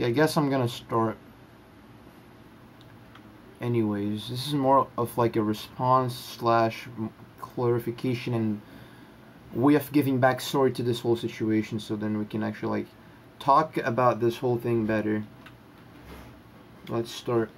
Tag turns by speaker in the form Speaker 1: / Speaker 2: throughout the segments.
Speaker 1: Yeah, I guess I'm gonna start. Anyways, this is more of like a response slash clarification and way of giving back backstory to this whole situation so then we can actually like talk about this whole thing better. Let's start.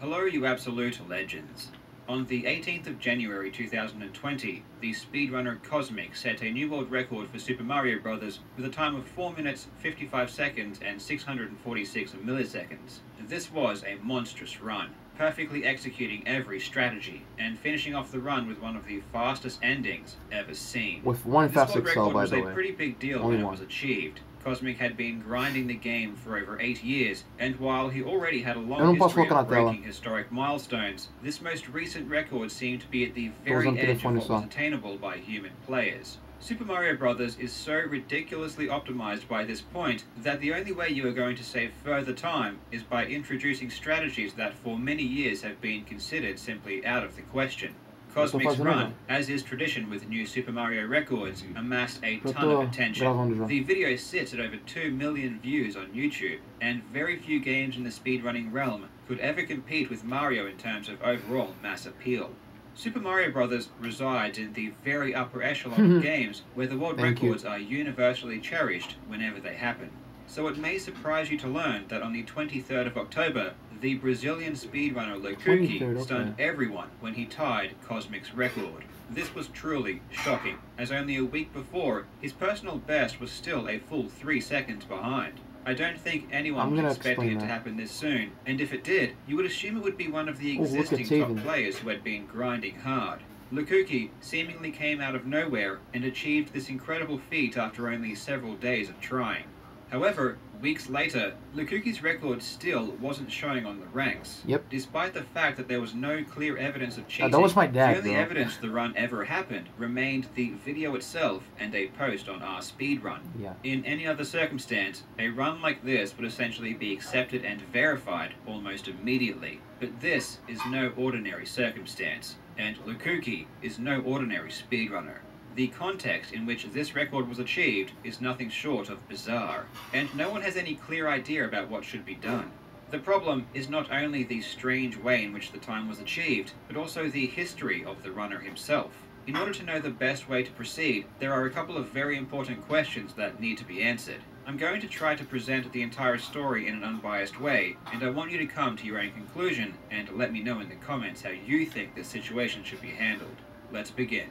Speaker 2: Hello, you absolute legends. On the 18th of January 2020, the speedrunner Kosmic set a new world record for Super Mario Bros. with a time of 4 minutes, 55 seconds, and 646 milliseconds. This was a monstrous run, perfectly executing every strategy, and finishing off the run with one of the fastest endings ever seen.
Speaker 1: With one
Speaker 2: this
Speaker 1: fast
Speaker 2: world
Speaker 1: excel,
Speaker 2: record
Speaker 1: by
Speaker 2: was a
Speaker 1: way.
Speaker 2: pretty big deal
Speaker 1: Only
Speaker 2: when
Speaker 1: one.
Speaker 2: it was achieved. Kosmic had been grinding the game for over eight years, and while he already had a long history of breaking historic milestones, this most recent record seemed to be at the very edge of what was attainable by human players. Super Mario Bros. is so ridiculously optimized by this point that the only way you are going to save further time is by introducing strategies that for many years have been considered simply out of the question.
Speaker 1: Kosmic's
Speaker 2: run, as is tradition with new Super Mario records, amassed a ton of attention. The video sits at over 2 million views on YouTube, and very few games in the speedrunning realm could ever compete with Mario in terms of overall mass appeal. Super Mario Bros. resides in the very upper echelon of games where the world
Speaker 1: Thank you.
Speaker 2: records are universally cherished whenever they happen. So it may surprise you to learn that on the 23rd of October, the Brazilian speedrunner
Speaker 1: 23rd,
Speaker 2: LeKukie
Speaker 1: okay.
Speaker 2: stunned everyone when he tied Kosmic's record. This was truly shocking, as only a week before, his personal best was still a full three seconds behind. I don't think anyone was expecting it to happen this soon, and if it did, you would assume it would be one of the
Speaker 1: Oh,
Speaker 2: existing top players who had been grinding hard. LeKukie seemingly came out of nowhere and achieved this incredible feat after only several days of trying. However, weeks later, LeKukie's record still wasn't showing on the ranks.
Speaker 1: Yep.
Speaker 2: Despite the fact that there was no clear evidence of
Speaker 1: Uh,
Speaker 2: cheating,
Speaker 1: that was my dad,
Speaker 2: the only
Speaker 1: bro.
Speaker 2: evidence the run ever happened remained the video itself and a post on r/speedrun.
Speaker 1: Yeah.
Speaker 2: In any other circumstance, a run like this would essentially be accepted and verified almost immediately. But this is no ordinary circumstance, and LeKukie is no ordinary speedrunner. The context in which this record was achieved is nothing short of bizarre, and no one has any clear idea about what should be done. The problem is not only the strange way in which the time was achieved, but also the history of the runner himself. In order to know the best way to proceed, there are a couple of very important questions that need to be answered. I'm going to try to present the entire story in an unbiased way, and I want you to come to your own conclusion and let me know in the comments how you think this situation should be handled. Let's begin.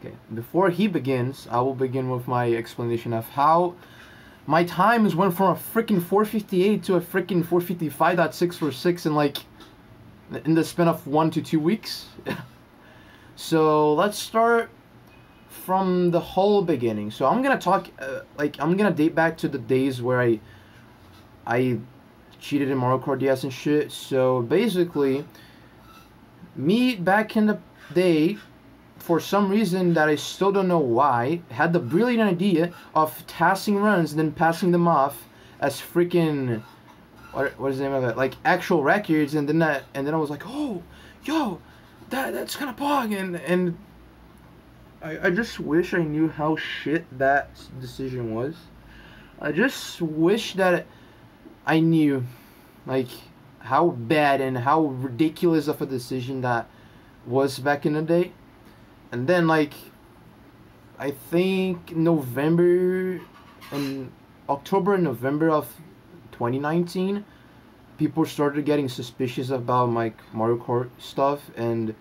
Speaker 1: Okay. Before he begins, I will begin with my explanation of how my times went from a freaking 458 to a freaking 455.646 in like in the span of one to two weeks. so let's start from the whole beginning. So I'm gonna talk uh, like I'm gonna date back to the days where I I cheated in Mario Kart DS and shit. So basically, me back in the day for some reason that I still don't know why, had the brilliant idea of tasking runs and then passing them off as freaking what what is the name of it? Like actual records, and then that, and then I was like, oh, yo, that that's kind of pog, and and I I just wish I knew how shit that decision was. I just wish that I knew, like, how bad and how ridiculous of a decision that was back in the day and then like I think November and October and November of 2019 people started getting suspicious about my Mario Kart stuff. And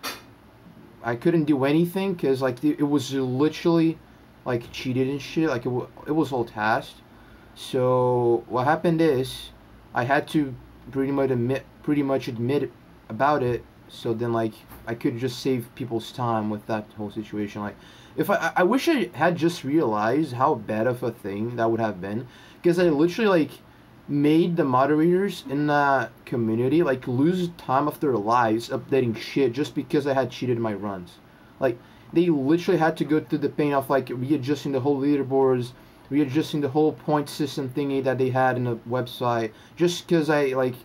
Speaker 1: I couldn't do anything cuz like it was literally like cheated and shit. Like it, it was all tasked. So what happened is I had to pretty much admit pretty much admit about it so then like I could just save people's time with that whole situation. Like if I I wish I had just realized how bad of a thing that would have been because I literally like made the moderators in the community like lose time of their lives updating shit just because I had cheated my runs. Like they literally had to go through the pain of like readjusting the whole leaderboards readjusting the whole point system thingy that they had in the website just because I like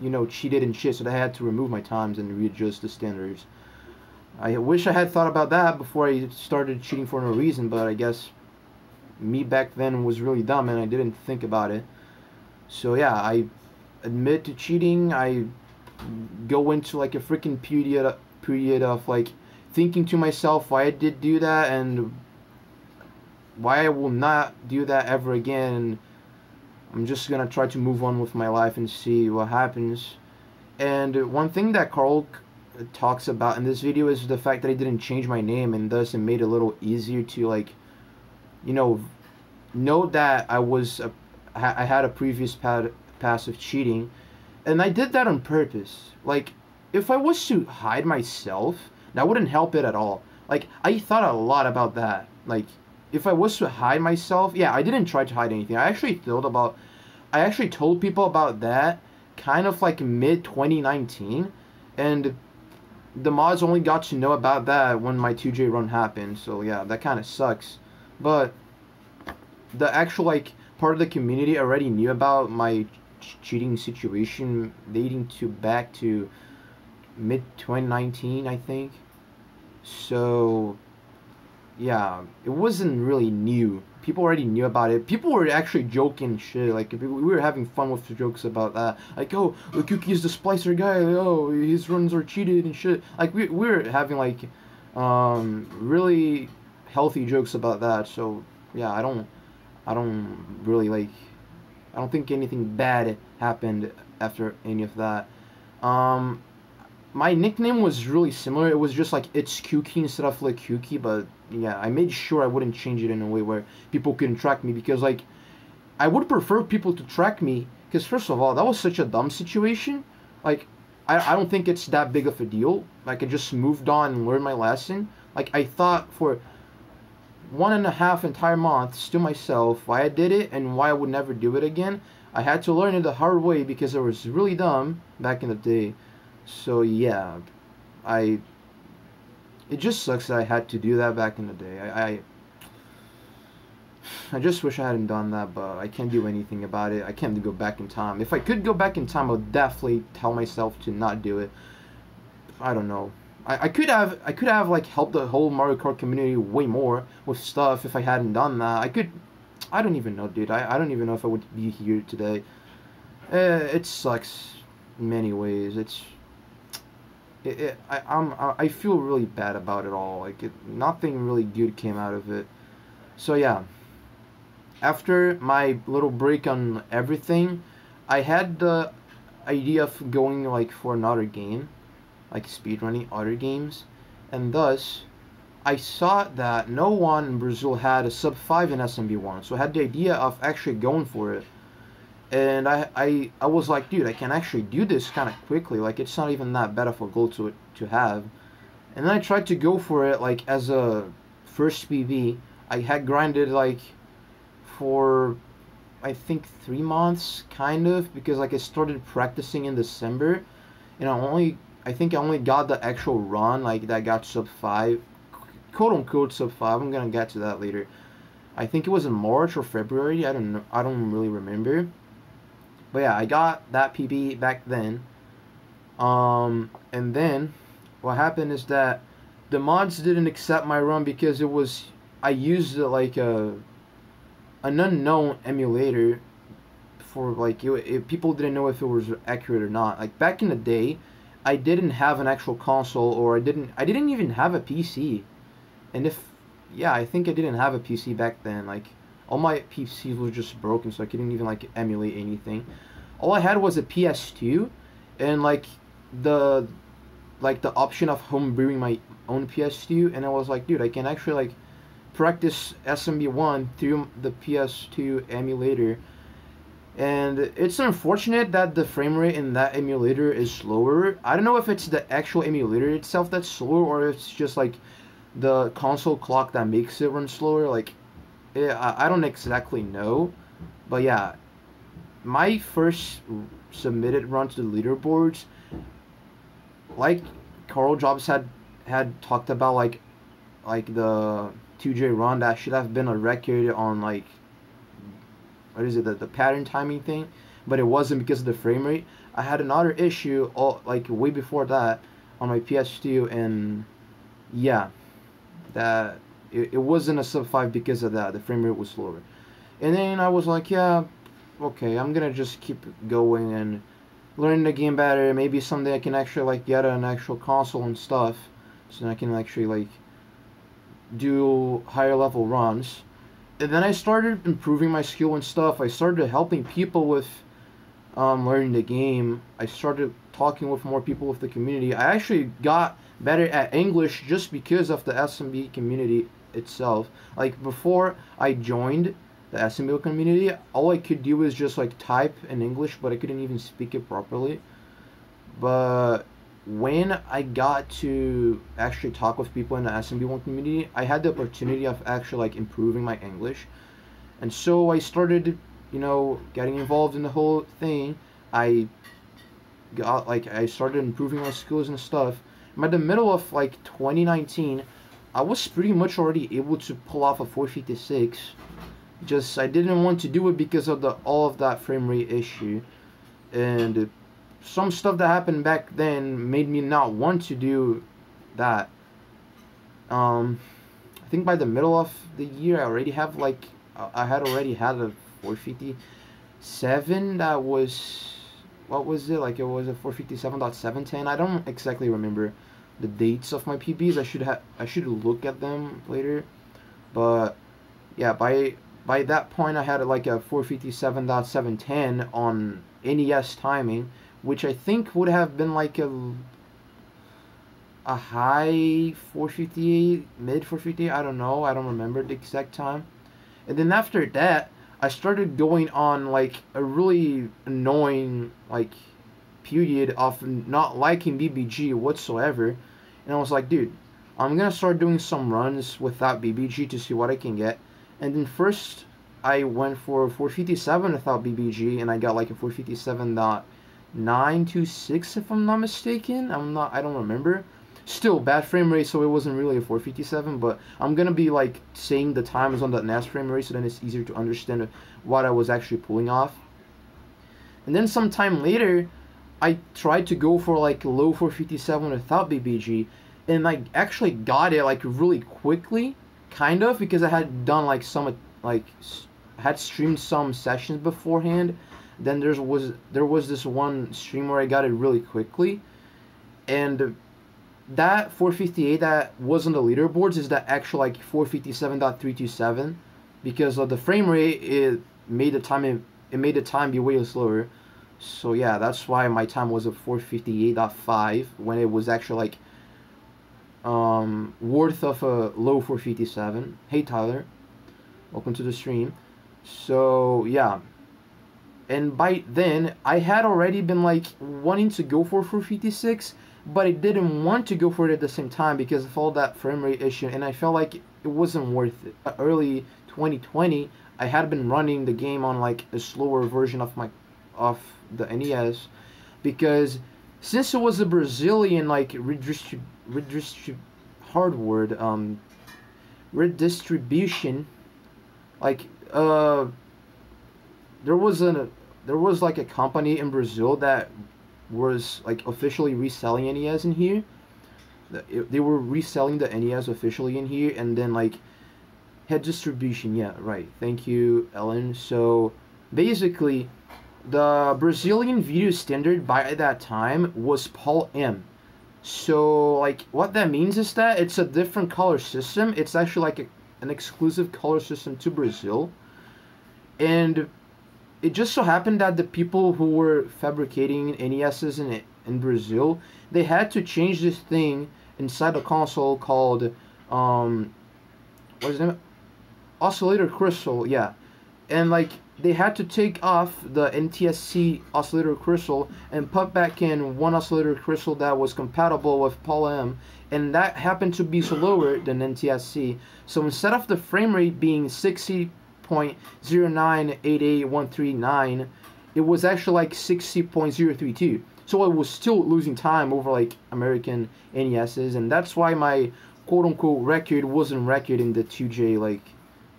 Speaker 1: you know, cheated and shit, so I had to remove my times and readjust the standards. I wish I had thought about that before I started cheating for no reason, but I guess me back then was really dumb and I didn't think about it. So yeah, I admit to cheating. I go into like a freaking period period of like thinking to myself why I did do that and why I will not do that ever again. I'm just gonna try to move on with my life and see what happens. And one thing that Karl talks about in this video is the fact that I didn't change my name and thus it made it a little easier to like, you know, know that I was a, I had a previous pad, past of cheating, and I did that on purpose. Like, if I was to hide myself, that wouldn't help it at all. Like, I thought a lot about that. Like, if I was to hide myself, yeah, I didn't try to hide anything. I actually thought about, I actually told people about that kind of like mid 2019, and the mods only got to know about that when my 2J run happened. So yeah, that kind of sucks. But the actual like part of the community already knew about my ch cheating situation dating to back to mid 2019, I think. So yeah, it wasn't really new. People already knew about it. People were actually joking shit. Like we were having fun with the jokes about that. Like, oh, Cookie is the splicer guy. Oh, his runs are cheated and shit. Like we we were having like um really healthy jokes about that. So yeah, I don't I don't really like I don't think anything bad happened after any of that. Um, my nickname was really similar. It was just like it's Kookie instead of like Kookie, but yeah, I made sure I wouldn't change it in a way where people couldn't track me because like I would prefer people to track me because first of all, that was such a dumb situation. Like I, I don't think it's that big of a deal. Like I just moved on and learned my lesson. Like I thought for one and a half entire months to myself why I did it and why I would never do it again. I had to learn it the hard way because I was really dumb back in the day. So yeah, I. It just sucks that I had to do that back in the day. I, I I just wish I hadn't done that, but I can't do anything about it. I can't go back in time. If I could go back in time, I would definitely tell myself to not do it. I don't know. I, I could have I could have like helped the whole Mario Kart community way more with stuff if I hadn't done that. I could I don't even know, dude. I, I don't even know if I would be here today. Uh, it sucks in many ways. It's it, it, I, I'm, I feel really bad about it all. Like, it, nothing really good came out of it. So, yeah. After my little break on everything, I had the idea of going, like, for another game. Like, speedrunning other games. And thus, I saw that no one in Brazil had a sub 5 in SMB1. So I had the idea of actually going for it and I, I I was like, dude, I can actually do this kind of quickly. Like, it's not even that bad of a goal to to have. And then I tried to go for it like as a first PB. I had grinded like for I think three months, kind of, because like I started practicing in December, and I only I think I only got the actual run like that got sub five, quote unquote sub five. I'm gonna get to that later. I think it was in March or February. I don't know. I don't really remember. But yeah, I got that PB back then. Um, and then what happened is that the mods didn't accept my run because it was I used it like a an unknown emulator for like it, it, people didn't know if it was accurate or not. Like back in the day, I didn't have an actual console or I didn't I didn't even have a PC. And if yeah, I think I didn't have a PC back then. Like all my PCs were just broken, so I couldn't even like emulate anything. All I had was a PS2, and like the like the option of homebrewing my own PS2, and I was like, dude, I can actually like practice SMB1 through the PS2 emulator. And it's unfortunate that the frame rate in that emulator is slower. I don't know if it's the actual emulator itself that's slower or if it's just like the console clock that makes it run slower. Like Eh, I don't exactly know, but yeah, my first submitted run to the leaderboards, like Karl Jobst had had talked about, like like the 2J run that should have been a record on like what is it the, the pattern timing thing, but it wasn't because of the frame rate. I had another issue all like way before that on my PS2 and yeah, that it, it wasn't a sub 5 because of that. The frame rate was slower. And then I was like, yeah, okay, I'm gonna just keep going and learn the game better. Maybe someday I can actually like get an actual console and stuff, so I can actually like do higher level runs. And then I started improving my skill and stuff. I started helping people with um, learning the game. I started talking with more people with the community. I actually got better at English just because of the SMB community itself. Like before I joined the SMB community, all I could do was just like type in English, but I couldn't even speak it properly. But when I got to actually talk with people in the SMB1 community, I had the opportunity of actually like improving my English. And so I started, you know, getting involved in the whole thing. I got like I started improving my skills and stuff. By the middle of like 2019, I was pretty much already able to pull off a 456. Just I didn't want to do it because of the all of that frame rate issue, and some stuff that happened back then made me not want to do that. Um, I think by the middle of the year, I already have like I had already had a 457 that was what was it like? It was a 457.710. I don't exactly remember the dates of my PBs. I should have I should look at them later, but yeah, by by that point I had like a 457.710 on NES timing which I think would have been like a a high 458, mid 458, I don't know, I don't remember the exact time. And then after that, I started going on like a really annoying like period of not liking BBG whatsoever. And I was like, dude, I'm gonna start doing some runs without BBG to see what I can get. And then first I went for 457 without BBG and I got like a 457 dot 926 if I'm not mistaken. I'm not I don't remember. Still bad frame rate so it wasn't really a 457 but I'm gonna be like saying the times on the NES frame rate so then it's easier to understand what I was actually pulling off. And then sometime later I tried to go for like low 457 without BBG and I actually got it like really quickly kind of because I had done like some like had streamed some sessions beforehand. Then there was there was this one stream where I got it really quickly, and that 458 that was on the leaderboards is that actual like 457.327 because of the frame rate it made the time it, it made the time be way slower so yeah that's why my time was a 458.5 when it was actually like um worth of a low 457 hey tyler. Welcome to the stream. So yeah. And by then I had already been like wanting to go for 456 but I didn't want to go for it at the same time because of all that frame rate issue and I felt like it wasn't worth it. Early 2020 I had been running the game on like a slower version of my of the NES because since it was a Brazilian like redistrib redistrib hard word um redistribution like uh there was a there was like a company in Brazil that was like officially reselling NES in here. They were reselling the NES officially in here, and then like had distribution. Yeah, right. Thank you, Ellen. So basically, the Brazilian video standard by that time was PAL M. So like what that means is that it's a different color system. It's actually like a, an exclusive color system to Brazil, and it just so happened that the people who were fabricating NESs in in Brazil, they had to change this thing inside the console called um, what is it? Oscillator crystal, yeah, and like they had to take off the NTSC oscillator crystal and put back in one oscillator crystal that was compatible with PAL M, and that happened to be slower than NTSC. So instead of the frame rate being 60 0.0988139, it was actually like 60.032. So I was still losing time over like American NESs, and that's why my quote unquote record wasn't record in the 2J, like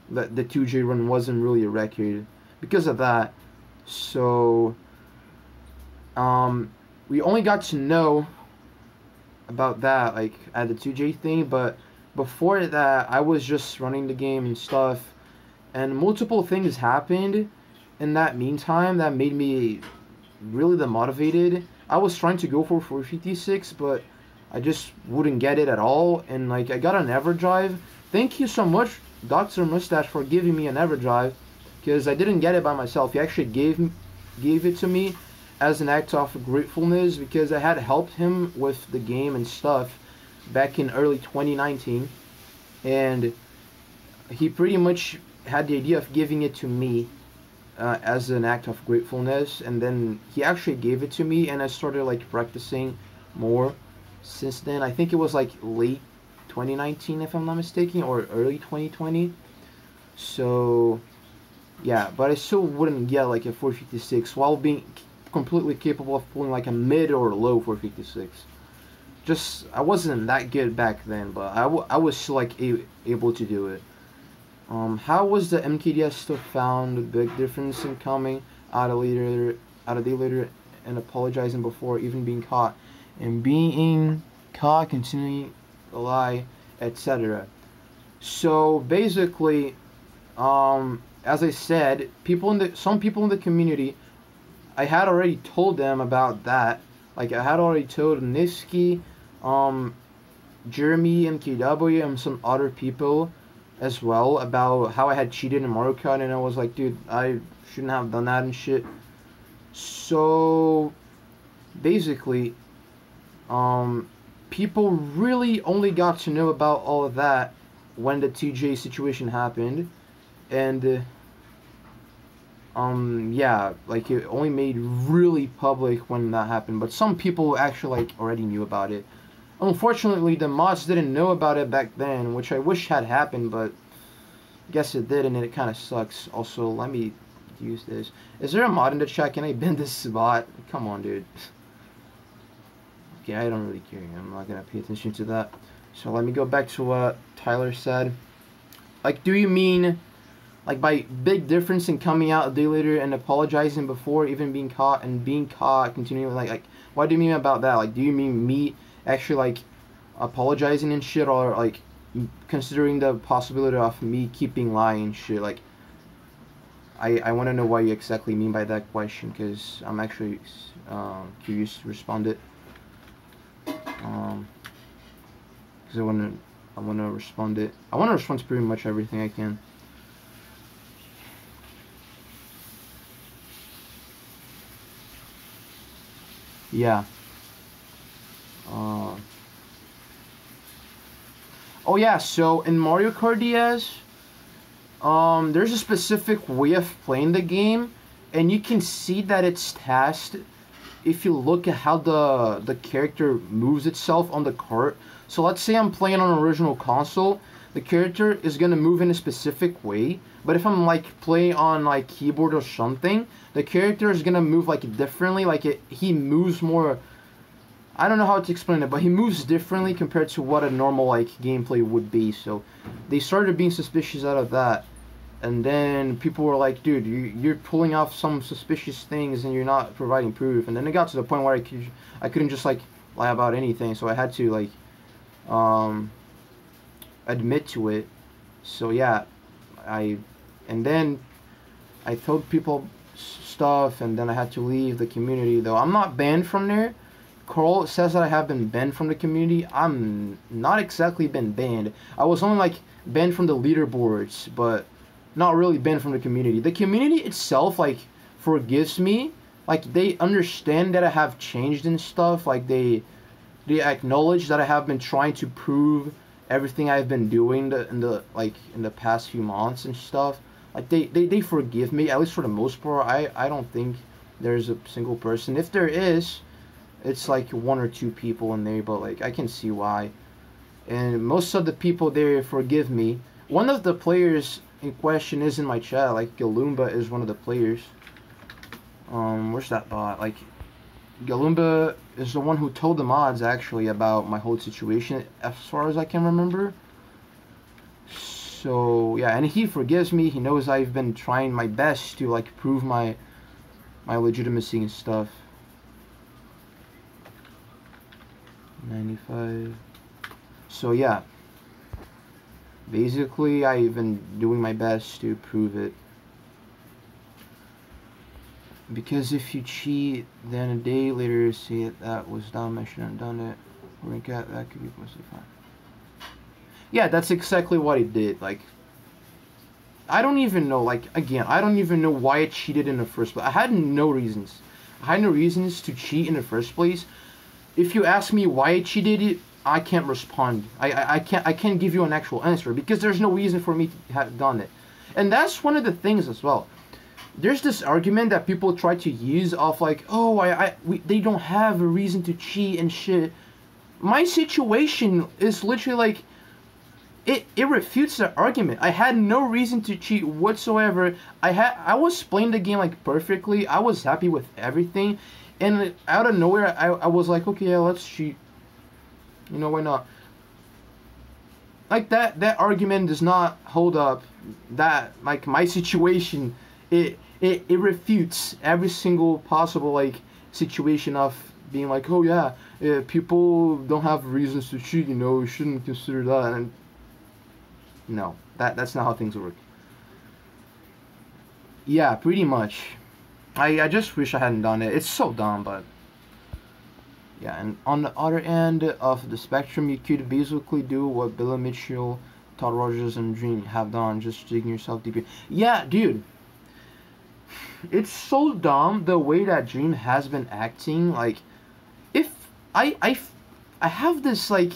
Speaker 1: the, the 2J run wasn't really a record because of that. So, um, we only got to know about that like at the 2J thing, but before that, I was just running the game and stuff and multiple things happened in that meantime that made me really demotivated. I was trying to go for 456, but I just wouldn't get it at all. And like I got an EverDrive. Thank you so much, Dr. Mustache, for giving me an EverDrive, because I didn't get it by myself. He actually gave gave it to me as an act of gratefulness because I had helped him with the game and stuff back in early 2019, and he pretty much had the idea of giving it to me uh, as an act of gratefulness. And then he actually gave it to me and i started like practicing more since then. I think it was like late 2019 if i'm not mistaken or early 2020 so yeah but i still wouldn't get like a 456 while being completely capable of pulling like a mid or low 456 just i wasn't that good back then but I, I was still like a- able to do it. Um, how was the MKDS still found? A big difference in coming out of later, out of day later, and apologizing before even being caught, and being caught, continuing a lie, etc. So basically, um, as I said, people in the some people in the community, I had already told them about that. Like I had already told Niski, um, Jeremy, MKW, and some other people as well about how I had cheated in Mario Kart, and I was like, dude, I shouldn't have done that and shit. So, basically, um, people really only got to know about all of that when the 2J situation happened, and uh, um, yeah, like it only made really public when that happened. But some people actually like already knew about it. Unfortunately, the mods didn't know about it back then, which I wish had happened, but I guess it did, and it kind of sucks. Also, let me use this. Is there a mod in the chat? Can I bend this spot? Come on, dude. Okay, I don't really care. I'm not gonna pay attention to that. So let me go back to what Tyler said. Like, do you mean, like, by big difference in coming out a day later and apologizing before even being caught and being caught, continuing, like, like, what do you mean about that? Like, do you mean me actually like apologizing and shit or like considering the possibility of me keeping lying shit? Like I, I want to know what you exactly mean by that question because I'm actually uh, curious to respond it. Um because I want to I want to respond it. I want to respond to pretty much everything I can yeah uh, oh yeah, so in Mario Kart DS, um, there's a specific way of playing the game, and you can see that it's tasked if you look at how the the character moves itself on the cart. So let's say I'm playing on original console, the character is gonna move in a specific way. But if I'm like playing on like keyboard or something, the character is gonna move like differently. Like it, he moves more I don't know how to explain it, but he moves differently compared to what a normal like gameplay would be. So they started being suspicious out of that, and then people were like, "Dude, you, you're pulling off some suspicious things and you're not providing proof." And then it got to the point where I could I couldn't just like lie about anything, so I had to like um, admit to it. So yeah, I and then I told people stuff, and then I had to leave the community. Though I'm not banned from there Karl says that I have been banned from the community. I'm not exactly been banned. I was only like banned from the leaderboards, but not really banned from the community. The community itself like forgives me. Like they understand that I have changed and stuff. Like they they acknowledge that I have been trying to prove everything I've been doing the, in the like in the past few months and stuff. Like they, they, they forgive me at least for the most part. I I don't think there's a single person. If there is, it's like one or two people in there, but like I can see why. And most of the people there forgive me. One of the players in question is in my chat. Like Galumba is one of the players. Um, where's that bot? Like Galumba is the one who told the mods actually about my whole situation, as far as I can remember. So yeah, and he forgives me. He knows I've been trying my best to like prove my my legitimacy and stuff. 95 so yeah basically I've been doing my best to prove it Because if you cheat, then a day later you see it that was dumb, I shouldn't have done it. Or that, that could be mostly fine. Yeah, that's exactly what he did. Like, I don't even know, like, again, I don't even know why I cheated in the first place. I had no reasons. I had no reasons to cheat in the first place. If you ask me why I cheated, it, I can't respond. I, I, I can't I can't give you an actual answer because there's no reason for me to have done it. And that's one of the things as well. There's this argument that people try to use of like, oh, I, I we, they don't have a reason to cheat and shit. My situation is literally like it, it refutes the argument. I had no reason to cheat whatsoever. I had I was playing the game like perfectly. I was happy with everything, and out of nowhere, I, I was like, okay, yeah, let's cheat. You know why not? Like that that argument does not hold up. That like my situation, it it it refutes every single possible like situation of being like, oh yeah, uh, people don't have reasons to cheat. You know, you shouldn't consider that and no, that that's not how things work. Yeah, pretty much. I I just wish I hadn't done it. It's so dumb, but yeah. And on the other end of the spectrum, you could basically do what Billy Mitchell, Todd Rogers, and Dream have done, just digging yourself deeper. Yeah, dude. It's so dumb the way that Dream has been acting. Like, if I I I have this like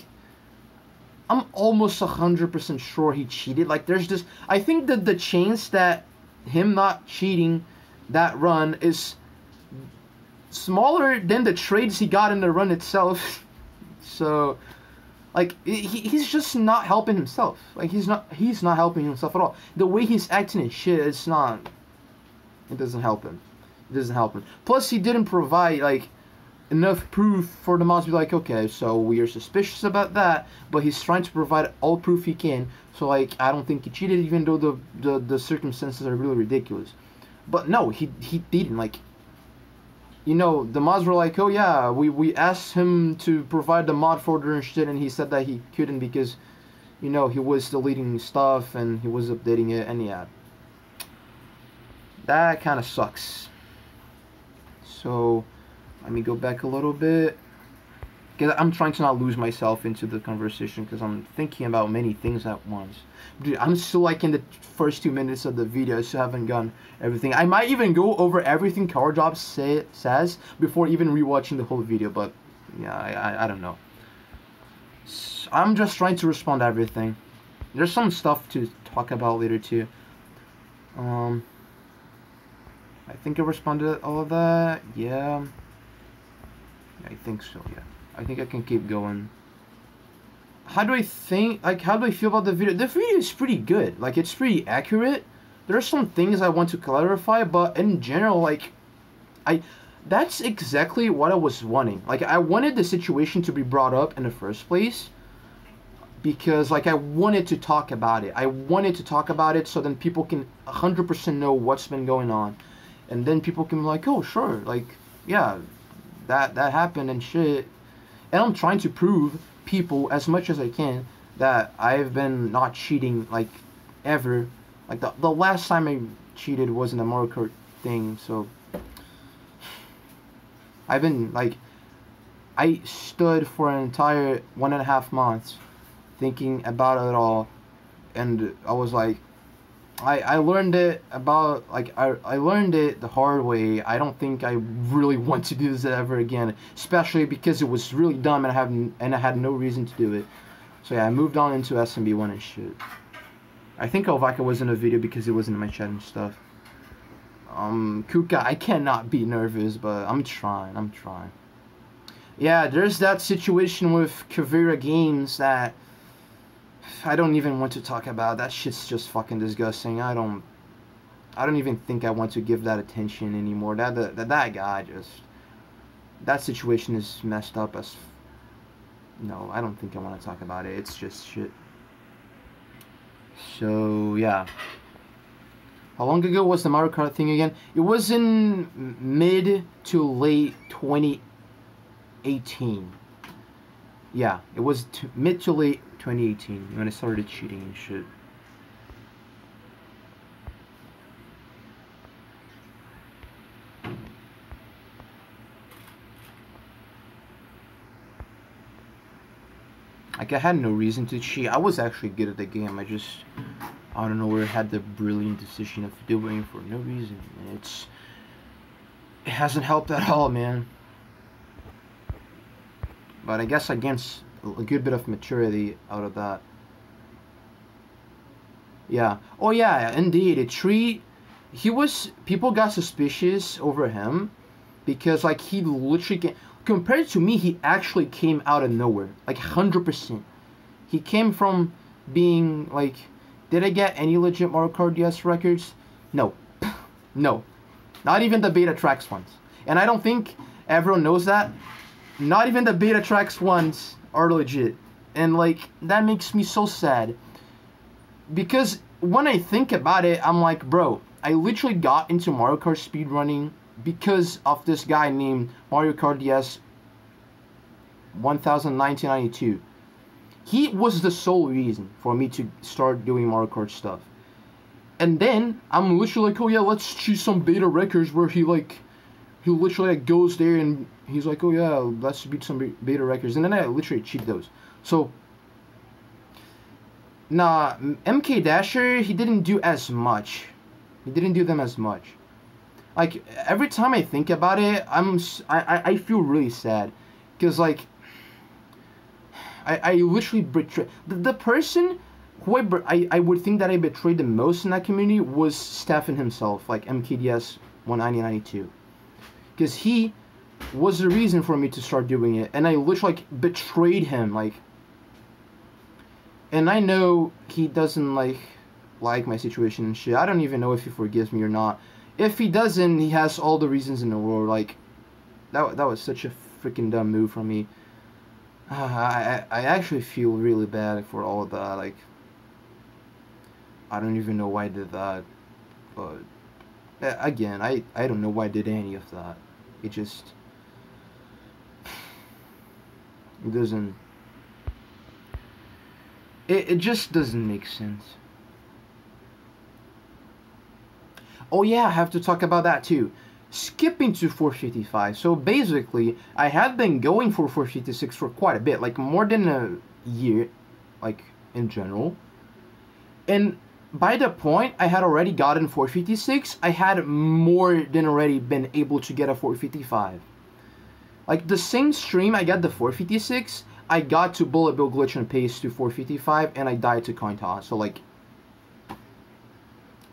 Speaker 1: I'm almost 100% sure he cheated. Like, there's just. I think that the chance that him not cheating that run is smaller than the trades he got in the run itself. so, like, he, he's just not helping himself. Like, he's not he's not helping himself at all. The way he's acting and shit, it's not. It doesn't help him. It doesn't help him. Plus, he didn't provide, like enough proof for the mods to be like, okay, so we are suspicious about that, but he's trying to provide all proof he can. So like, I don't think he cheated, even though the the, the circumstances are really ridiculous. But no, he he didn't. Like, you know, the mods were like, oh yeah, we we asked him to provide the mod folder and shit, and he said that he couldn't because, you know, he was deleting stuff and he was updating it, and yeah, that kind of sucks. So let me go back a little bit. Because I'm trying to not lose myself into the conversation because I'm thinking about many things at once. Dude, I'm still like in the first two minutes of the video. I still haven't done everything. I might even go over everything Karl Jobst say, says before even rewatching the whole video. But yeah, I, I, I don't know. So I'm just trying to respond to everything. There's some stuff to talk about later too. Um, I think I responded to all of that. Yeah. I think so, yeah. I think I can keep going. How do I think, like, how do I feel about the video? The video is pretty good. Like, it's pretty accurate. There are some things I want to clarify, but in general, like, I, that's exactly what I was wanting. Like, I wanted the situation to be brought up in the first place because like I wanted to talk about it. I wanted to talk about it so then people can 100% know what's been going on. And then people can be like, "Oh, sure. Like, yeah, that that happened and shit. And I'm trying to prove people as much as I can that I've been not cheating like ever. Like the the last time I cheated was in the Mario Kart thing, so I've been like I stood for an entire one and a half months thinking about it all and I was like I, I learned it about like I, I learned it the hard way. I don't think I really want to do this ever again, especially because it was really dumb and I have and I had no reason to do it. So yeah, I moved on into SMB one and shit. I think Ovaka was in a video because it wasn't in my chat and stuff. Um, Kuka, I cannot be nervous, but I'm trying. I'm trying. Yeah, there's that situation with Kavira Games that I don't even want to talk about. That shit's just fucking disgusting. I don't I don't even think I want to give that attention anymore. That that, that guy just that situation is messed up as no, I don't think I want to talk about it. It's just shit. So, yeah. How long ago was the Mario Kart thing again? It was in mid to late 2018. Yeah, it was mid to late 2018, when I started cheating and shit. Like, I had no reason to cheat. I was actually good at the game. I just, I don't know where I had the brilliant decision of doing for no reason. It's, it hasn't helped at all, man. But I guess against a good bit of maturity out of that. Yeah. Oh yeah, indeed. A tree. He was. People got suspicious over him because like he literally came, compared to me, he actually came out of nowhere, like hundred percent. He came from being like, did I get any legit Mario Kart DS records? No, no, not even the beta tracks ones. And I don't think everyone knows that. Not even the beta tracks ones are legit. And like that makes me so sad. Because when I think about it, I'm like, bro, I literally got into Mario Kart speedrunning because of this guy named Mario Kart DS 1992. He was the sole reason for me to start doing Mario Kart stuff. And then I'm literally like, oh yeah, let's choose some beta records where he like, he literally like goes there and he's like, oh yeah, let's beat some beta records. And then I literally cheat those. So, nah, MK Dasher, he didn't do as much. He didn't do them as much. Like, every time I think about it, I'm, I, I feel really sad. Because, like, I, I literally betrayed, the, the person who I, I, would think that I betrayed the most in that community was Stefan himself, like MKDS 1992. Because he was the reason for me to start doing it, and I literally, like, betrayed him, like, and I know he doesn't, like, like my situation and shit. I don't even know if he forgives me or not. If he doesn't, he has all the reasons in the world. Like, that, that was such a freaking dumb move from me. Uh, I, I actually feel really bad for all that. Like, I don't even know why I did that. But, again, I, I don't know why I did any of that. It just... It doesn't... It, it just doesn't make sense. Oh yeah, I have to talk about that too. Skipping to 455. So basically, I have been going for 456 for quite a bit, like more than a year, like in general. And by the point I had already gotten 456, I had more than already been able to get a 455. Like the same stream I got the 456, I got to Bullet Bill Glitch and Paste to 455, and I died to Coin Toss. So like,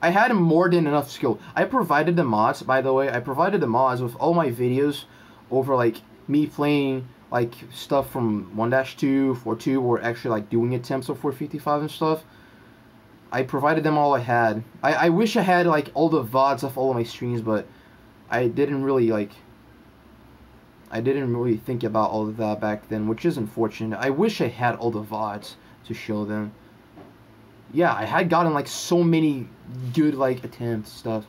Speaker 1: I had more than enough skill. I provided the mods, by the way. I provided the mods with all my videos over like me playing like stuff from 1-2, 4-2, or actually like doing attempts of 455 and stuff. I provided them all I had. I, I wish I had like all the VODs of all of my streams, but I didn't really like I didn't really think about all of that back then, which is unfortunate. I wish I had all the VODs to show them. Yeah, I had gotten like so many good like attempts stuff.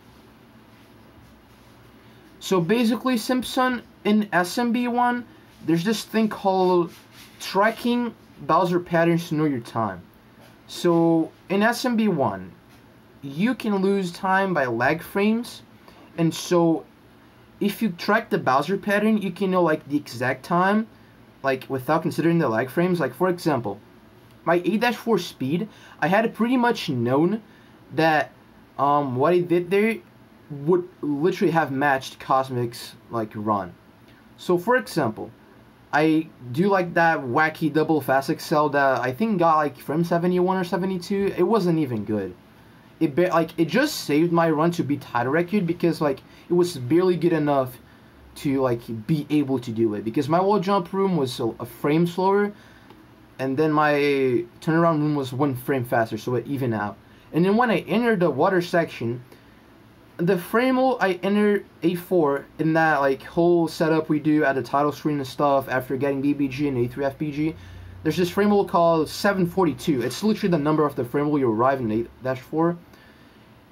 Speaker 1: So basically, Simpson in SMB1, there's this thing called tracking Bowser patterns to know your time. So in SMB1, you can lose time by lag frames, and so if you track the Bowser pattern, you can know like the exact time, like without considering the lag frames. Like for example, my 8-4 speed, I had pretty much known that um, what I did there would literally have matched Kosmic's like run. So for example, I do like that wacky double fast accel that I think got like from 71 or 72. It wasn't even good. It like it just saved my run to beat record because like it was barely good enough to like be able to do it because my wall jump room was a, a frame slower and then my turnaround room was one frame faster so it evened out. And then when I entered the water section, the frame I entered 8-4 in that like whole setup we do at the title screen and stuff after getting BBG and 8-3 FBG. There's this frame called 742. It's literally the number of the frame you arrive in 8-4.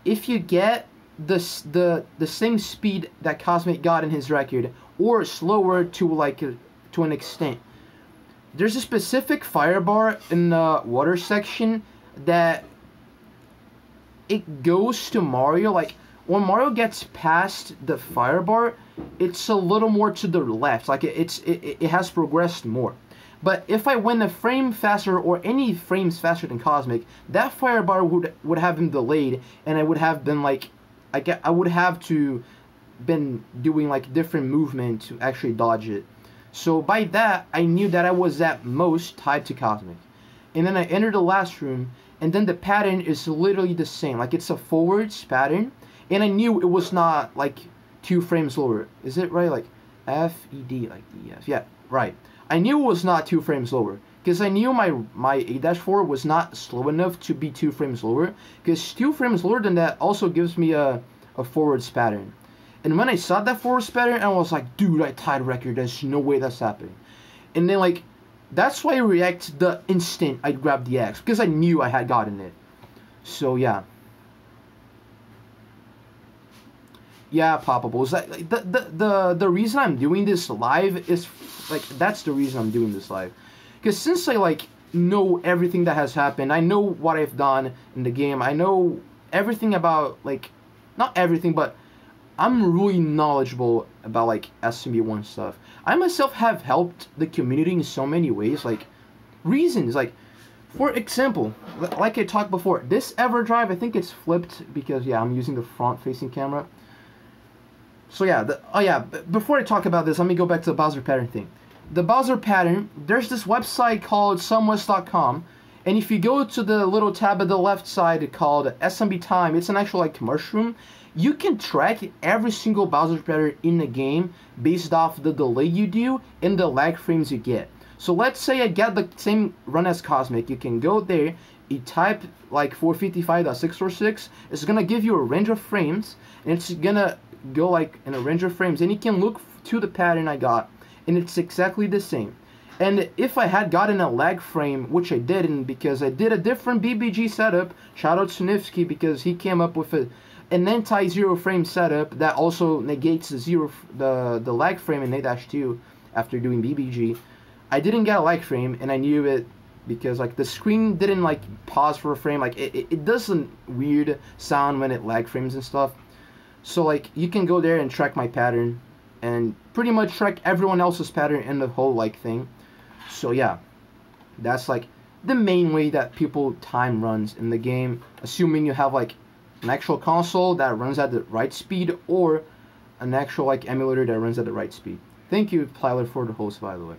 Speaker 1: If you get the the the same speed that Kosmic got in his record, or slower to like uh, to an extent, there's a specific fire bar in the water section that it goes to Mario like when Mario gets past the fire bar, it's a little more to the left. Like it, it's it, it has progressed more. But if I went a frame faster or any frames faster than Kosmic, that fire bar would would have been delayed, and I would have been like, I get, I would have to been doing like different movement to actually dodge it. So by that, I knew that I was at most tied to Kosmic. And then I entered the last room, and then the pattern is literally the same. Like it's a forwards pattern, and I knew it was not like two frames lower. Is it right? Like F E D like D F. Yeah, right. I knew it was not two frames lower because I knew my my 8-4 was not slow enough to be two frames lower because two frames lower than that also gives me a, a forwards pattern. And when I saw that forwards pattern, I was like, dude, I tied record. There's no way that's happening. And then like, that's why I react the instant I grabbed the X because I knew I had gotten it. So yeah. Yeah, poppables. Like, the, the the the reason I'm doing this live is like that's the reason I'm doing this live, because since I like know everything that has happened, I know what I've done in the game. I know everything about like, not everything, but I'm really knowledgeable about like SMB1 stuff. I myself have helped the community in so many ways, like reasons, like for example, like I talked before, this EverDrive, I think it's flipped because yeah, I'm using the front facing camera. So yeah, the, oh yeah, before I talk about this, let me go back to the Bowser pattern thing. The Bowser pattern, there's this website called somewes.com, and if you go to the little tab at the left side called SMB Time, it's an actual like mushroom. You can track every single Bowser pattern in the game based off the delay you do and the lag frames you get. So let's say I get the same run as Kosmic, you can go there, you type like 455.646, it's gonna give you a range of frames, and it's gonna go like in a range of frames and you can look to the pattern I got and it's exactly the same. And if I had gotten a lag frame, which I didn't because I did a different BBG setup, shout out to Niftski because he came up with a, an anti-zero frame setup that also negates the zero the, the lag frame in 8-2 after doing BBG. I didn't get a lag frame and I knew it because like the screen didn't like pause for a frame like it, it, it does a weird sound when it lag frames and stuff so like you can go there and track my pattern and pretty much track everyone else's pattern in the whole like thing. So yeah, that's like the main way that people time runs in the game, assuming you have like an actual console that runs at the right speed or an actual like emulator that runs at the right speed. Thank you, Plyler, for the host, by the way.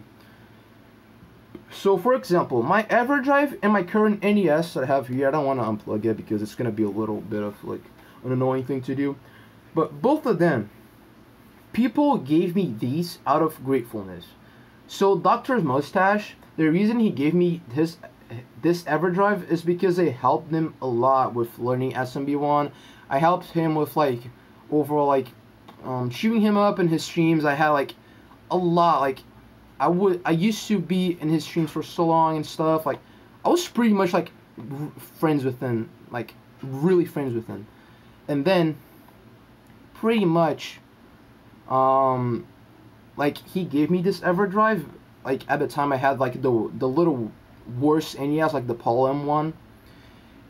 Speaker 1: So, for example, my EverDrive and my current NES that I have here, I don't want to unplug it because it's going to be a little bit of like an annoying thing to do. But both of them, people gave me these out of gratefulness. So Doctor's mustache, the reason he gave me his this EverDrive is because I helped him a lot with learning SMB1. I helped him with like overall like um, shooting him up in his streams. I had like a lot like I would I used to be in his streams for so long and stuff. Like I was pretty much like friends with him, like really friends with him. And then pretty much um like he gave me this EverDrive like at the time I had like the the little worse NES like the PAL-M one.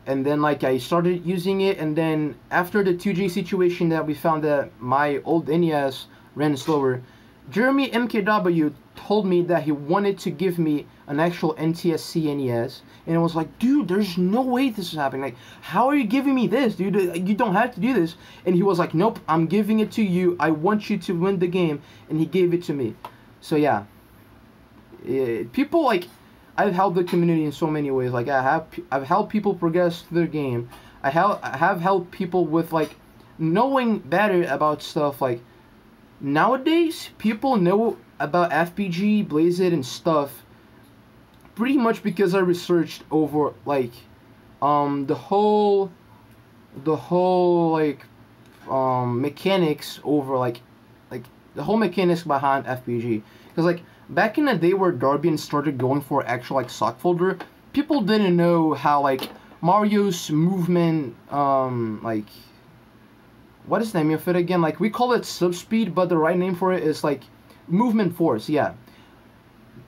Speaker 1: And then like I started using it and then after the 2J situation that we found that my old NES ran slower Jeremy MKW told me that he wanted to give me an actual NTSC NES, and it was like, dude, there's no way this is happening. Like, how are you giving me this, dude? You don't have to do this. And he was like, nope, I'm giving it to you. I want you to win the game, and he gave it to me. So yeah, it, people like, I've helped the community in so many ways. Like I have, I've helped people progress their game. I have, I have helped people with like knowing better about stuff like nowadays people know about FPG, Blazed, and stuff pretty much because I researched over like um the whole the whole like um mechanics over like like the whole mechanics behind FPG because like back in the day where Darbian started going for actual like sock folder people didn't know how like Mario's movement um like what is the name of it again? Like we call it sub speed but the right name for it is like movement force. Yeah.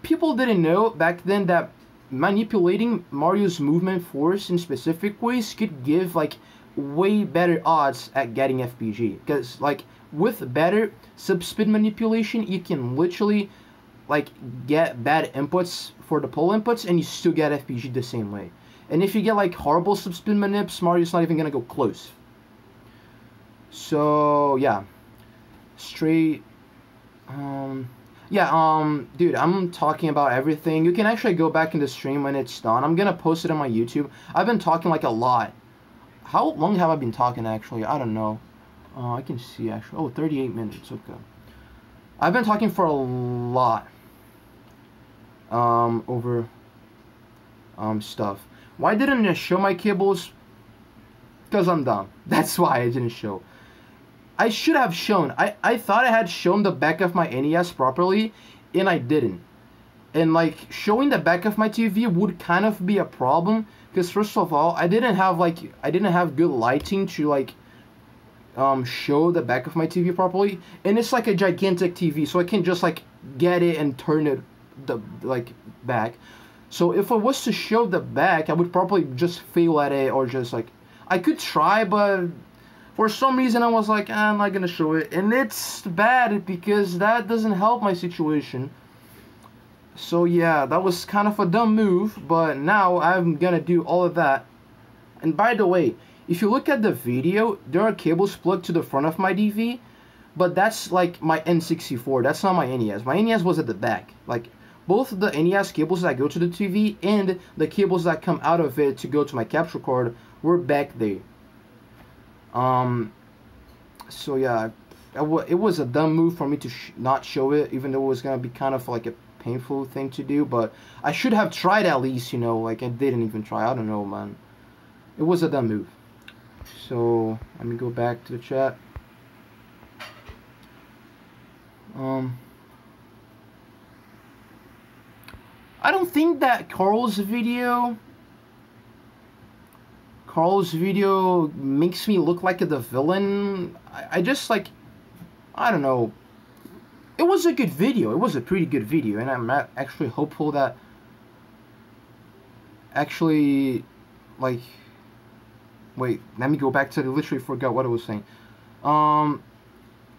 Speaker 1: People didn't know back then that manipulating Mario's movement force in specific ways could give like way better odds at getting FPG. Because like with better subspeed manipulation, you can literally like get bad inputs for the pull inputs and you still get FPG the same way. And if you get like horrible subspin manips, Mario's not even gonna go close. So yeah, straight. Um, yeah, um, dude, I'm talking about everything. You can actually go back in the stream when it's done. I'm gonna post it on my YouTube. I've been talking like a lot. How long have I been talking actually? I don't know. Uh, I can see actually. Oh, 38 minutes. Okay. I've been talking for a lot. Um, over um stuff. Why didn't I show my cables? Because I'm dumb. That's why I didn't show. I should have shown. I, I thought I had shown the back of my NES properly, and I didn't. And like showing the back of my TV would kind of be a problem because first of all, I didn't have like I didn't have good lighting to like um show the back of my TV properly, and it's like a gigantic TV, so I can just like get it and turn it the like back. So if I was to show the back, I would probably just fail at it or just like I could try, but for some reason I was like, ah, I'm not gonna show it, and it's bad because that doesn't help my situation. So yeah, that was kind of a dumb move, but now I'm gonna do all of that. And by the way, if you look at the video, there are cables plugged to the front of my DV, but that's like my N64, that's not my NES. My NES was at the back. Like, both the NES cables that go to the TV and the cables that come out of it to go to my capture card were back there. Um, so yeah, it was a dumb move for me to sh not show it, even though it was gonna be kind of like a painful thing to do. But I should have tried at least, you know. Like I didn't even try. I don't know, man. It was a dumb move. So let me go back to the chat. Um. I don't think that Karl's video Karl's video makes me look like the villain. I, I just like, I don't know. It was a good video. It was a pretty good video, and I'm actually hopeful that actually, like, wait, let me go back to the literally forgot what I was saying. Um,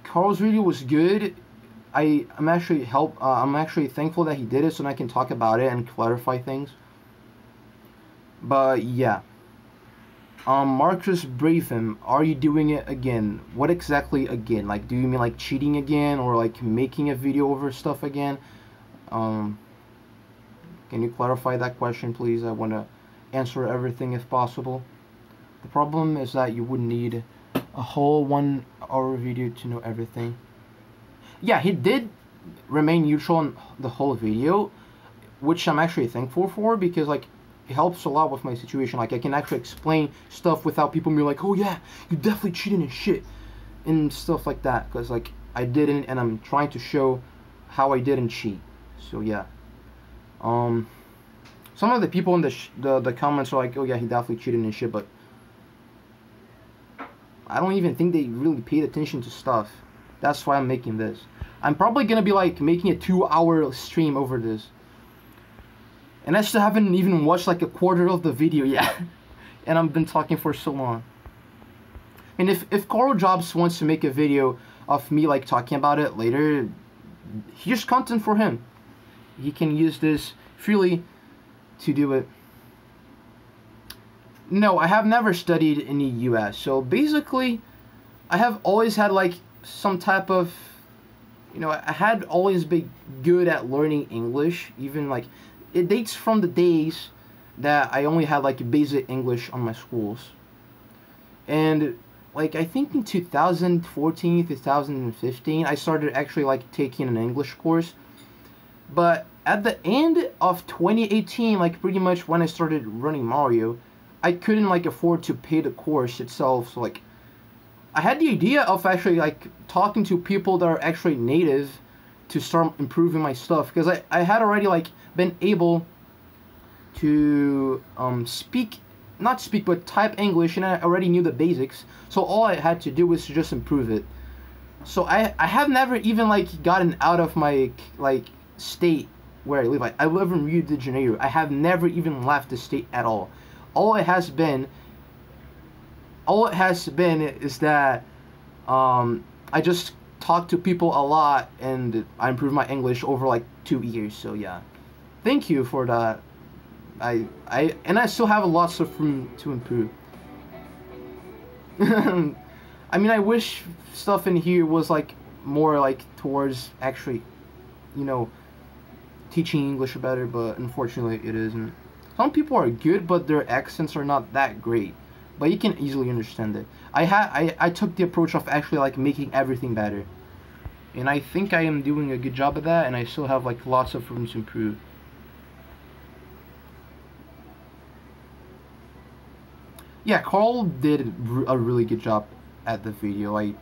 Speaker 1: Karl's video was good. I I'm actually help. Uh, I'm actually thankful that he did it, so I can talk about it and clarify things. But yeah. Um, Marcus Braitham, are you doing it again? What exactly again? Like, do you mean like cheating again or like making a video over stuff again? Um, can you clarify that question, please? I want to answer everything if possible. The problem is that you would need a whole one hour video to know everything. Yeah, he did remain neutral in the whole video, which I'm actually thankful for because like helps a lot with my situation. Like I can actually explain stuff without people being like, "Oh yeah, you definitely cheated and shit," and stuff like that. Because like I didn't, and I'm trying to show how I didn't cheat. So yeah. Um, some of the people in the the the comments are like, "Oh yeah, he definitely cheated and shit," but I don't even think they really paid attention to stuff. That's why I'm making this. I'm probably gonna be like making a two-hour stream over this. And I still haven't even watched like a quarter of the video yet. and I've been talking for so long. And if, if Karl Jobst wants to make a video of me like talking about it later, here's content for him. He can use this freely to do it. No, I have never studied in the US. So basically, I have always had like some type of you know, I had always been good at learning English, even like it dates from the days that I only had like basic English on my schools. And like I think in 2014, 2015, I started actually like taking an English course. But at the end of 2018, like pretty much when I started running Mario, I couldn't like afford to pay the course itself. So like I had the idea of actually like talking to people that are actually native to start improving my stuff because I, I had already like been able to um, speak not speak but type English and I already knew the basics. So all I had to do was to just improve it. So I, I have never even like gotten out of my like state where I live. Like I live in Rio de Janeiro. I have never even left the state at all. All it has been all it has been is that um, I just talk to people a lot and I improved my English over like two years. So yeah, thank you for that. I I and I still have lots of room to improve. I mean, I wish stuff in here was like more like towards actually, you know, teaching English better, but unfortunately it isn't. Some people are good, but their accents are not that great. But you can easily understand it. I had I, I took the approach of actually like making everything better. And I think I am doing a good job of that and I still have like lots of room to improve. Yeah, Karl did a really good job at the video. I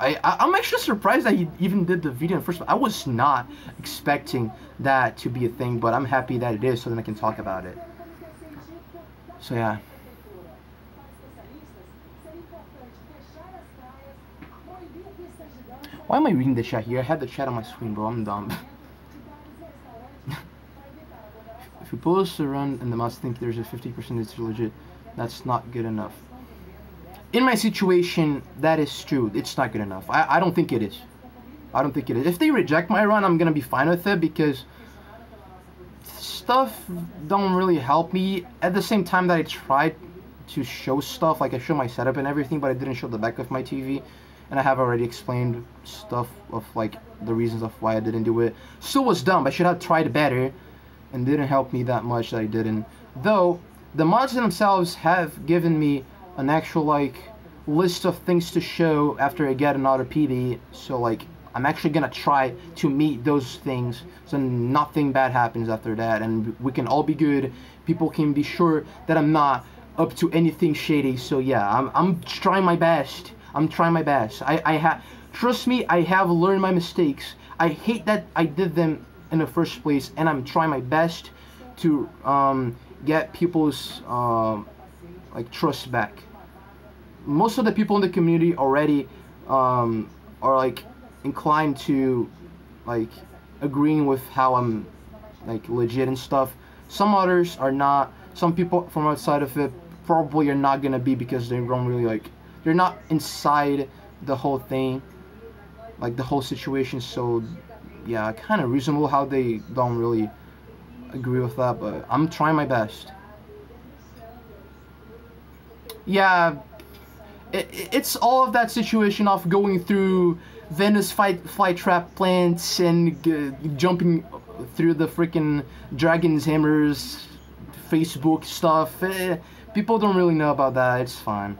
Speaker 1: I, I'm actually surprised that he even did the video first. I was not expecting that to be a thing, but I'm happy that it is, so then I can talk about it. So yeah. Why am I reading the chat here? I had the chat on my screen, bro. I'm dumb. if you post a run and the mouse think there's a 50% it's legit, that's not good enough in my situation, that is true. It's not good enough. I, I don't think it is. I don't think it is. If they reject my run, I'm going to be fine with it because stuff don't really help me. At the same time that I tried to show stuff, like I show my setup and everything, but I didn't show the back of my TV. And I have already explained stuff of like the reasons of why I didn't do it. Still was dumb. I should have tried better and didn't help me that much that I didn't. Though, the mods themselves have given me an actual like list of things to show after I get another PB. So like I'm actually gonna try to meet those things so nothing bad happens after that and we can all be good. People can be sure that I'm not up to anything shady. So yeah, I'm, I'm trying my best. I'm trying my best. I, I have trust me, I have learned my mistakes. I hate that I did them in the first place and I'm trying my best to um, get people's um, like trust back most of the people in the community already um, are like inclined to like agreeing with how I'm like legit and stuff. Some others are not. Some people from outside of it probably are not gonna be because they don't really like they're not inside the whole thing, like the whole situation. So yeah, kind of reasonable how they don't really agree with that. But I'm trying my best. Yeah, it, it's all of that situation of going through Venice fight flytrap plants and jumping through the freaking dragon's hammers, Facebook stuff. Eh, people don't really know about that. It's fine.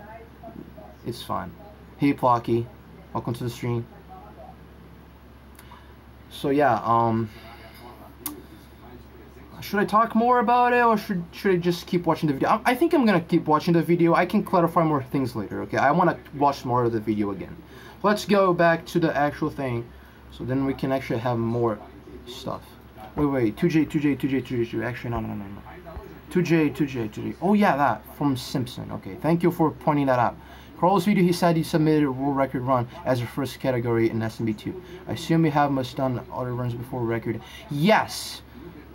Speaker 1: It's fine. Hey Plocky, welcome to the stream. So yeah, um should I talk more about it or should, should I just keep watching the video? I, I think I'm gonna keep watching the video. I can clarify more things later, okay? I want to watch more of the video again. Let's go back to the actual thing so then we can actually have more stuff. Wait, wait, 2J, 2J, 2J, 2J, 2J. Actually, no, no, no, no. 2J, 2J, 2J. Oh, yeah, that. From Simpson. Okay, thank you for pointing that out. Carlos video, he said he submitted a world record run as a first category in SMB2. I assume you have must done other runs before record. Yes!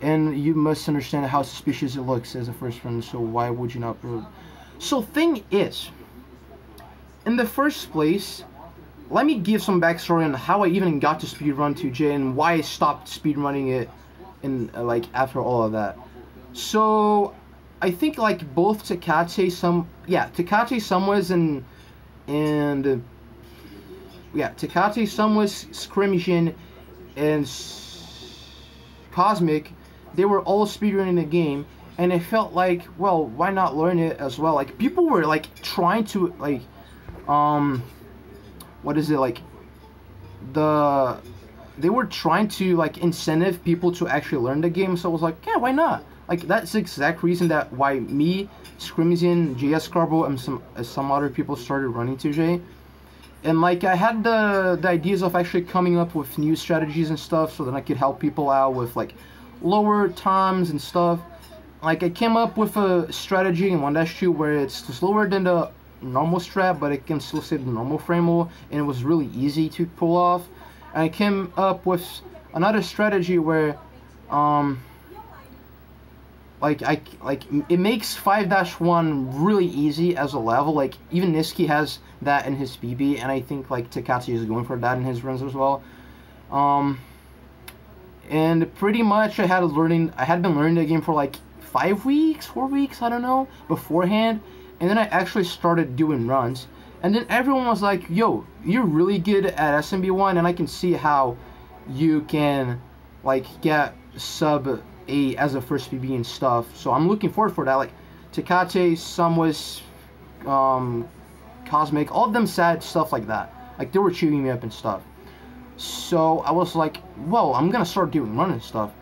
Speaker 1: and you must understand how suspicious it looks as a first run so why would you not prove? so thing is in the first place let me give some backstory on how I even got to speedrun 2J and why I stopped speedrunning it in like after all of that so I think like both Tecate some yeah Tecate some was and and yeah Tecate some was scrimmaging and Kosmic. They were all speedrunning the game and it felt like well why not learn it as well? Like people were like trying to like um what is it like the they were trying to like incentive people to actually learn the game. So I was like yeah why not like that's the exact reason that why me Scrimzian, JS Carbo and some some other people started running 2J and like I had the the ideas of actually coming up with new strategies and stuff so that I could help people out with like lower times and stuff. Like I came up with a strategy in 1-2 where it's slower than the normal strat, but it can still save the normal frame and it was really easy to pull off. And I came up with another strategy where um, like I like it makes 5-1 really easy as a level. Like even Nisqy has that in his BB, and I think like Takatsu is going for that in his runs as well. Um, and pretty much I had a learning I had been learning the game for like five weeks, four weeks, I don't know, beforehand, and then I actually started doing runs. And then everyone was like, "Yo, you're really good at SMB one, and I can see how you can like get sub eight as a first PB and stuff." So I'm looking forward for that. Like Takate, was um, Kosmic, all of them said stuff like that. Like they were cheering me up and stuff. So I was like, "Well, I'm gonna start doing running stuff."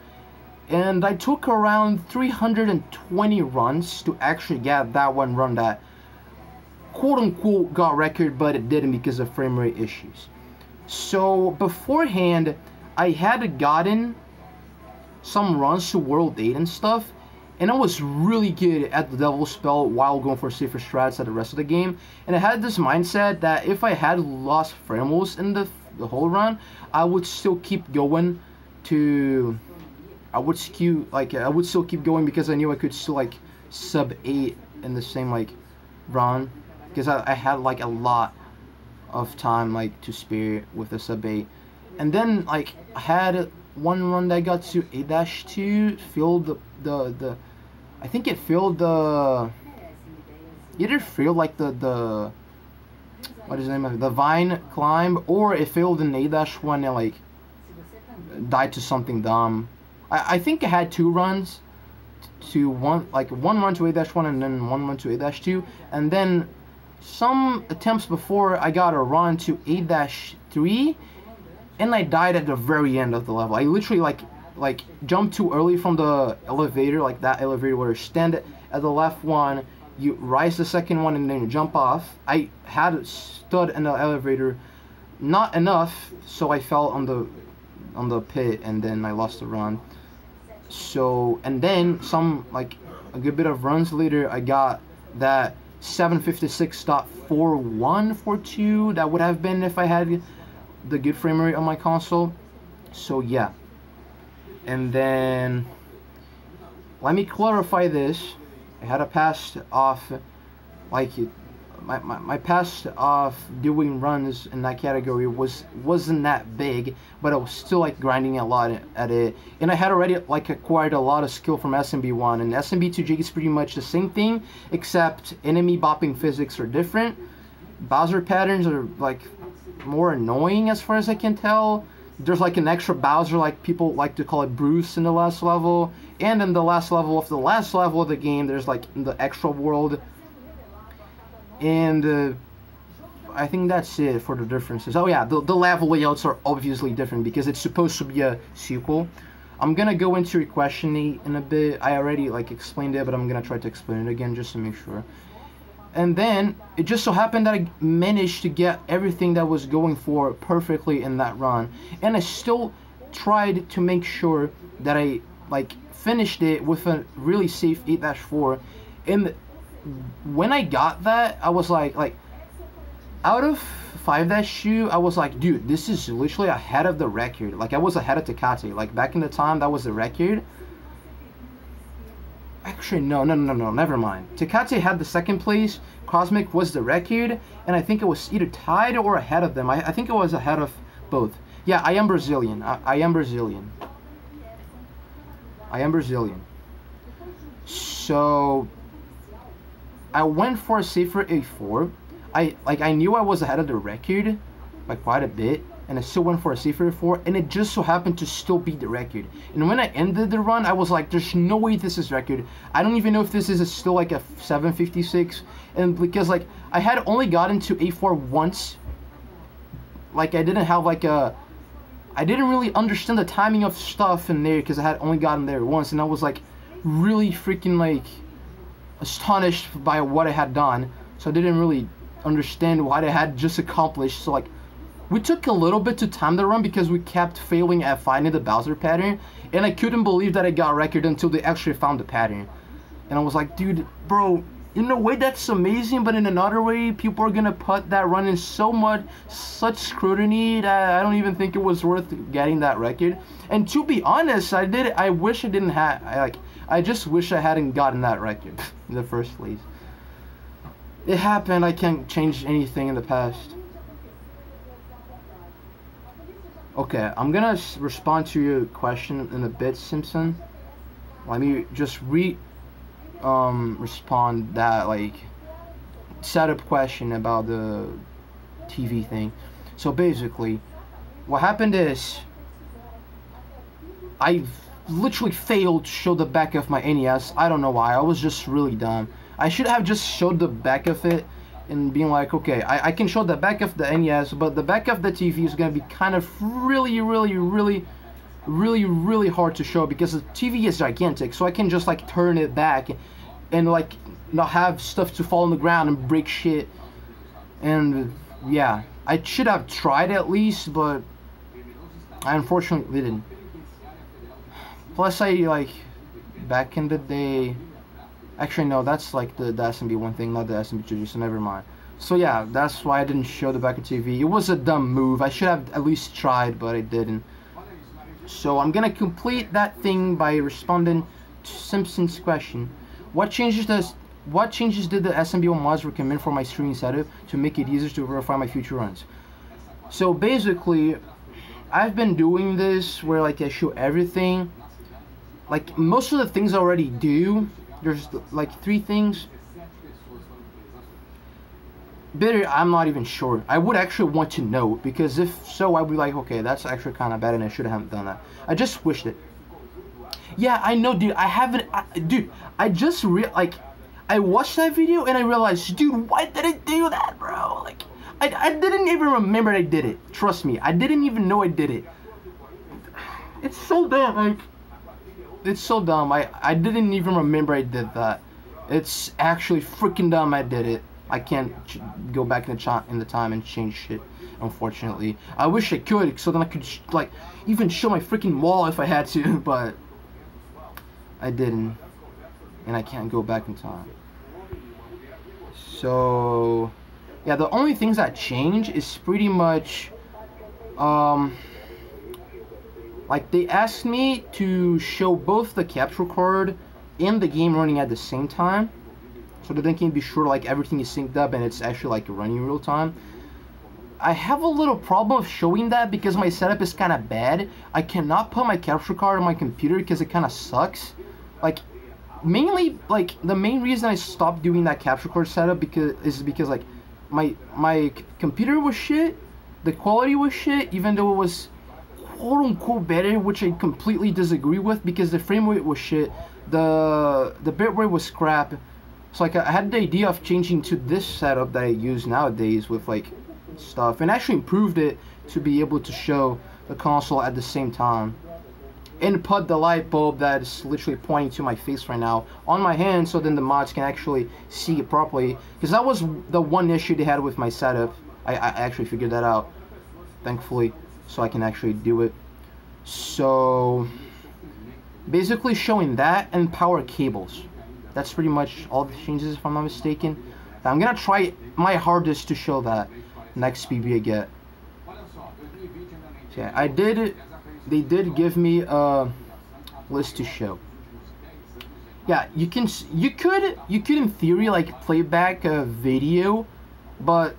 Speaker 1: And I took around 320 runs to actually get that one run that quote unquote got record, but it didn't because of frame rate issues. So beforehand, I had gotten some runs to World 8 and stuff, and I was really good at the Devil Spell while going for safer strats at the rest of the game. And I had this mindset that if I had lost Framos in the, the whole run, I would still keep going to... I would skew, like, I would still keep going because I knew I could still, like, sub 8 in the same, like, run because I, I had like a lot of time like to spare with the sub 8 and then like I had one run that got to 8-2 filled the, the the I think it filled the either filled like the the what is the name of it? the vine climb or it failed an 8-1 and like died to something dumb I, I think I had two runs to one like one run to 8-1 and then one run to 8-2 and then some attempts before I got a run to 8-3 and I died at the very end of the level. I literally like like jumped too early from the elevator, like that elevator where you stand at the left one, you rise the second one and then you jump off. I had stood in the elevator not enough, so I fell on the on the pit and then I lost the run. So and then some like a good bit of runs later I got that 756.4142 that would have been if I had the good frame rate on my console. So yeah. And then let me clarify this. I had a past off like my, my, my past of doing runs in that category was wasn't that big but I was still like grinding a lot at it. And I had already like acquired a lot of skill from SMB1 and SMB2 jig is pretty much the same thing except enemy bopping physics are different. Bowser patterns are like more annoying as far as I can tell there's like an extra Bowser like people like to call it Bruce in the last level and in the last level of the last level of the game there's like the extra world and uh, I think that's it for the differences. Oh yeah, the, the level layouts are obviously different because it's supposed to be a sequel. I'm gonna go into your question in a bit. I already like explained it, but I'm gonna try to explain it again just to make sure. And then it just so happened that I managed to get everything that was going for perfectly in that run, and I still tried to make sure that I like finished it with a really safe 8-4 and when I got that, I was like, like, out of five that shoe, I was like, dude, this is literally ahead of the record. Like, I was ahead of Takate. Like, back in the time, that was the record. Actually, no, no, no, no, never mind. Takate had the second place, Kosmic was the record, and I think it was either tied or ahead of them. I, I think it was ahead of both. Yeah, I am Brazilian. I, I am Brazilian. I am Brazilian. So, I went for a safer 8-4. I like I knew I was ahead of the record by quite a bit, and I still went for a safer 8-4, and it just so happened to still beat the record. And when I ended the run, I was like, "There's no way this is record. I don't even know if this is a, still like a 756." And because like I had only gotten to 8-4 once, like I didn't have like a I didn't really understand the timing of stuff in there because I had only gotten there once, and I was like really freaking like astonished by what I had done, so I didn't really understand what I had just accomplished. So like, we took a little bit to time the run because we kept failing at finding the Bowser pattern, and I couldn't believe that I got record until they actually found the pattern. And I was like, dude, bro, in a way that's amazing, but in another way, people are gonna put that run in so much, such scrutiny that I don't even think it was worth getting that record. And to be honest, I did. I wish I didn't have. I like. I just wish I hadn't gotten that record in the first place. It happened. I can't change anything in the past. Okay, I'm gonna respond to your question in a bit, Simpson. Let me just re um respond that like setup question about the TV thing. So basically, what happened is I literally failed to show the back of my NES. I don't know why. I was just really dumb. I should have just showed the back of it and being like, okay, I, I can show the back of the NES, but the back of the TV is gonna be kind of really, really, really, really, really hard to show because the TV is gigantic. So I can just like turn it back and like not have stuff to fall on the ground and break shit. And yeah, I should have tried at least, but I unfortunately didn't. Plus, I like back in the day. Actually, no, that's like the, the SMB one thing, not the SMB 2J, so never mind. So yeah, that's why I didn't show the back of TV. It was a dumb move. I should have at least tried, but I didn't. So I'm gonna complete that thing by responding to Simpson's question. What changes does what changes did the SMB one mods recommend for my streaming setup to make it easier to verify my future runs? So basically, I've been doing this where like I show everything. Like most of the things I already do. There's like three things. Bitter, I'm not even sure. I would actually want to know because if so, I'd be like, okay, that's actually kind of bad, and I should have done that. I just wished it. Yeah, I know, dude. I haven't, I, dude. I just re like, I watched that video and I realized, dude, why did I do that, bro? Like, I, I didn't even remember I did it. Trust me, I didn't even know I did it. It's so dumb, like, it's so dumb. I I didn't even remember I did that. It's actually freaking dumb. I did it. I can't go back in the in the time and change shit. Unfortunately, I wish I could, so then I could like even show my freaking wall if I had to, but I didn't, and I can't go back in time. So, yeah, the only things that change is pretty much, um, like they asked me to show both the capture card and the game running at the same time so that they can be sure like everything is synced up and it's actually like running real time. I have a little problem of showing that because my setup is kind of bad. I cannot put my capture card on my computer because it kind of sucks. Like mainly like the main reason I stopped doing that capture card setup because is because like my my computer was shit, the quality was shit even though it was quote unquote better, which I completely disagree with because the frame rate was shit, the the bitrate was crap. So like I had the idea of changing to this setup that I use nowadays with like stuff and actually improved it to be able to show the console at the same time. And put the light bulb that is literally pointing to my face right now on my hand so then the mods can actually see it properly. Because that was the one issue they had with my setup. I, I actually figured that out, thankfully, so I can actually do it. So basically showing that and power cables. That's pretty much all the changes if I'm not mistaken. I'm gonna try my hardest to show that next PB I get. Yeah, I did. They did give me a list to show. Yeah, you can. You could. You could in theory like play back a video, but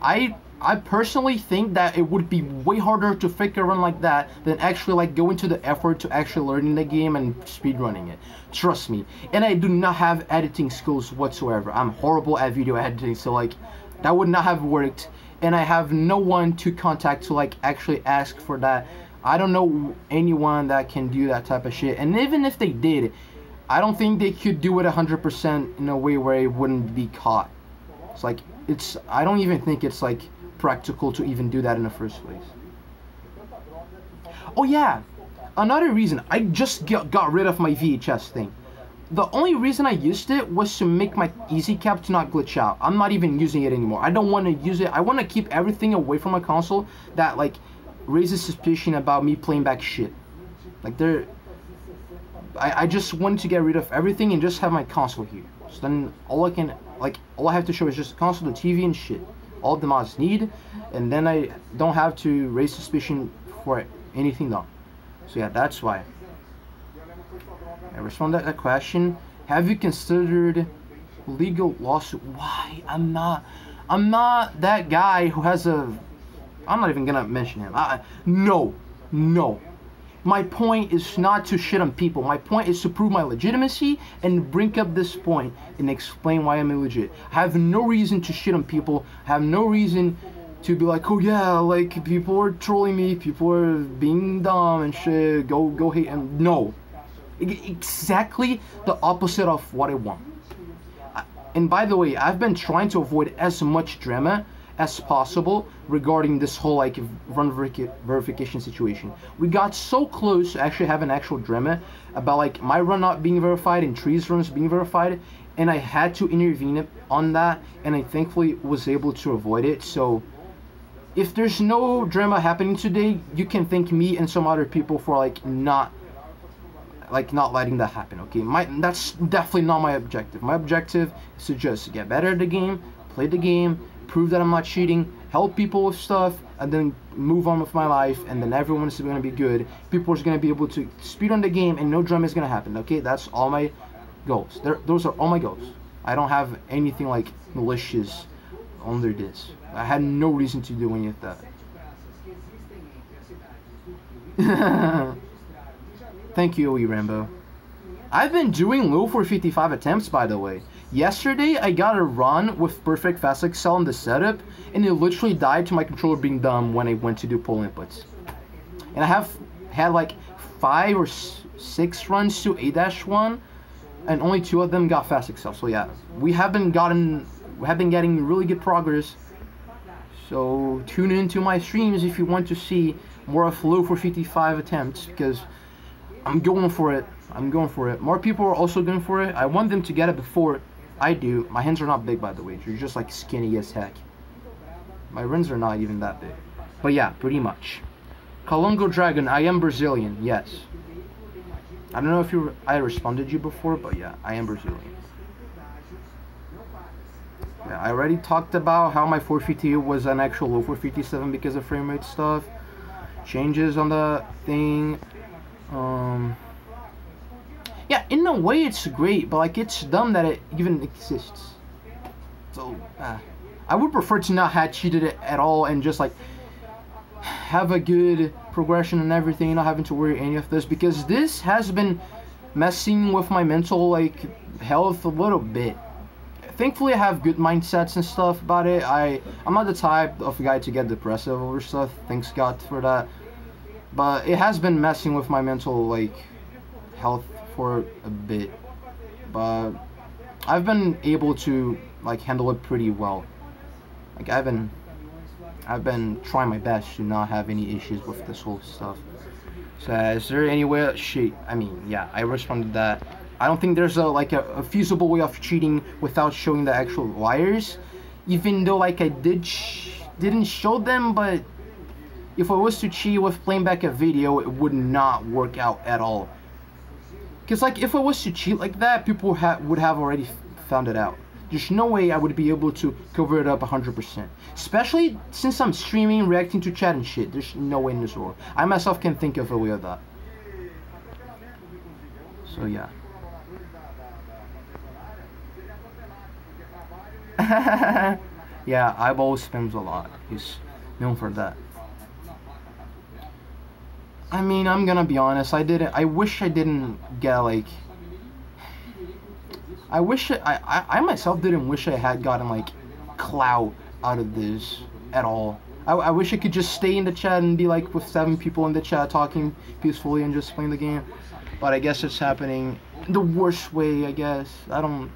Speaker 1: I I personally think that it would be way harder to fake a run like that than actually like go into the effort to actually learning the game and speedrunning it. Trust me. And I do not have editing skills whatsoever. I'm horrible at video editing, so like that would not have worked. And I have no one to contact to like actually ask for that. I don't know anyone that can do that type of shit. And even if they did, I don't think they could do it 100% in a way where it wouldn't be caught. It's like it's I don't even think it's like practical to even do that in the first place. Oh yeah, another reason I just got, got rid of my VHS thing. The only reason I used it was to make my EasyCap to not glitch out. I'm not even using it anymore. I don't want to use it. I want to keep everything away from my console that like raises suspicion about me playing back shit. Like there I, I just want to get rid of everything and just have my console here. So then all I can like all I have to show is just console, the TV, and shit. All the mods need, and then I don't have to raise suspicion for anything done. So yeah, that's why. I respond to that question. Have you considered legal lawsuit? Why? I'm not. I'm not that guy who has a. I'm not even gonna mention him. I, no, no. My point is not to shit on people. My point is to prove my legitimacy and bring up this point and explain why I'm illegit. I have no reason to shit on people. I have no reason to be like, oh yeah, like people are trolling me, people are being dumb and shit. Go, go hate and no, exactly the opposite of what I want. And by the way, I've been trying to avoid as much drama as possible regarding this whole like run verification situation. We got so close to actually having an actual drama about like my run not being verified and trees runs being verified, and I had to intervene on that, and I thankfully was able to avoid it. So if there's no drama happening today, you can thank me and some other people for like not like not letting that happen okay my that's definitely not my objective my objective is to just get better at the game play the game prove that i'm not cheating help people with stuff and then move on with my life and then everyone's going to be good. People are going to be able to speed on the game and no drama is going to happen okay? That's all my goals. They're, those are all my goals. I don't have anything like malicious under this. I had no reason to do any of that. Thank you, Rambo. I've been doing low for 55 attempts, by the way. Yesterday, I got a run with perfect fast accel in the setup, and it literally died to my controller being dumb when I went to do pull inputs. And I have had like five or six runs to 8-1, and only two of them got fast accel. So yeah, we have been gotten, we have been getting really good progress. So tune into my streams if you want to see more of low for 55 attempts, because I'm going for it. I'm going for it. More people are also going for it. I want them to get it before I do. My hands are not big, by the way. You're just like skinny as heck. My runs are not even that big. But yeah, pretty much. Kalungo Dragon, I am Brazilian. Yes. I don't know if you I responded you before, but yeah, I am Brazilian. Yeah, I already talked about how my 450 was an actual low 457 because of frame rate stuff. Changes on the thing. Um, yeah, in a way it's great, but like it's dumb that it even exists. So, uh, I would prefer to not have cheated it at all and just like have a good progression and everything, not having to worry any of this because this has been messing with my mental like health a little bit. Thankfully, I have good mindsets and stuff about it. I I'm not the type of guy to get depressive over stuff. Thanks God for that but it has been messing with my mental like health for a bit but I've been able to like handle it pretty well. Like I've been I've been trying my best to not have any issues with this whole stuff. So uh, is there any way she I mean yeah I responded that. I don't think there's a like a, a feasible way of cheating without showing the actual wires even though like I did sh didn't show them but if I was to cheat with playing back a video, it would not work out at all. Because, like, if I was to cheat like that, people ha would have already found it out. There's no way I would be able to cover it up 100%. Especially since I'm streaming, reacting to chat and shit. There's no way in this world. I myself can't think of a way of that. So, yeah. yeah, eyeball spams a lot. He's known for that. I mean, I'm gonna be honest. I didn't. I wish I didn't get like. I wish I, I, I myself didn't wish I had gotten like clout out of this at all. I, I wish I could just stay in the chat and be like with seven people in the chat talking peacefully and just playing the game. But I guess it's happening the worst way. I guess I don't.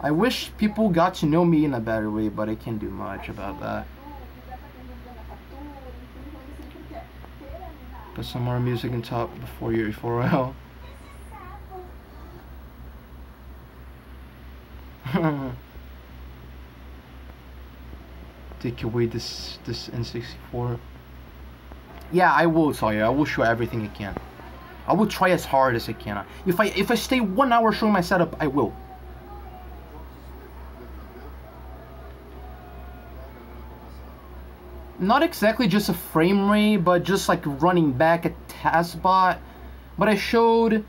Speaker 1: I wish people got to know me in a better way, but I can't do much about that. Put some more music on top before you before well. Take away this this N64. Yeah, I will tell you. I will show everything I can. I will try as hard as I can. If I if I stay one hour showing my setup, I will. Not exactly just a frame rate, but just like running back a taskbot. But I showed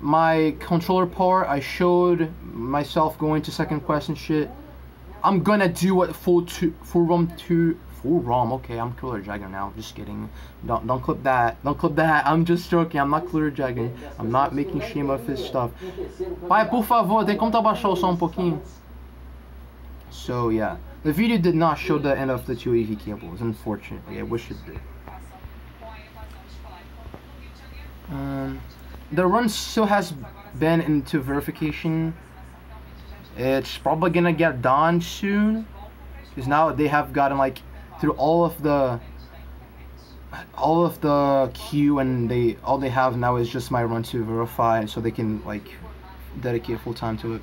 Speaker 1: my controller part. I showed myself going to second quest and shit. I'm gonna do what full two full ROM two full ROM. Okay, I'm Cooler Dragon now. Just kidding. Don't don't clip that. Don't clip that. I'm just joking. I'm not Cooler Dragon. I'm not making shame of his stuff. Pai, por favor, tem como tu o som um pouquinho? So yeah, the video did not show the end of the two AV cables. Unfortunately, I wish it did. Um, the run still has been into verification. It's probably gonna get done soon, because now they have gotten like through all of the all of the queue and they all they have now is just my run to verify so they can like dedicate full time to it.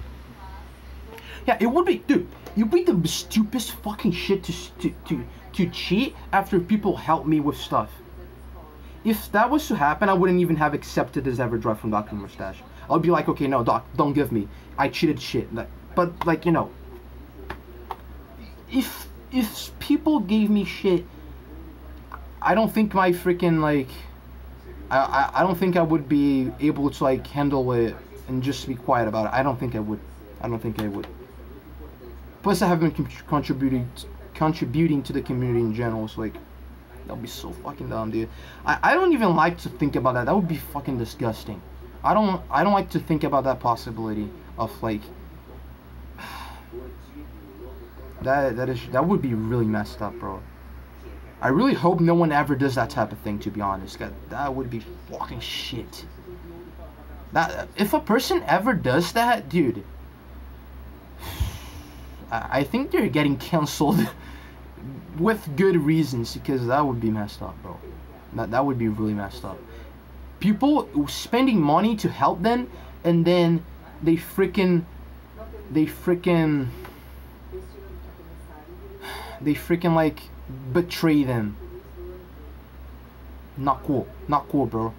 Speaker 1: Yeah, it would be, dude. It would be the stupidest fucking shit to to to to cheat after people help me with stuff. If that was to happen, I wouldn't even have accepted this Everdrive from Dr. Mustache. I'd be like, okay, no, Doc, don't give me. I cheated shit. But like you know, if if people gave me shit, I don't think my freaking like, I I don't think I would be able to like handle it and just be quiet about it. I don't think I would. I don't think I would. Plus, I have been contributing contributing to the community in general. So like, that would be so fucking dumb, dude. I I don't even like to think about that. That would be fucking disgusting. I don't I don't like to think about that possibility of like that that is that would be really messed up, bro. I really hope no one ever does that type of thing. To be honest, that that would be fucking shit. That if a person ever does that, dude, I, think they're getting canceled with good reasons because that would be messed up, bro. That that would be really messed up. People spending money to help them, and then they freaking, they freaking they freaking like betray them. Not cool. Not cool, bro.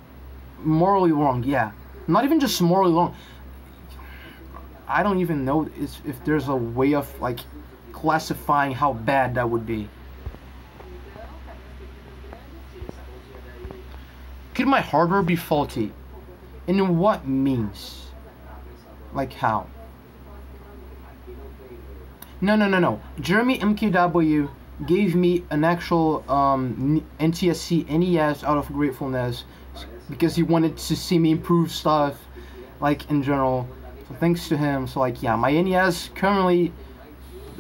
Speaker 1: Morally wrong, yeah. Not even just morally wrong. I don't even know if there's a way of like classifying how bad that would be. Could my hardware be faulty? And in what means? Like how? No, no, no, no. Jeremy MKW gave me an actual um, NTSC NES out of gratefulness because he wanted to see me improve stuff, like in general. Thanks to him. So like yeah, my NES currently,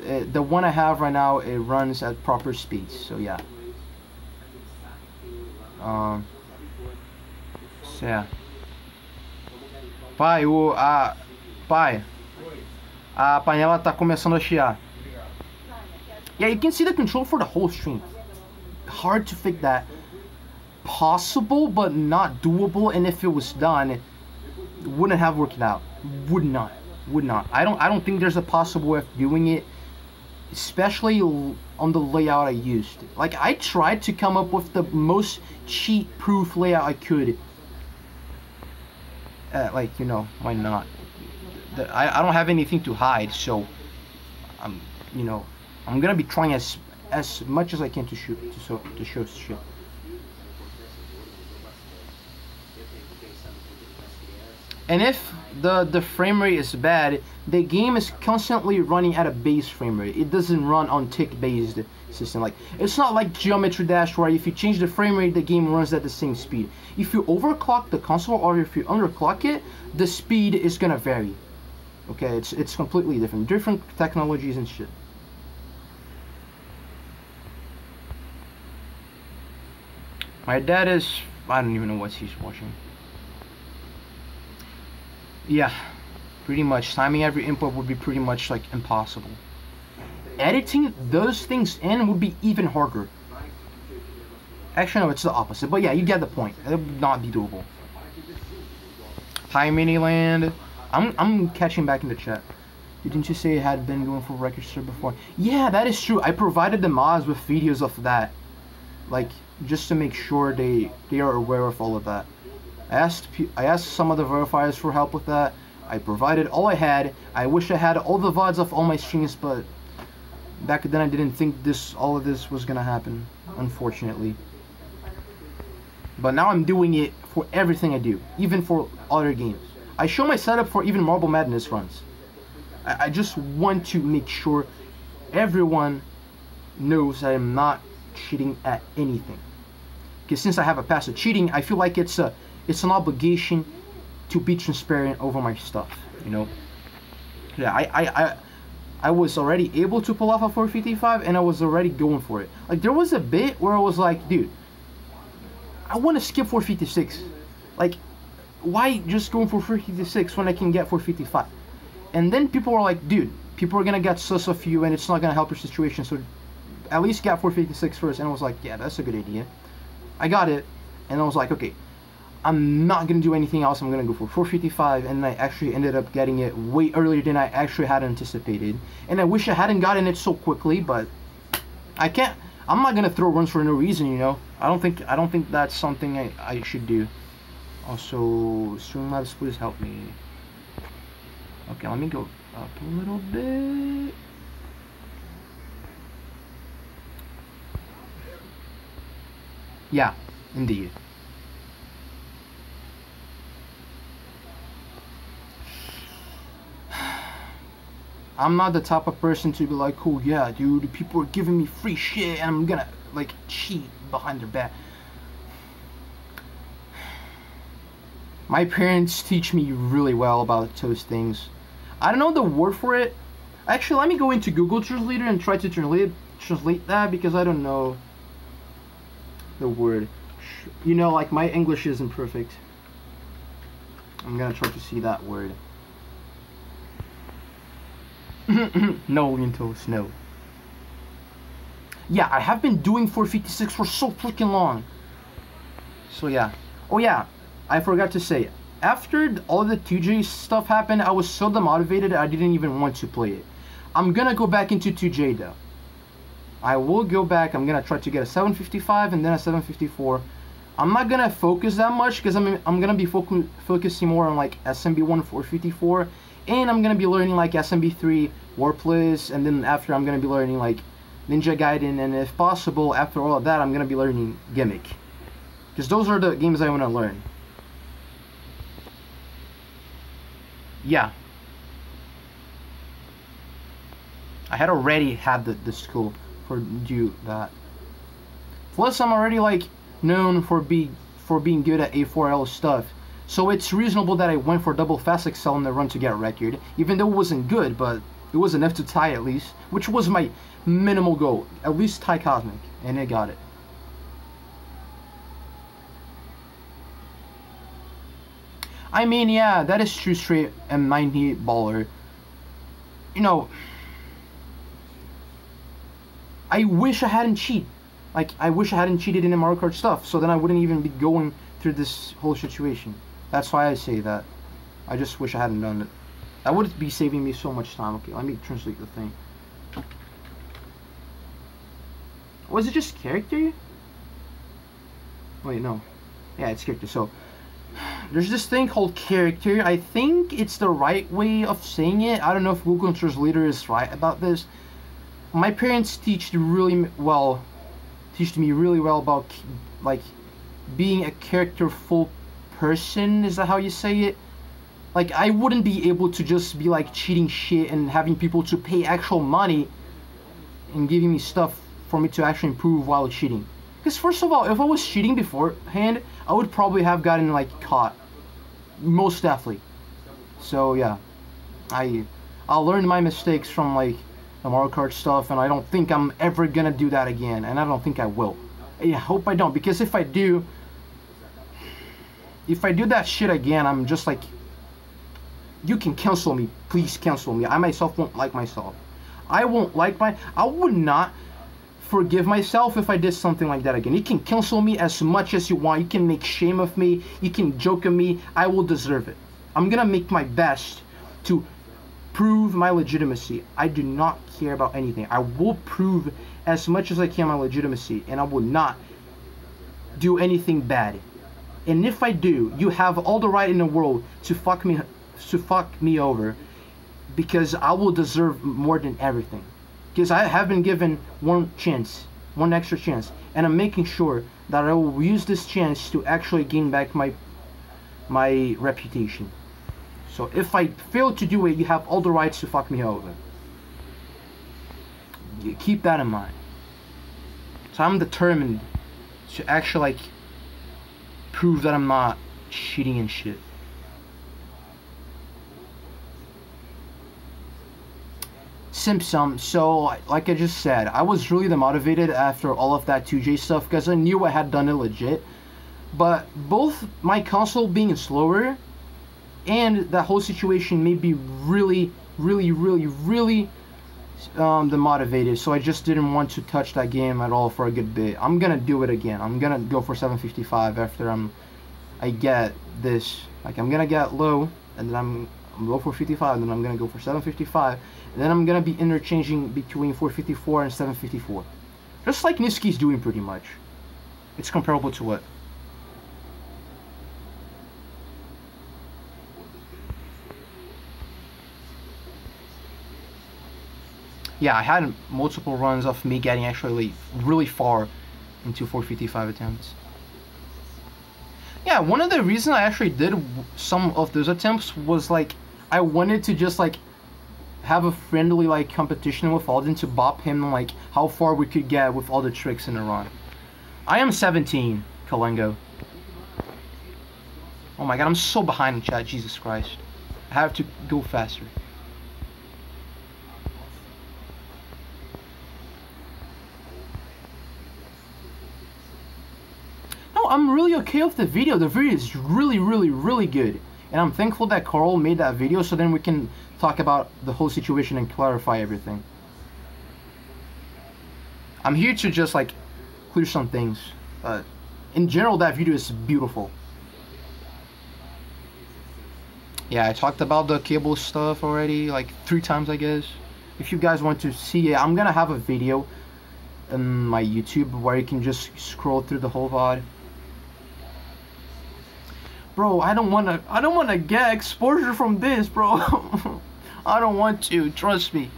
Speaker 1: uh, the one I have right now, it runs at proper speeds. So yeah. Um. So yeah. Pai, o a pai. A panela tá começando a chiar. Yeah, you can see the control for the whole stream. Hard to fake that. Possible, but not doable. And if it was done, wouldn't have worked out. Would not. Would not. I don't. I don't think there's a possible way of doing it, especially on the layout I used. Like I tried to come up with the most cheat-proof layout I could. Uh, like you know, why not? the, I, I don't have anything to hide, so I'm, you know, I'm gonna be trying as as much as I can to shoot to show to show shit. And if the the frame rate is bad, the game is constantly running at a base frame rate. It doesn't run on tick based system. Like it's not like Geometry Dash where if you change the frame rate, the game runs at the same speed. If you overclock the console or if you underclock it, the speed is gonna vary. Okay, it's it's completely different. Different technologies and shit. My dad is I don't even know what he's watching. Yeah, pretty much. Timing every input would be pretty much like impossible. Editing those things in would be even harder. Actually, no, it's the opposite. But yeah, you get the point. It would not be doable. Hi, Miniland. I'm I'm catching back in the chat. Didn't you say it had been going for register before? Yeah, that is true. I provided the mods with videos of that. Like, just to make sure they they are aware of all of that. I asked I asked some of the verifiers for help with that. I provided all I had. I wish I had all the VODs of all my streams, but back then I didn't think this all of this was gonna happen, unfortunately. But now I'm doing it for everything I do, even for other games. I show my setup for even Marble Madness runs. I, I just want to make sure everyone knows that I'm not cheating at anything. Because since I have a past of cheating, I feel like it's a it's an obligation to be transparent over my stuff. You know. Yeah, I I. I I was already able to pull off a 455 and I was already going for it. Like there was a bit where I was like, dude, I want to skip 456. Like, why just going for 456 when I can get 455? And then people were like, dude, people are gonna get sus of you and it's not gonna help your situation. So at least get 456 first. And I was like, yeah, that's a good idea. I got it, and I was like, okay, I'm not gonna do anything else. I'm gonna go for 455, and I actually ended up getting it way earlier than I actually had anticipated. And I wish I hadn't gotten it so quickly, but I can't. I'm not gonna throw runs for no reason, you know. I don't think I don't think that's something I, I should do. Also, Streamlabs, please help me. Okay, let me go up a little bit. Yeah, indeed. I'm not the type of person to be like, oh yeah, dude, people are giving me free shit and I'm gonna like cheat behind their back. My parents teach me really well about those things. I don't know the word for it. Actually, let me go into Google Translator and try to translate translate that because I don't know the word. You know, like my English isn't perfect. I'm gonna try to see that word. Mm-hmm. no, Linto, snow. Yeah, I have been doing 456 for so freaking long. So yeah. Oh yeah, I forgot to say. After all the 2J stuff happened, I was so demotivated I didn't even want to play it. I'm gonna go back into 2J though. I will go back. I'm gonna try to get a 755 and then a 754. I'm not gonna focus that much because I'm I'm gonna be focu focusing more on like SMB1 454, and I'm gonna be learning like SMB3 Warpless, and then after I'm gonna be learning like Ninja Gaiden, and if possible, after all of that, I'm gonna be learning Gimmick, because those are the games I want to learn. Yeah. I had already had the, the school for do that. Plus, I'm already like known for be for being good at A4L stuff, so it's reasonable that I went for double fast accel in the run to get a record, even though it wasn't good, but it was enough to tie at least, which was my minimal goal, at least tie Kosmic, and I got it. I mean, yeah, that is true straight and 90 baller. You know, I wish I hadn't cheated. Like, I wish I hadn't cheated in the Mario Kart stuff, so then I wouldn't even be going through this whole situation. That's why I say that. I just wish I hadn't done it. That would be saving me so much time. Okay, let me translate the thing. Was it just character? Wait, no. Yeah, it's character. So, there's this thing called character. I think it's the right way of saying it. I don't know if Google Translator is right about this my parents teach really well teach me really well about like being a characterful person is that how you say it? Like i wouldn't be able to just be like cheating shit and having people to pay actual money and giving me stuff for me to actually improve while cheating. Because first of all if i was cheating beforehand i would probably have gotten like caught. Most definitely. So yeah. I I learned my mistakes from like the Mario Kart stuff, and I don't think I'm ever gonna do that again, and I don't think I will. I hope I don't, because if I do, if I do that shit again, I'm just like, you can cancel me, please cancel me. I myself won't like myself. I won't like my, I would not forgive myself if I did something like that again. You can cancel me as much as you want. You can make shame of me. You can joke at me. I will deserve it. I'm gonna make my best to prove my legitimacy. I do not care about anything. I will prove as much as I can my legitimacy, and I will not do anything bad. And if I do, you have all the right in the world to fuck me to fuck me over because I will deserve more than everything. Because I have been given one chance, one extra chance, and I'm making sure that I will use this chance to actually gain back my my reputation. So if I fail to do it, you have all the rights to fuck me over. You keep that in mind. So I'm determined to actually like prove that I'm not cheating and shit. Simpson, so like I just said, I was really demotivated after all of that 2J stuff because I knew I had done it legit. But both my console being slower and that whole situation made me really, really, really, really um, demotivated. So I just didn't want to touch that game at all for a good bit. I'm gonna do it again. I'm gonna go for 755 after I'm I get this. Like I'm gonna get low and then I'm I'm low for 55 and then I'm gonna go for 755 and then I'm gonna be interchanging between 454 and 754 just like Niftski's doing pretty much it's comparable to what yeah I had multiple runs of me getting actually really far into 455 attempts yeah one of the reasons I actually did some of those attempts was like I wanted to just like have a friendly like competition with Alden to bop him like how far we could get with all the tricks in a run. I am 17, Kalengo. Oh my god, I'm so behind in chat, Jesus Christ. I have to go faster. No, I'm really okay with the video. The video is really, really, really good. And I'm thankful that Karl made that video so then we can talk about the whole situation and clarify everything. I'm here to just like clear some things. But in general, that video is beautiful. Yeah, I talked about the cable stuff already, like three times, I guess. If you guys want to see it, I'm gonna have a video on my YouTube where you can just scroll through the whole VOD bro i don't want to i don't want to get exposure from this bro. I don't want to trust me.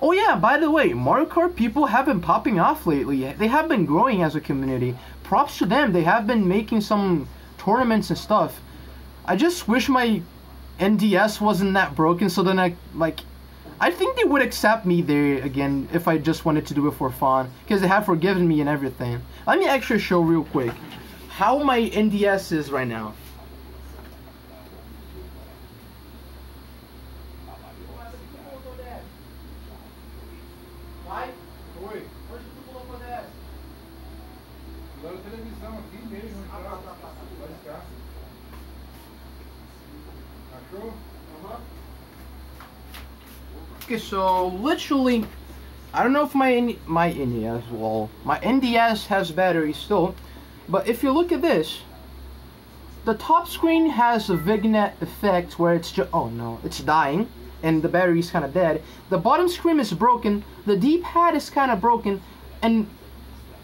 Speaker 1: Oh yeah by the way mario kart people have been popping off lately. They have been growing as a community. Props to them they have been making some tournaments and stuff. I just wish my nds wasn't that broken so then i like I think they would accept me there again if I just wanted to do it for fun because they have forgiven me and everything. Let me actually show real quick how my NDS is right now. Okay, so literally, I don't know if my my NDS will. My NDS has battery still, but if you look at this, the top screen has a vignette effect where it's just, oh no, it's dying and the battery is kind of dead. The bottom screen is broken, the D-pad is kind of broken, and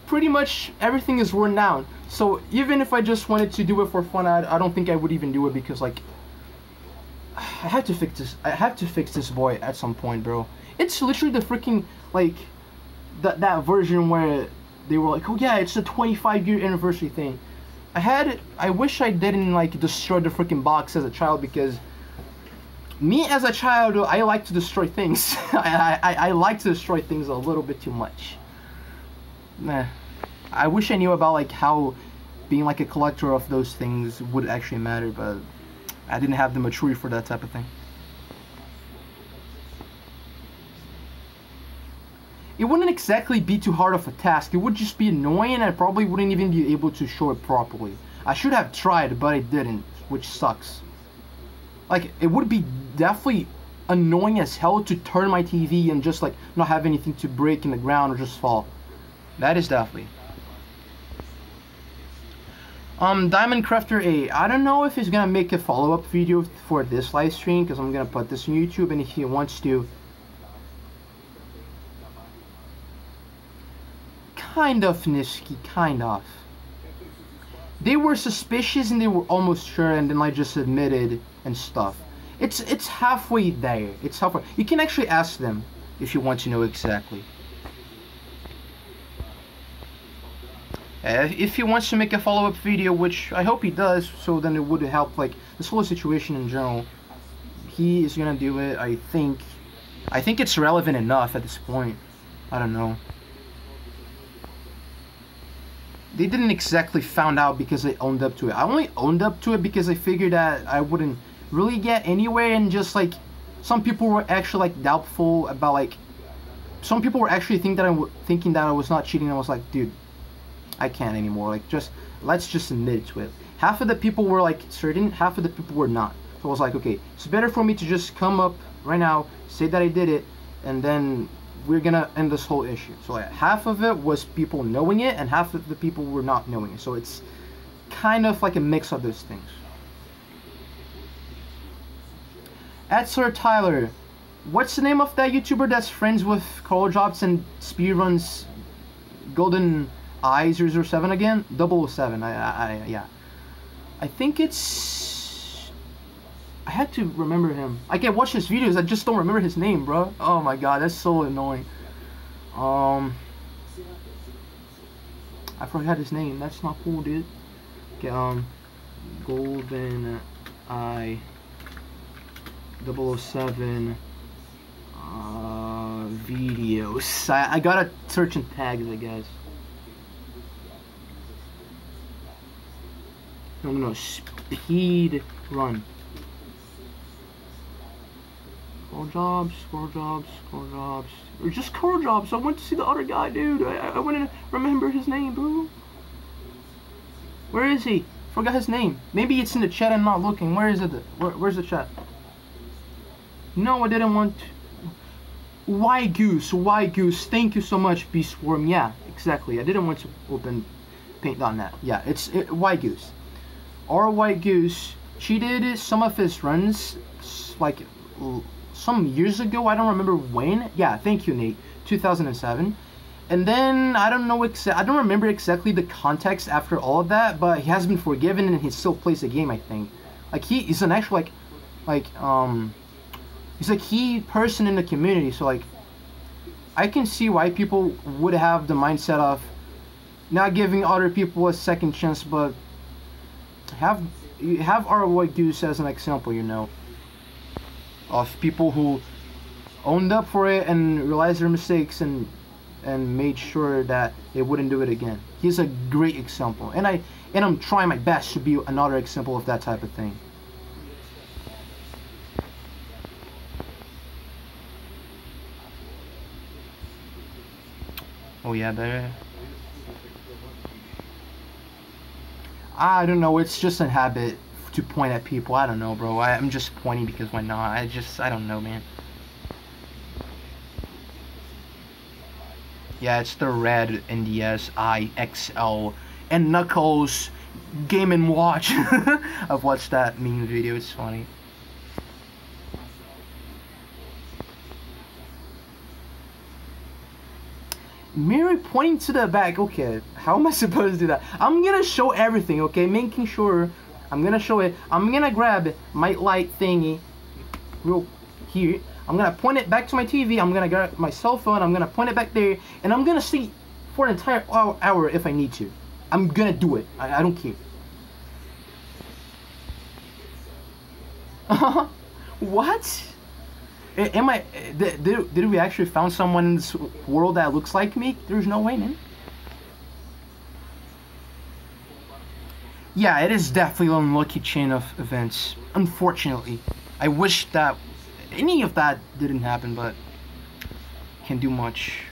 Speaker 1: pretty much everything is worn down. So even if I just wanted to do it for fun, I, I don't think I would even do it because like, I have to fix this. I have to fix this boy at some point, bro. It's literally the freaking like that that version where they were like, oh yeah, it's the 25 year anniversary thing. I had, I wish I didn't like destroy the freaking box as a child because me as a child, I like to destroy things. I, I, I like to destroy things a little bit too much. Nah. I wish I knew about like how being like a collector of those things would actually matter, but I didn't have the maturity for that type of thing. It wouldn't exactly be too hard of a task. It would just be annoying and I probably wouldn't even be able to show it properly. I should have tried, but I didn't, which sucks. Like, it would be definitely annoying as hell to turn my TV and just like not have anything to break in the ground or just fall. That is definitely. Um, Diamond Crafter 8. I don't know if he's gonna make a follow-up video for this live stream because I'm gonna put this on YouTube and if he wants to, kind of Nishiki, kind of. they were suspicious and they were almost sure and then like just admitted and stuff. It's it's halfway there. It's halfway. You can actually ask them if you want to know exactly. Uh, if he wants to make a follow-up video, which I hope he does, so then it would help like this whole situation in general. He is gonna do it. I think. I think it's relevant enough at this point. I don't know. They didn't exactly found out because I owned up to it. I only owned up to it because I figured that I wouldn't really get anywhere and just like some people were actually like doubtful about like some people were actually think that I w- thinking that I was not cheating. I was like, dude, I can't anymore. Like, just let's just admit to it. Half of the people were like certain, half of the people were not. So I was like, okay, it's better for me to just come up right now, say that I did it, and then we're gonna end this whole issue. So like, half of it was people knowing it, and half of the people were not knowing it. So it's kind of like a mix of those things. At Sir Tyler, what's the name of that YouTuber that's friends with Karl Jobst and speedruns Golden Eye 007 again? 007, I, I, I, yeah. I think it's... I had to remember him. I can't watch his videos, I just don't remember his name, bro. Oh my god, that's so annoying. Um... I forgot his name, that's not cool, dude. Okay, um... Golden Eye... 007 uh, videos. I, I gotta search in tags, I guess. No, no. Speed run. Score jobs, score jobs, score jobs. Or just score jobs. I went to see the other guy, dude. I, I went to remember his name, bro. Where is he? Forgot his name. Maybe it's in the chat. I'm not looking. Where is it? Where, where's the chat? No, I didn't want. Why goose? Why goose? Thank you so much, Beastworm. Yeah, exactly. I didn't want to open paint.net. Yeah, it's it, Why goose. Our White Goose cheated some of his runs like some years ago. I don't remember when. Yeah, thank you, Nate. 2007. And then I don't know exa- I don't remember exactly the context after all of that, but he has been forgiven and he still plays the game. I think. Like he is an actual like, like um, he's a key person in the community. So like, I can see why people would have the mindset of not giving other people a second chance, but have you have our white goose as an example, you know, of people who owned up for it and realized their mistakes and and made sure that they wouldn't do it again. He's a great example, and I and I'm trying my best to be another example of that type of thing. Oh yeah, there. I don't know. It's just a habit to point at people. I don't know, bro. I, am just pointing because why not? I just, I don't know, man. Yeah, it's the red NDS IXL and Knuckles Game and Watch. I've watched that meme video. It's funny. Mirror pointing to the back. Okay, how am I supposed to do that? I'm gonna show everything, okay? Making sure I'm gonna show it. I'm gonna grab my light thingy real here. I'm gonna point it back to my TV. I'm gonna grab my cell phone. I'm gonna point it back there, and I'm gonna see for an entire hour if I need to. I'm gonna do it. I, I don't care. what? Am I? Eh, did, did we actually found someone in this world that looks like me? There's no way, man. Yeah, it is definitely an unlucky chain of events. Unfortunately, I wish that any of that didn't happen, but can't do much.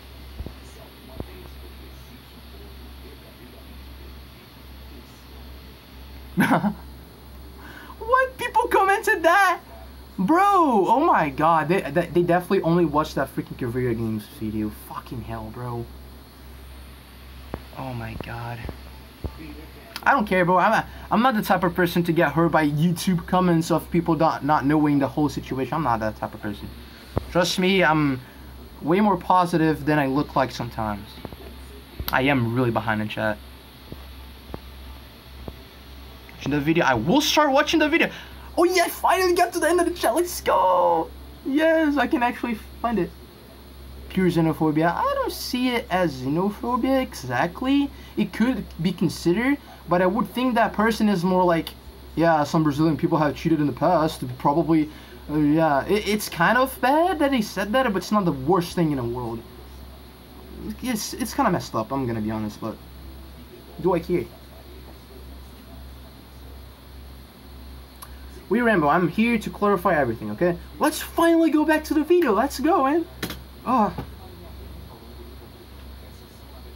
Speaker 1: what? People commented that? Bro, oh my god, they, they, definitely only watched that freaking Career Games video. Fucking hell, bro. Oh my god. I don't care, bro. I'm, a, I'm not the type of person to get hurt by YouTube comments of people not, not knowing the whole situation. I'm not that type of person. Trust me, I'm way more positive than I look like sometimes. I am really behind in chat. watching the video. I will start watching the video. Oh yeah, I finally got to the end of the chat. Let's go. Yes, I can actually find it. Pure xenophobia. I don't see it as xenophobia exactly. It could be considered, but I would think that person is more like, yeah, some Brazilian people have cheated in the past. Probably, uh, yeah. It, it's kind of bad that he said that, but it's not the worst thing in the world. It's it's kind of messed up. I'm gonna be honest, but do I care? We Rambo, I'm here to clarify everything, okay? Let's finally go back to the video. Let's go, man. Oh.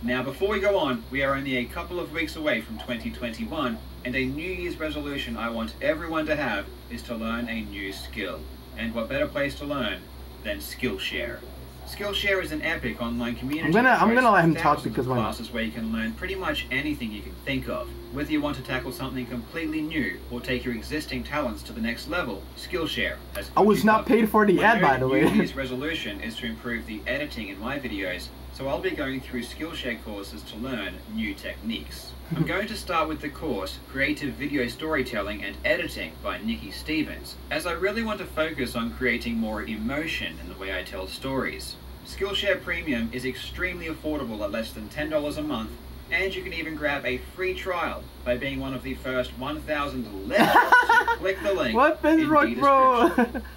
Speaker 2: Now, before we go on, we are only a couple of weeks away from 2021, and a New Year's resolution I want everyone to have is to learn a new skill. And what better place to learn than Skillshare? Skillshare is an epic online community.
Speaker 1: I'm gonna I'm gonna let him talk because why
Speaker 2: classes where you can learn pretty much anything you can think of. Whether you want to tackle something completely new or take your existing talents to the next level, Skillshare has
Speaker 1: I was not paid for the ad, by the way.
Speaker 2: New Year's resolution is to improve the editing in my videos, so I'll be going through Skillshare courses to learn new techniques. I'm going to start with the course Creative Video Storytelling and Editing by Nikki Stevens, as I really want to focus on creating more emotion in the way I tell stories. Skillshare Premium is extremely affordable at less than $10 a month, and you can even grab a free trial by being one of the first 1,000 listeners to click the link
Speaker 1: Weapons
Speaker 2: in
Speaker 1: rock,
Speaker 2: the
Speaker 1: bro.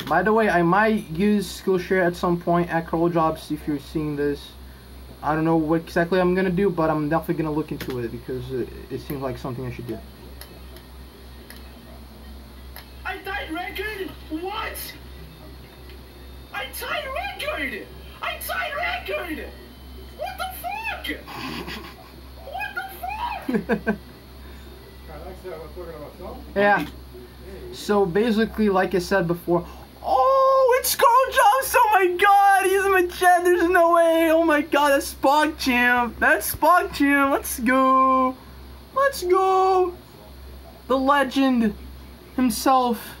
Speaker 2: description.
Speaker 1: By the way, I might use Skillshare at some point at Karl Jobst if you're seeing this. I don't know what exactly I'm gonna do, but I'm definitely gonna look into it because it, it seems like something I should do.
Speaker 3: I tied record? What? I tied record! I tied record! What the fuck? what the fuck?
Speaker 1: yeah. So basically, like I said before, oh, it's Jobst! Oh my God, he's my chat. There's no way. Oh my God, that's Spock Champ. That's Spock Champ. Let's go. Let's go. The legend himself.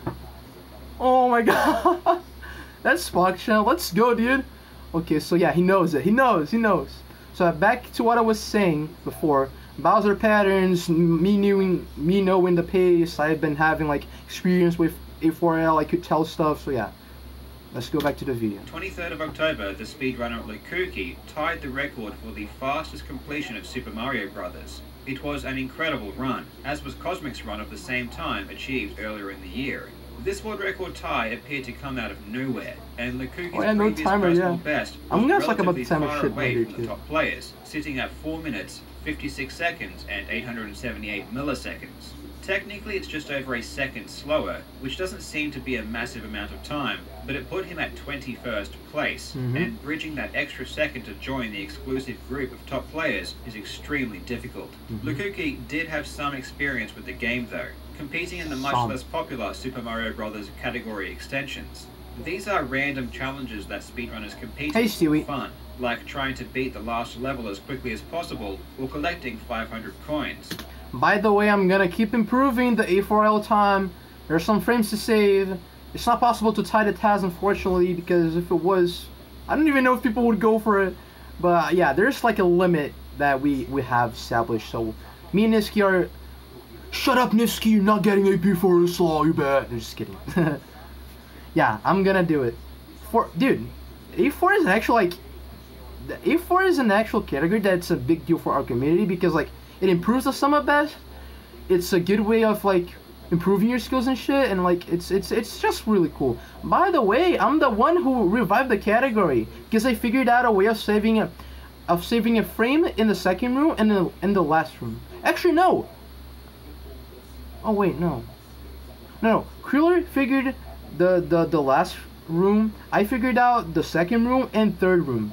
Speaker 1: Oh my God. That's Spock Champ. Let's go, dude. Okay, so yeah, he knows it. He knows. He knows. So back to what I was saying before. Bowser patterns, me knowing me knowing the pace. I've been having like experience with A4L. I could tell stuff. So yeah, let's go back to the video.
Speaker 2: 23rd of October, the speedrunner LeKukie tied the record for the fastest completion of Super Mario Bros. It was an incredible run, as was Kosmic's run of the same time achieved earlier in the year. This world record tie appeared to come out of nowhere, and LeKukie's
Speaker 1: Oh, yeah, no
Speaker 2: previous
Speaker 1: timer,
Speaker 2: personal
Speaker 1: yeah.
Speaker 2: best
Speaker 1: I'm
Speaker 2: was
Speaker 1: gonna suck about the timer
Speaker 2: far
Speaker 1: shit
Speaker 2: away from
Speaker 1: too.
Speaker 2: the top players, sitting at 4 minutes, 56 seconds, and 878 milliseconds. Technically, it's just over a second slower, which doesn't seem to be a massive amount of time, but it put him at 21st place,
Speaker 1: Mhm.
Speaker 2: and bridging that extra second to join the exclusive group of top players is extremely difficult.
Speaker 1: Mhm.
Speaker 2: LeKukie did have some experience with the game though, competing in the much
Speaker 1: Some.
Speaker 2: less popular Super Mario Bros. category extensions. These are random challenges that speedrunners compete
Speaker 1: Hey,
Speaker 2: in for fun, like trying to beat the last level as quickly as possible or collecting 500 coins.
Speaker 1: By the way, I'm gonna keep improving the A4L time. There's some frames to save. It's not possible to tie the TAS, unfortunately, because if it was, I don't even know if people would go for it. But uh, yeah, there's like a limit that we we have established. So me and Niftski are. Shut up, Niftski! You're not getting AP for this law. You bet. Just kidding. yeah, I'm gonna do it. For dude, A4 is actually like. The A4 is an actual category that's a big deal for our community because like it improves the sum of best. It's a good way of like improving your skills and shit, and like it's it's it's just really cool. By the way, I'm the one who revived the category because I figured out a way of saving a of saving a frame in the second room and the in the last room. Actually, no. Oh wait, no. No. Kriller figured the the the last room. I figured out the second room and third room.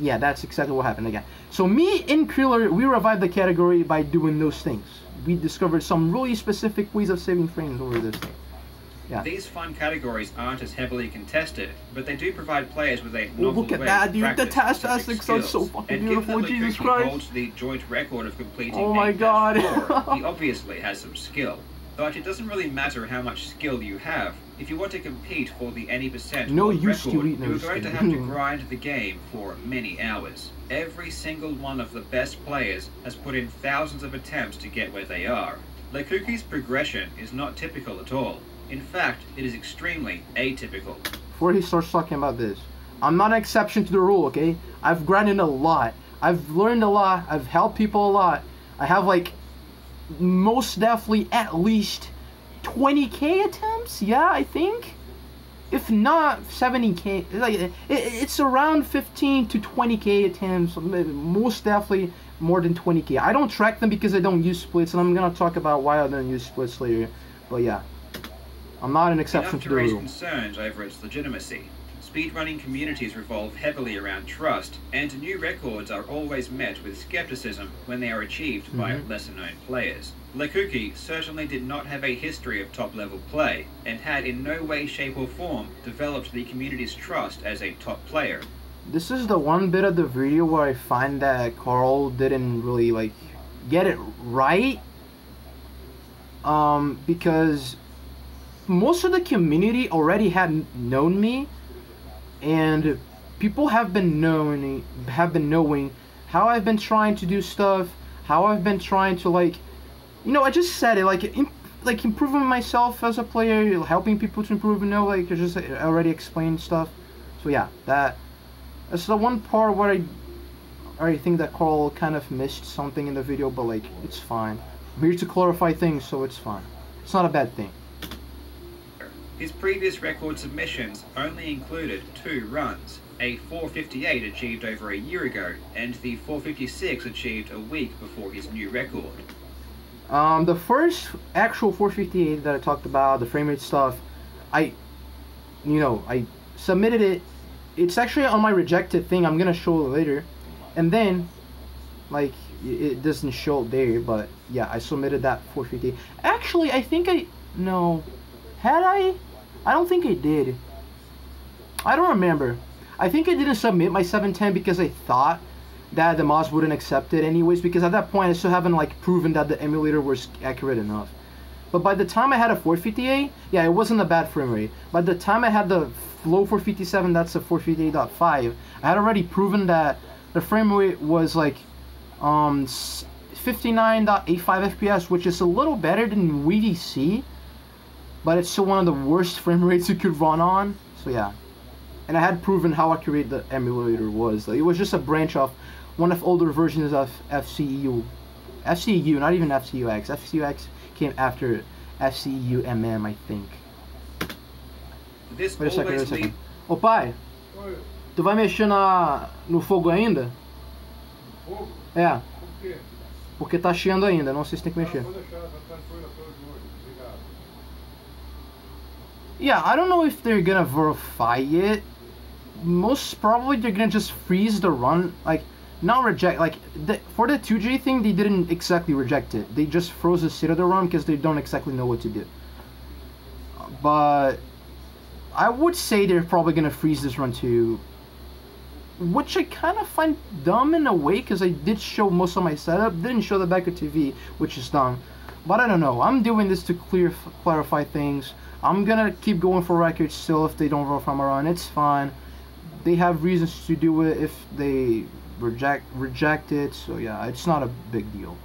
Speaker 1: Yeah, that's exactly what happened again. So me and Kriller, we revived the category by doing those things. We discovered some really specific ways of saving frames over this thing. Yeah.
Speaker 2: These fun categories aren't as heavily contested, but they do provide players with a
Speaker 1: Oh,
Speaker 2: novel
Speaker 1: look at
Speaker 2: way
Speaker 1: that, dude. The task aspects are so fucking
Speaker 2: and
Speaker 1: beautiful, Jesus Christ.
Speaker 2: holds the joint record of completing
Speaker 1: Oh my
Speaker 2: 8-4,
Speaker 1: God.
Speaker 2: he obviously has some skill. But it doesn't really matter how much skill you have. If you want to compete for the any percent
Speaker 1: No, you
Speaker 2: record,
Speaker 1: Stewie, no,
Speaker 2: you are going to have to grind the game for many hours. Every single one of the best players has put in thousands of attempts to get where they are. LeKukie's progression is not typical at all. In fact, it is extremely atypical.
Speaker 1: Before he starts talking about this, I'm not an exception to the rule, okay? I've grinded a lot. I've learned a lot. I've helped people a lot. I have like most definitely at least 20k attempts. Yeah, I think. If not 70k, like it, it's around 15 to 20k attempts. Most definitely more than 20k. I don't track them because I don't use splits, and I'm gonna talk about why I don't use splits later. But yeah, I'm not an exception to the rule.
Speaker 2: concerns over its legitimacy. Speedrunning communities revolve heavily around trust, and new records are always met with skepticism when they are achieved by
Speaker 1: Mhm.
Speaker 2: lesser known players. LeKukie certainly did not have a history of top level play, and had in no way, shape, or form developed the community's trust as a top player.
Speaker 1: This is the one bit of the video where I find that Karl didn't really like get it right. Um, because most of the community already had known me, and people have been knowing have been knowing how I've been trying to do stuff, how I've been trying to like, you know, I just said it like. Im- like improving myself as a player, helping people to improve, you know, like I just already explained stuff. So yeah, that that's the one part where I I think that Karl kind of missed something in the video, but like it's fine. I'm here to clarify things, so it's fine. It's not a bad thing.
Speaker 2: His previous record submissions only included two runs, a 458 achieved over a year ago, and the 456 achieved a week before his new record.
Speaker 1: Um, the first actual 458 that I talked about, the frame rate stuff, I, you know, I submitted it. It's actually on my rejected thing. I'm gonna show it later, and then, like, it doesn't show there, but yeah, I submitted that 458. Actually, I think I no, had I? I don't think I did. I don't remember. I think I didn't submit my 710 because I thought that the mods wouldn't accept it anyways because at that point I still haven't like proven that the emulator was accurate enough. But by the time I had a 458, yeah, it wasn't a bad frame rate. By the time I had the Flow 457, that's a 458.5, I had already proven that the frame rate was like um s- 59.85 FPS, which is a little better than VDC, but it's still one of the worst frame rates you could run on. So yeah. And I had proven how accurate the emulator was. Like, it was just a branch of one of older versions of FCEU. FCEU, not even FCEUX. FCEUX came after FCEU MM, I think.
Speaker 2: This
Speaker 1: Wait a second, wait a second. Ô pai,
Speaker 4: Oi,
Speaker 1: tu vai mexer na, no fogo ainda?
Speaker 4: fogo?
Speaker 1: É,
Speaker 4: Por quê?
Speaker 1: porque tá chiando ainda, não sei se tem que mexer.
Speaker 4: Vou deixar essa tranquila toda
Speaker 1: Yeah, I don't know if they're gonna verify it. Most probably they're gonna just freeze the run, like not reject. Like the, for the 2J thing, they didn't exactly reject it. They just froze the state of the run because they don't exactly know what to do. But I would say they're probably gonna freeze this run too, which I kind of find dumb in a way because I did show most of my setup, didn't show the back of TV, which is dumb. But I don't know. I'm doing this to clear clarify things. I'm gonna keep going for records still if they don't roll from a run. It's fine. They have reasons to do it if they reject reject it. So yeah, it's not a big deal.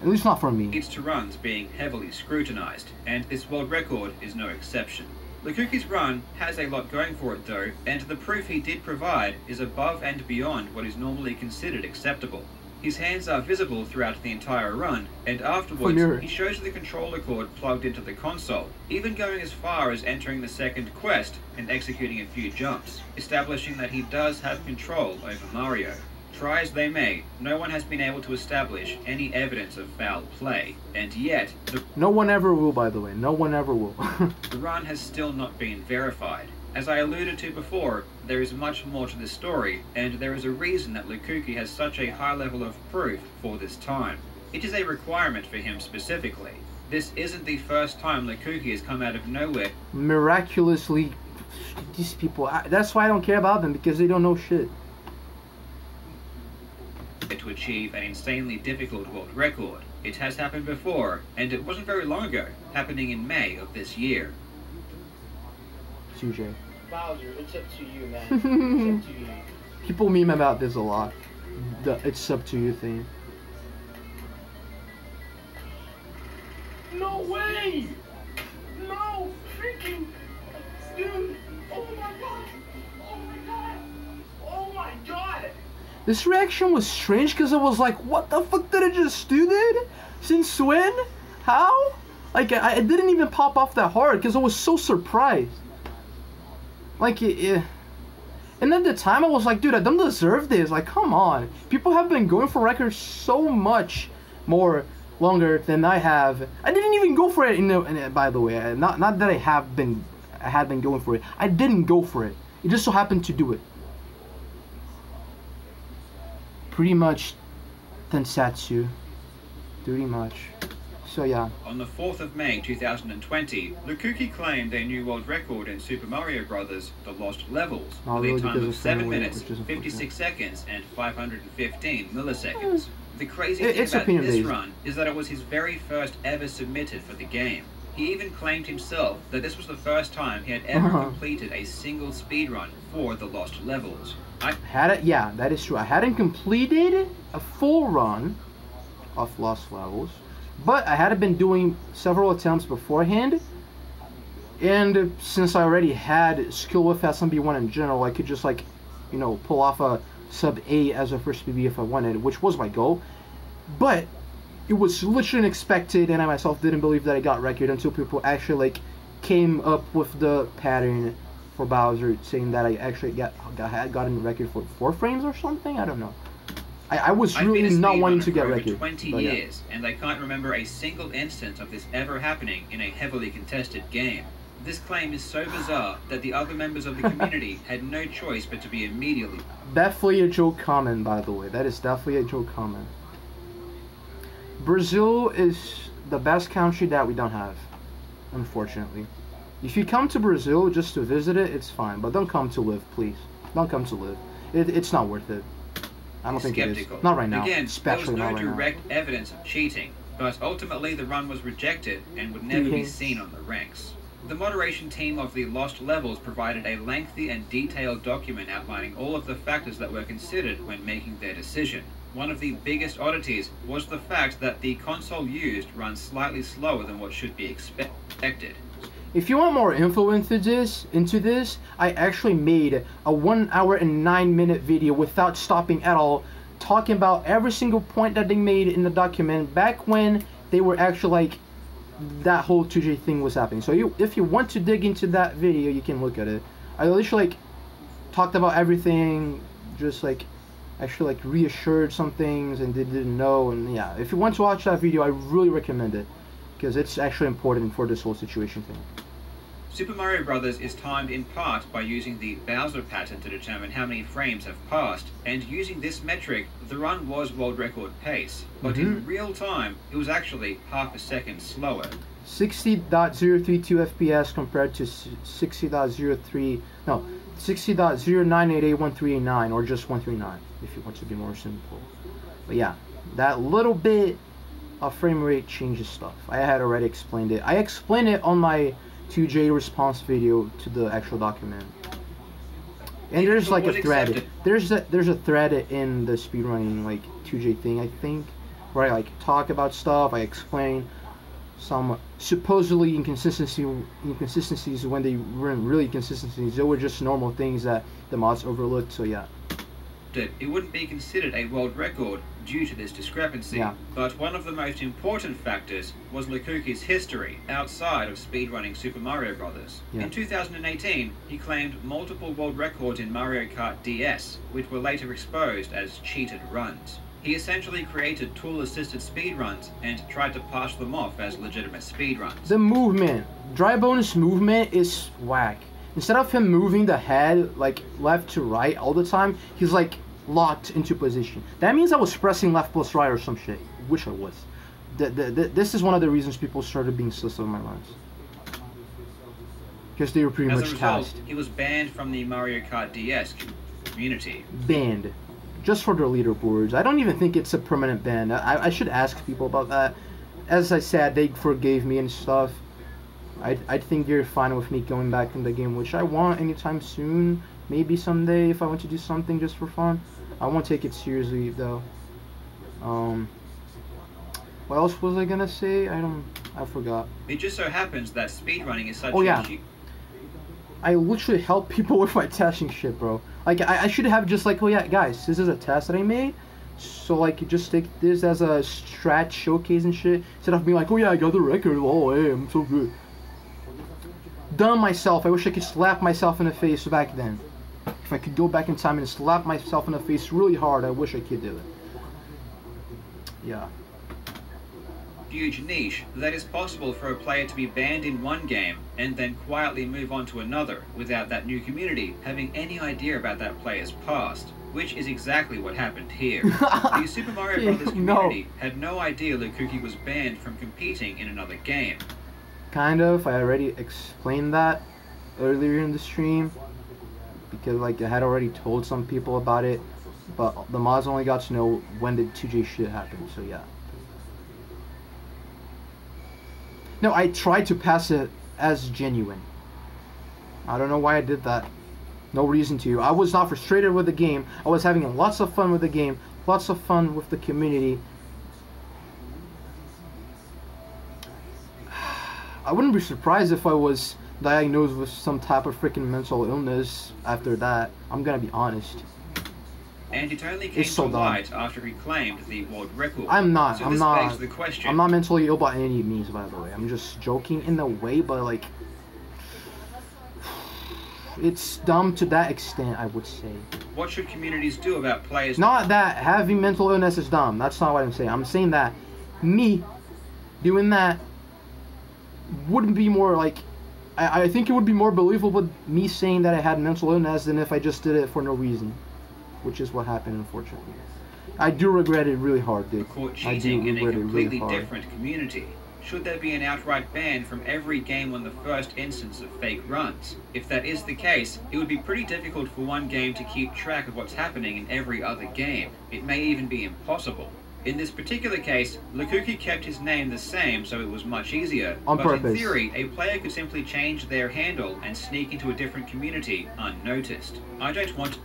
Speaker 1: At least not for me.
Speaker 2: leads to runs being heavily scrutinized, and this world record is no exception. LeKukie's run has a lot going for it though, and the proof he did provide is above and beyond what is normally considered acceptable. His hands are visible throughout the entire run, and afterwards he shows the controller cord plugged into the console, even going as far as entering the second quest and executing a few jumps, establishing that he does have control over Mario. Try as they may, no one has been able to establish any evidence of foul play, and yet the
Speaker 1: No one ever will, by the way. No one ever will.
Speaker 2: the run has still not been verified. As I alluded to before, there is much more to this story, and there is a reason that LeKukie has such a high level of proof for this time. It is a requirement for him specifically. This isn't the first time LeKukie has come out of nowhere
Speaker 1: Miraculously, these people. I, that's why I don't care about them because they don't know shit.
Speaker 2: to achieve an insanely difficult world record. It has happened before, and it wasn't very long ago, happening in May of this year.
Speaker 1: CJ.
Speaker 3: Bowser, it's up to you, man. it's up to you.
Speaker 1: People meme about this a lot. The it's up to you thing.
Speaker 3: No way! No freaking dude! Oh my god! Oh my god! Oh my god!
Speaker 1: This reaction was strange because it was like, what the fuck did I just do, dude? Since when? How? Like, I, it didn't even pop off that hard because I was so surprised. Like, it, it, and at the time I was like, dude, I don't deserve this. Like, come on. People have been going for records so much more longer than I have. I didn't even go for it. You know, by the way, not not that I have been, I had been going for it. I didn't go for it. It just so happened to do it. Pretty much, Tensatsu. Pretty much. So yeah.
Speaker 2: On the 4th of May 2020, LeKukie claimed a new world record in Super Mario Bros. The Lost Levels
Speaker 1: Oh,
Speaker 2: with a time of
Speaker 1: of
Speaker 2: 7 minutes, 56 seconds, and 515 milliseconds. The crazy
Speaker 1: It-
Speaker 2: thing
Speaker 1: it's
Speaker 2: about this
Speaker 1: based.
Speaker 2: run is that it was his very first ever submitted for the game. He even claimed himself that this was the first time he had ever
Speaker 1: Uh-huh.
Speaker 2: completed a single speedrun for the Lost Levels. I
Speaker 1: Had it, yeah, that is true. I hadn't completed a full run of Lost Levels, but I had been doing several attempts beforehand. And since I already had skill with SMB1 in general, I could just like, you know, pull off a sub 8 as a first PB if I wanted, which was my goal. But it was literally unexpected, and I myself didn't believe that I got record until people actually like came up with the pattern for Bowser, saying that I actually got, got had gotten record for four frames or something. I don't know. I, I was really not wanting to get
Speaker 2: for 20
Speaker 1: but yeah.
Speaker 2: years, and I can't remember a single instance of this ever happening in a heavily contested game. This claim is so bizarre that the other members of the community had no choice but to be immediately
Speaker 1: Definitely a joke comment, by the way. That is definitely a joke comment. Brazil is the best country that we don't have, unfortunately. If you come to Brazil just to visit it, it's fine, but don't come to live, please. Don't come to live. It, it's not worth it. I don't think
Speaker 2: skeptical.
Speaker 1: it is. Not right now.
Speaker 2: Again, there was no
Speaker 1: right now.
Speaker 2: direct evidence of cheating, but ultimately the run was rejected and would never be seen on the ranks. The moderation team of the Lost Levels provided a lengthy and detailed document outlining all of the factors that were considered when making their decision. One of the biggest oddities was the fact that the console used runs slightly slower than what should be expected.
Speaker 1: If you want more info into this, into this, I actually made a one hour and nine minute video without stopping at all, talking about every single point that they made in the document back when they were actually like that whole 2J thing was happening. So you, if you want to dig into that video, you can look at it. I literally like talked about everything, just like actually like reassured some things and they didn't know. And yeah, if you want to watch that video, I really recommend it because it's actually important for this whole situation thing.
Speaker 2: Super Mario Bros. is timed in part by using the Bowser pattern to determine how many frames have passed, and using this metric, the run was world record pace, but in
Speaker 1: Mhm.
Speaker 2: real time, it was actually half a second slower.
Speaker 1: 60.032 FPS compared to s- 60.03 no 60.09881389 or just 139 if you want to be more simple. But yeah, that little bit of frame rate changes stuff. I had already explained it. I explained it on my 2J response video to the actual document. And there's like a thread. There's a there's a thread in the speedrunning like 2J thing I think where I like talk about stuff. I explain some supposedly inconsistency inconsistencies when they weren't really inconsistencies. They were just normal things that the mods overlooked. So yeah,
Speaker 2: it wouldn't be considered a world record due to this discrepancy.
Speaker 1: Yeah.
Speaker 2: But one of the most important factors was LeKukie's history outside of speedrunning Super Mario Bros.
Speaker 1: Yeah.
Speaker 2: In 2018, he claimed multiple world records in Mario Kart DS, which were later exposed as cheated runs. He essentially created tool-assisted speedruns and tried to pass them off as legitimate speedruns.
Speaker 1: the movement, Dry Bones movement is whack. Instead of him moving the head like left to right all the time, he's like locked into position. That means I was pressing left plus right or some shit, Wish I was. The, the, the, this is one of the reasons people started being sus of my lines. Because they were pretty
Speaker 2: As a
Speaker 1: much
Speaker 2: result,
Speaker 1: cast.
Speaker 2: he was banned from the Mario Kart DS community.
Speaker 1: banned just for their leaderboards. I don't even think it's a permanent ban. I, I should ask people about that. As I said, they forgave me and stuff. I, I think they're fine with me going back in the game, which I want anytime soon. Maybe someday if I want to do something just for fun. I won't take it seriously though. Um, what else was I gonna say? I don't. I forgot.
Speaker 2: It just so happens that speedrunning is such
Speaker 1: Oh, yeah. I literally help people with my testing shit, bro. Like I, I should have just like, oh yeah, guys, this is a test that I made. So like, just take this as a strat showcase and shit. Instead of being like, oh yeah, I got the record. Oh, hey, I'm so good. Dumb myself. I wish I could slap myself in the face back then. If I could go back in time and slap myself in the face really hard, I wish I could do it. Yeah.
Speaker 2: huge niche that is possible for a player to be banned in one game and then quietly move on to another without that new community having any idea about that player's past, which is exactly what happened here. the Super Mario Brothers
Speaker 1: no.
Speaker 2: community had no idea LeKukie was banned from competing in another game.
Speaker 1: Kind of. I already explained that earlier in the stream because like I had already told some people about it, but the mods only got to know when the 2J shit happened. So yeah. No, I tried to pass it as genuine. I don't know why I did that. No reason to. I was not frustrated with the game. I was having lots of fun with the game, lots of fun with the community. I wouldn't be surprised if I was diagnosed with some type of freaking mental illness after that. I'm gonna be honest.
Speaker 2: And it only came
Speaker 1: It's so
Speaker 2: to
Speaker 1: dumb.
Speaker 2: light after he claimed the world record.
Speaker 1: I'm not.
Speaker 2: So
Speaker 1: I'm not.
Speaker 2: the question.
Speaker 1: I'm not mentally ill by any means, by the way. I'm just joking in a way, but like, it's dumb to that extent. I would say.
Speaker 2: What should communities do about players
Speaker 1: Not that having mental illness is dumb. That's not what I'm saying. I'm saying that me doing that wouldn't be more like. I, I think it would be more believable with me saying that I had mental illness than if I just did it for no reason, which is what happened, unfortunately. I do regret it really hard,
Speaker 2: caught
Speaker 1: I do
Speaker 2: cheating in a
Speaker 1: it really
Speaker 2: completely different community? Should there be an outright ban from every game on the first instance of fake runs? If that is the case, it would be pretty difficult for one game to keep track of what's happening in every other game. It may even be impossible. In this particular case, LeKukie kept his name the same so it was much easier,
Speaker 1: On
Speaker 2: but
Speaker 1: purpose.
Speaker 2: in theory, a player could simply change their handle and sneak into a different community unnoticed. I don't want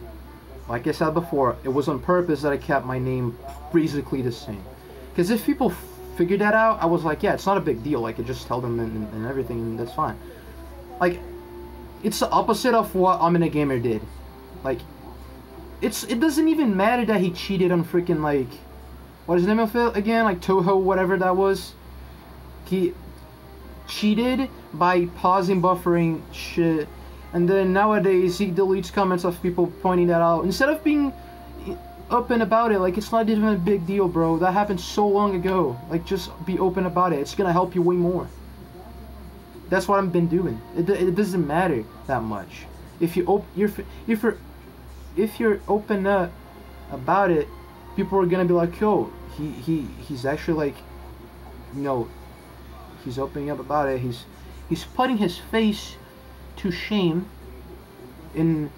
Speaker 1: Like I said before, it was on purpose that I kept my name basically the same. Because if people f- figured that out, I was like, yeah, it's not a big deal. I could just tell them and, and everything, and that's fine. Like, it's the opposite of what Amina Gamer did. Like, it's it doesn't even matter that he cheated on freaking like, what is name of it again? Like Touhou, whatever that was. He cheated by pausing, buffering shit. And then nowadays he deletes comments of people pointing that out. Instead of being open about it like it's not even a big deal bro. That happened so long ago. Like just be open about it. It's gonna help you way more. That's what i've been doing. It, it doesn't matter that much. If you op- you're, if you're if you're open up about it people are gonna be like yo he he he's actually like you know he's opening up about it. He's he's putting his face to shame in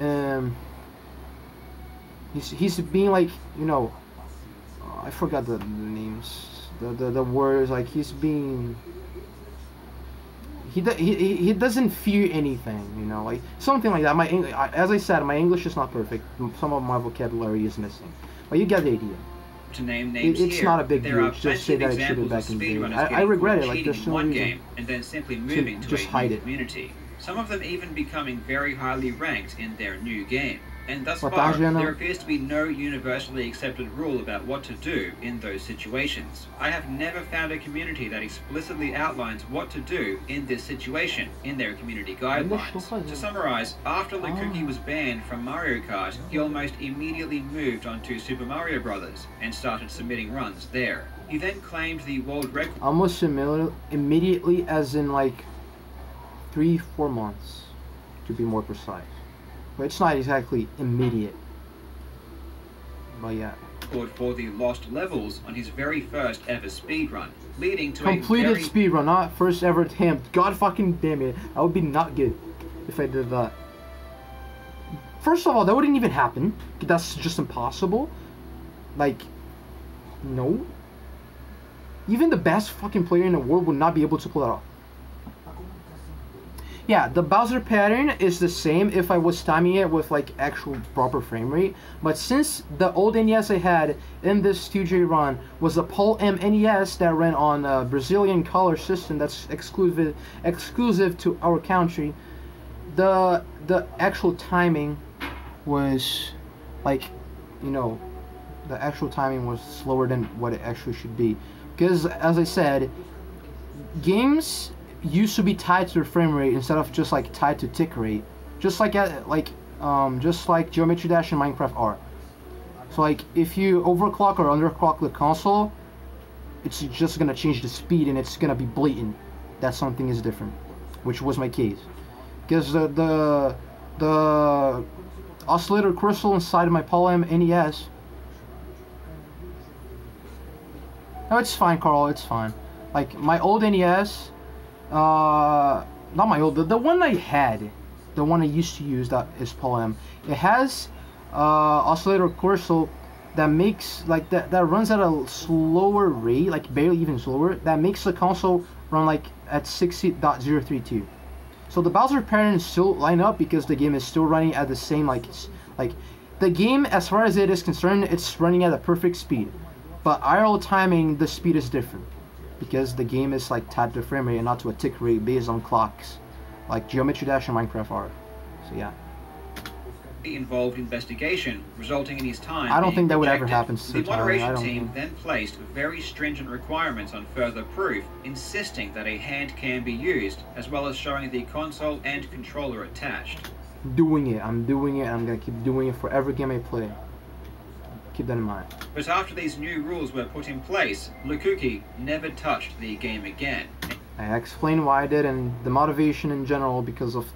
Speaker 1: um he's he's being like you know I forgot the names the, the the words like he's being he, he he- doesn't fear anything you know like something like that. My Eng- I- as I said my English is not perfect. Some of my vocabulary is missing. But you get the idea
Speaker 2: to name names
Speaker 1: it's
Speaker 2: here,
Speaker 1: not a big deal. Just say that I cheated
Speaker 2: examples
Speaker 1: back in the. I- I regret it, like, there's no
Speaker 2: one
Speaker 1: reason
Speaker 2: game and then simply
Speaker 1: to
Speaker 2: moving to,
Speaker 1: just
Speaker 2: a
Speaker 1: hide it.
Speaker 2: community. Some of them even becoming very highly ranked in their new game. And thus far, there appears to be no universally accepted rule about what to do in those situations. I have never found a community that explicitly outlines what to do in this situation in their community guidelines. To summarize, after LeKukie
Speaker 1: Ah.
Speaker 2: was banned from Mario Kart, he almost immediately moved on to Super Mario Bros. and started submitting runs there. He then claimed the world record
Speaker 1: almost similar immediately as in like three four months to be more precise it's not exactly immediate. But yeah.
Speaker 2: Record for the lost levels on his very first ever speedrun, leading to
Speaker 1: completed
Speaker 2: a very
Speaker 1: speedrun not first ever attempt. God fucking damn it. That would be not good if i did that. First of all that wouldn't even happen. That's just impossible. Like no. Even the best fucking player in the world would not be able to pull that off Yeah, the Bowser pattern is the same if I was timing it with like actual proper frame rate. But since the old NES I had in this 2J run was the PAL-M NES that ran on a Brazilian color system that's exclusive exclusive to our country, the the actual timing was like, you know, the actual timing was slower than what it actually should be. Because as I said, games used to be tied to the frame rate instead of just like tied to tick rate. Just like at, like um just like Geometry Dash and Minecraft are. So like if you overclock or underclock the console, it's just gonna change the speed and it's gonna be blatant that something is different, which was my case. Because the the the oscillator crystal inside of my PAL-M NES. No, it's fine, Karl. It's fine. Like my old NES, uh, not my old, the, the one I had, the one I used to use that is PAL-M. It has uh, oscillator crystal that makes like that that runs at a slower rate, like barely even slower. That makes the console run like at 60.032. So the Bowser patterns still line up because the game is still running at the same like like the game as far as it is concerned, it's running at a perfect speed. But IRL timing, the speed is different because the game is like tied to a frame rate and not to a tick rate based on clocks, like Geometry Dash and Minecraft are. So yeah.
Speaker 2: involved investigation, resulting in his time.
Speaker 1: I don't think that would ever happen to
Speaker 2: The moderation
Speaker 1: don't
Speaker 2: team
Speaker 1: think.
Speaker 2: then placed very stringent requirements on further proof, insisting that a hand can be used, as well as showing the console and controller attached.
Speaker 1: Doing it. I'm doing it. I'm gonna keep doing it for every game I play. Keep that in mind.
Speaker 2: But after these new rules were put in place, LeKukie never touched the game again.
Speaker 1: I explained why I did and the motivation in general because of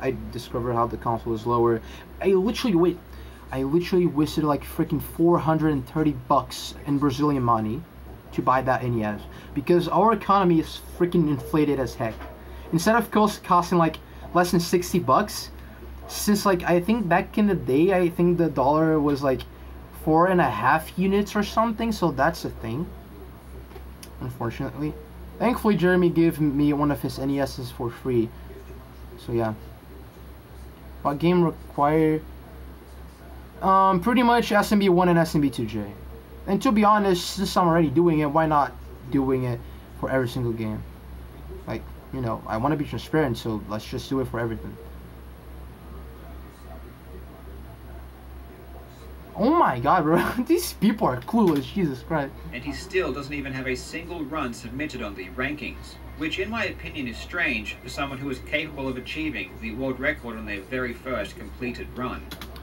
Speaker 1: I discovered how the console is lower. I literally wait. I literally wasted like freaking 430 bucks in Brazilian money to buy that NES because our economy is freaking inflated as heck. Instead of cost costing like less than 60 bucks, since like I think back in the day, I think the dollar was like four and a half units or something. So that's a thing. Unfortunately. Thankfully, Jeremy gave me one of his NESs for free. So yeah. What game require? Um, pretty much SMB one and SMB two J. And to be honest, since I'm already doing it, why not doing it for every single game? Like, you know, I want to be transparent, so let's just do it for everything. Oh my god, bro. These people are clueless, Jesus Christ.
Speaker 2: and he still doesn't even have a single run submitted on the rankings, which in my opinion is strange for someone who is capable of achieving the world record on their very first completed run.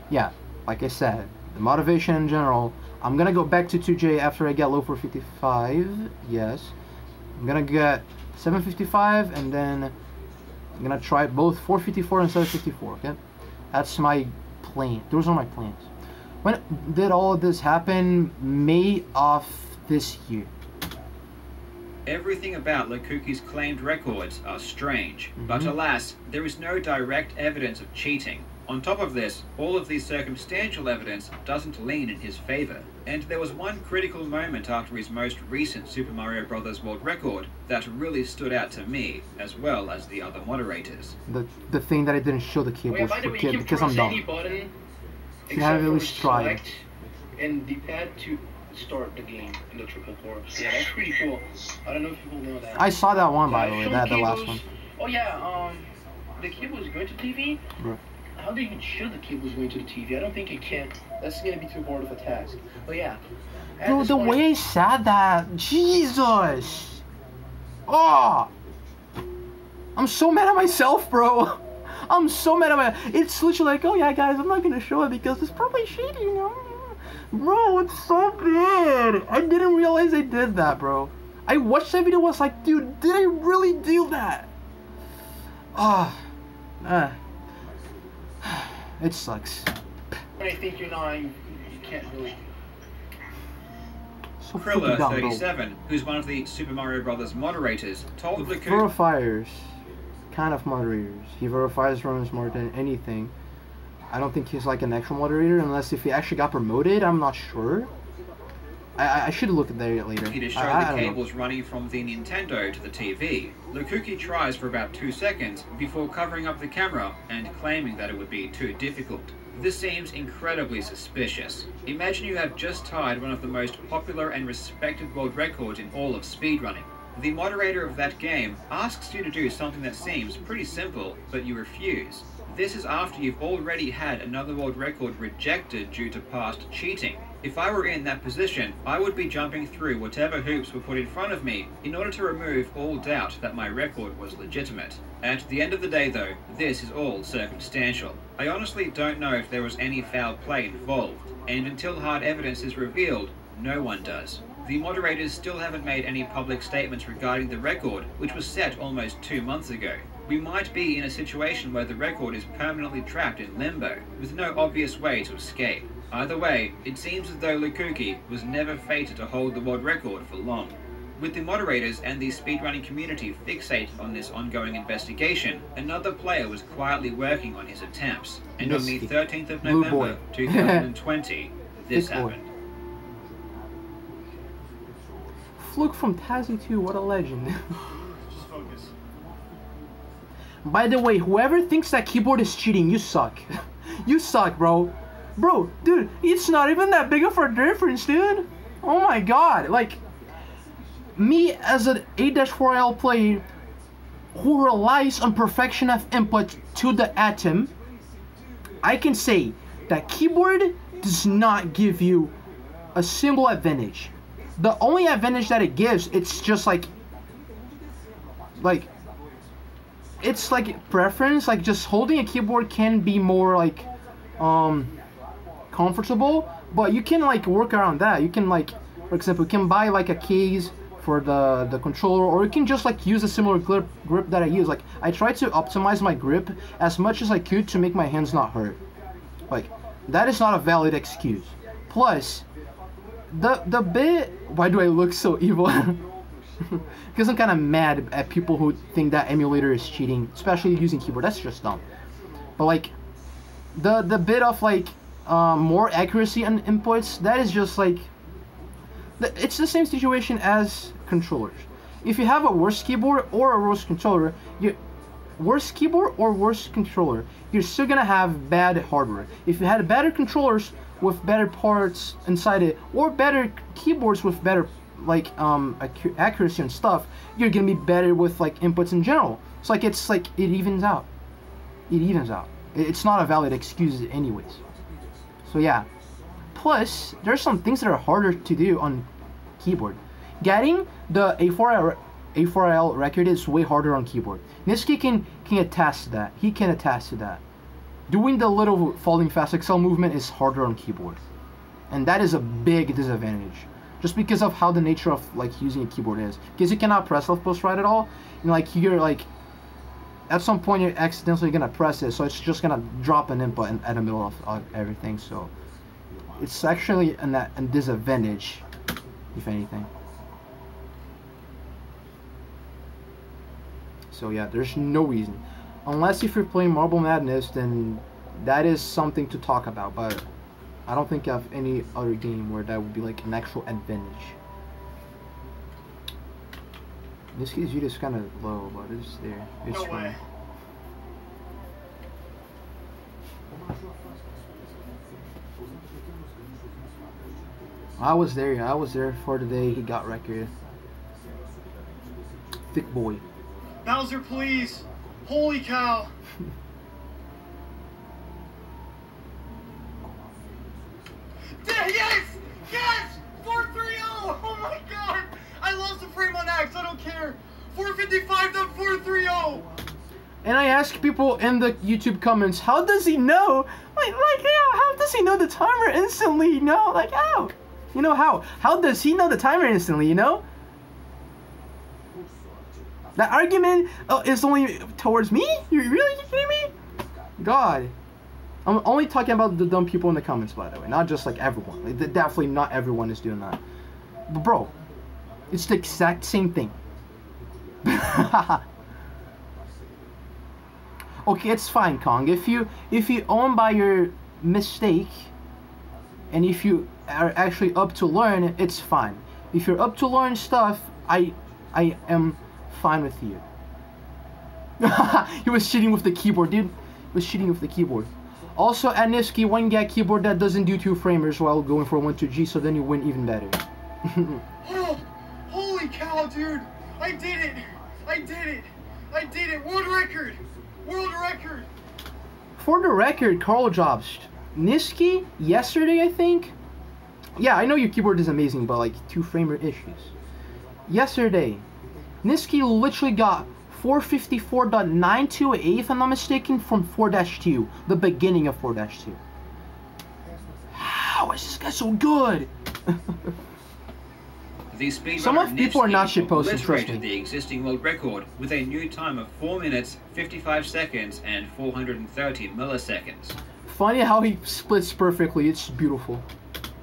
Speaker 1: yeah, like I said, the motivation in general. I'm gonna go back to 2J after I get low 455. Yes, I'm gonna get 755 and then I'm gonna try both 454 and 754. Okay, that's my plan. Those are my plans. When did all of this happen? May of this year.
Speaker 2: Everything about LeKukie's claimed records are strange, but
Speaker 1: Mhm.
Speaker 2: alas, there is no direct evidence of cheating. On top of this, all of the circumstantial evidence doesn't lean in his favor. And there was one critical moment after his most recent Super Mario Bros. world record that really stood out to me, as well as the other moderators.
Speaker 1: The the thing that I didn't show the
Speaker 3: Wait,
Speaker 1: cables
Speaker 3: by the
Speaker 1: for kid because I'm dumb.
Speaker 3: button
Speaker 1: You have
Speaker 3: except
Speaker 1: at least tried.
Speaker 3: and D-pad to start the game in the triple corpse. Yeah, that's pretty cool. I don't know if people know that.
Speaker 1: I saw that one by
Speaker 3: Uh,
Speaker 1: the way.
Speaker 3: show
Speaker 1: That the last
Speaker 3: cables-
Speaker 1: one.
Speaker 3: Oh yeah, um, the cable is going to TV.
Speaker 1: Bro.
Speaker 3: How do you even show the cable is going to the TV? I don't think you can. That's gonna be too hard of a task. But yeah. at
Speaker 1: Bro, the
Speaker 3: point-
Speaker 1: way I said that, Jesus! Oh! I'm so mad at myself, bro. I'm so mad at my. It's literally like, oh yeah, guys, I'm not gonna show it because it's probably shady, you know. Bro, it's so bad. I didn't realize I did that, bro. I watched that video. Was like, dude, did I really do that? Ah, ah. It sucks.
Speaker 3: When I think you're not, you, you can't really.
Speaker 1: So
Speaker 2: Krilla
Speaker 1: freaking dumb, bro.
Speaker 2: 37, who's one of the Super Mario Bros. moderators, told LeKukie
Speaker 1: verifiers, kind of moderators. He verifies runs more than anything. I don't think he's like an actual moderator unless if he actually got promoted. I'm not sure. I, I- should look at that later.
Speaker 2: to show
Speaker 1: I, I
Speaker 2: the
Speaker 1: don't know.
Speaker 2: cables running from the Nintendo to the TV. LeKukie tries for about two seconds before covering up the camera and claiming that it would be too difficult. This seems incredibly suspicious. Imagine you have just tied one of the most popular and respected world records in all of speedrunning. The moderator of that game asks you to do something that seems pretty simple, but you refuse. This is after you've already had another world record rejected due to past cheating. If I were in that position, I would be jumping through whatever hoops were put in front of me in order to remove all doubt that my record was legitimate. At the end of the day though, this is all circumstantial. I honestly don't know if there was any foul play involved, and until hard evidence is revealed, no one does. The moderators still haven't made any public statements regarding the record, which was set almost two months ago. We might be in a situation where the record is permanently trapped in limbo, with no obvious way to escape. Either way, it seems as though LeKukie was never fated to hold the world record for long. With the moderators and the speedrunning community fixated on this ongoing investigation, another player was quietly working on his attempts. And on the 13th of November 2020, this happened.
Speaker 1: Fluke from Tazzy 2, what a legend.
Speaker 3: Just focus.
Speaker 1: By the way, whoever thinks that keyboard is cheating, you suck. you suck, bro. Bro, dude, it's not even that big of a difference, dude. Oh my god. Like, me as an 8-4L player who relies on perfection of input to the atom, I can say that keyboard does not give you a single advantage. The only advantage that it gives, it's just like, like, it's like preference. Like just holding a keyboard can be more like, um, comfortable. But you can like work around that. You can like, for example, you can buy like a case for the the controller, or you can just like use a similar grip grip that I use. Like I try to optimize my grip as much as I could to make my hands not hurt. Like that is not a valid excuse. Plus, the the bit. Why do I look so evil? Because I'm kind of mad at people who think that emulator is cheating, especially using keyboard. That's just dumb. But like, the the bit of like um, more accuracy on inputs, that is just like, the, it's the same situation as controllers. If you have a worse keyboard or a worse controller, you worse keyboard or worse controller, you're still gonna have bad hardware. If you had better controllers with better parts inside it, or better keyboards with better like um accuracy and stuff, you're gonna be better with like inputs in general. It's like it's like it evens out. It evens out. It's not a valid excuse anyways. So yeah. Plus, there's some things that are harder to do on keyboard. Getting the 8-4L 8-4L record is way harder on keyboard. Niftski can can attest to that. He can attest to that. Doing the little falling fast accel movement is harder on keyboard, and that is a big disadvantage. Just because of how the nature of like using a keyboard is, because you cannot press left post right at all, and like you're like, at some point you're accidentally gonna press it, so it's just gonna drop an input in, at the middle of, of everything. So it's actually an, a disadvantage, if anything. So yeah, there's no reason. Unless if you're playing Marble Madness, then that is something to talk about. But I don't think of any other game where that would be like an actual advantage. This case, you just kind of low, but it's there. It's
Speaker 3: No
Speaker 1: fine. I was there. I was there for the day he got record. Thick boy.
Speaker 3: Bowser, please. Holy cow. Yeah, yes! Yes! 430! Oh my god! I lost a frame on X, I don't care! 455.430!
Speaker 1: And I ask people in the YouTube comments, how does he know? Like, like, how, how does he know the timer instantly? You know, like how? You know how? How does he know the timer instantly? You know? That argument uh, is only towards me? You really kidding me? God. I'm only talking about the dumb people in the comments, by the way, not just like everyone. Like, definitely not everyone is doing that. But bro, it's the exact same thing. okay, it's fine, Kong. If you if you own by your mistake, and if you are actually up to learn, it's fine. If you're up to learn stuff, I I am fine with you. he was cheating with the keyboard, dude. He was cheating with the keyboard. Also, at Niftski, one get keyboard that doesn't do two framers while going for 1 2G, so then you win even better.
Speaker 3: Oh, holy cow, dude! I did it! I did it! I did it! World record! World record!
Speaker 1: For the record, Karl Jobst, Niftski, yesterday, I think. Yeah, I know your keyboard is amazing, but like two framer issues. Yesterday, Niftski literally got 454.928, if I'm not mistaken, from 4 2, the beginning of 4 2. How is this guy so good?
Speaker 2: Speedrunner
Speaker 1: Some of people are not
Speaker 2: Niftski
Speaker 1: shitposting, trust me.
Speaker 2: the existing world record with a new time of 4 minutes, 55 seconds, and 430 milliseconds.
Speaker 1: Funny how he splits perfectly, it's beautiful.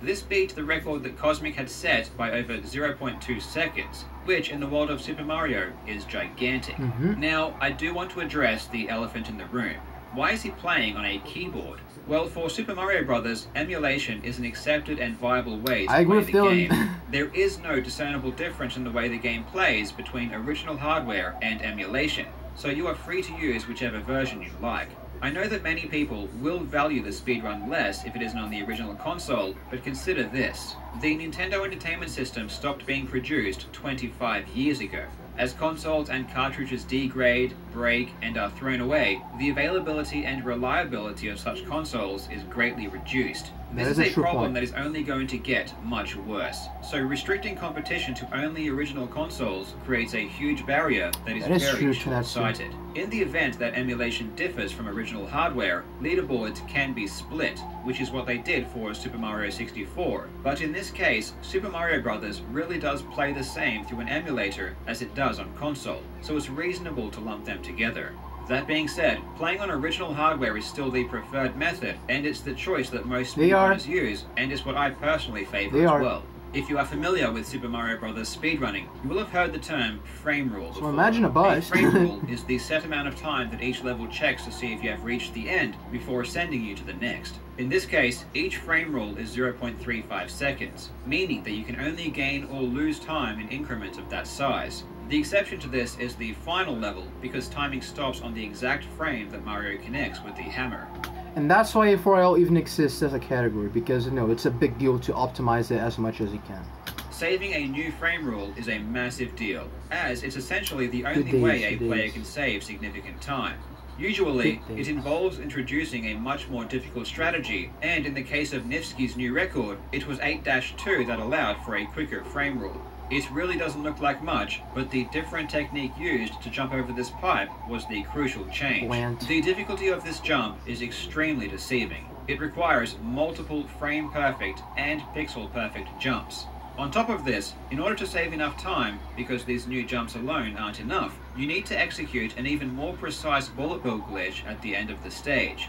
Speaker 2: This beat the record that Kosmic had set by over 0.2 seconds, which in the world of Super Mario is gigantic.
Speaker 1: Mhm.
Speaker 2: Now, I do want to address the elephant in the room. Why is he playing on a keyboard? Well, for Super Mario Bros., emulation is an accepted and viable way to
Speaker 1: I
Speaker 2: play the game. There is no discernible difference in the way the game plays between original hardware and emulation, so you are free to use whichever version you like. I know that many people will value the speedrun less if it isn't on the original console, but consider this. The Nintendo Entertainment System stopped being produced 25 years ago. As consoles and cartridges degrade, break, and are thrown away, the availability and reliability of such consoles is greatly reduced. This
Speaker 1: is a
Speaker 2: problem
Speaker 1: point.
Speaker 2: that is only going to get much worse. So restricting competition to only original consoles creates a huge barrier that is
Speaker 1: That is
Speaker 2: very short-sighted. In the event that emulation differs from original hardware, leaderboards can be split, which is what they did for Super Mario 64. But in this case, Super Mario Bros. really does play the same through an emulator as it does on console, so it's reasonable to lump them together. That being said, playing on original hardware is still the preferred method, and it's the choice that most speedrunners use, and is what I personally favor
Speaker 1: They
Speaker 2: as
Speaker 1: are.
Speaker 2: well. If you are familiar with Super Mario Bros. speedrunning, you will have heard the term frame rule.
Speaker 1: So imagine a bus.
Speaker 2: A frame rule is the set amount of time that each level checks to see if you have reached the end before sending you to the next. In this case, each frame rule is 0.35 seconds, meaning that you can only gain or lose time in increments of that size. The exception to this is the final level, because timing stops on the exact frame that Mario connects with the hammer.
Speaker 1: And that's why 8-4L even exists as a category, because you know, it's a big deal to optimize it as much as you can.
Speaker 2: Saving a new frame rule is a massive deal, as it's essentially the only
Speaker 1: days,
Speaker 2: way a player can save significant time. Usually, it involves introducing a much more difficult strategy, and in the case of Niftski's new record, it was 8-2 that allowed for a quicker frame rule. It really doesn't look like much, but the different technique used to jump over this pipe was the crucial change.
Speaker 1: Bland.
Speaker 2: The difficulty of this jump is extremely deceiving. It requires multiple frame perfect and pixel perfect jumps. On top of this, in order to save enough time, because these new jumps alone aren't enough, you need to execute an even more precise bullet bill glitch at the end of the stage.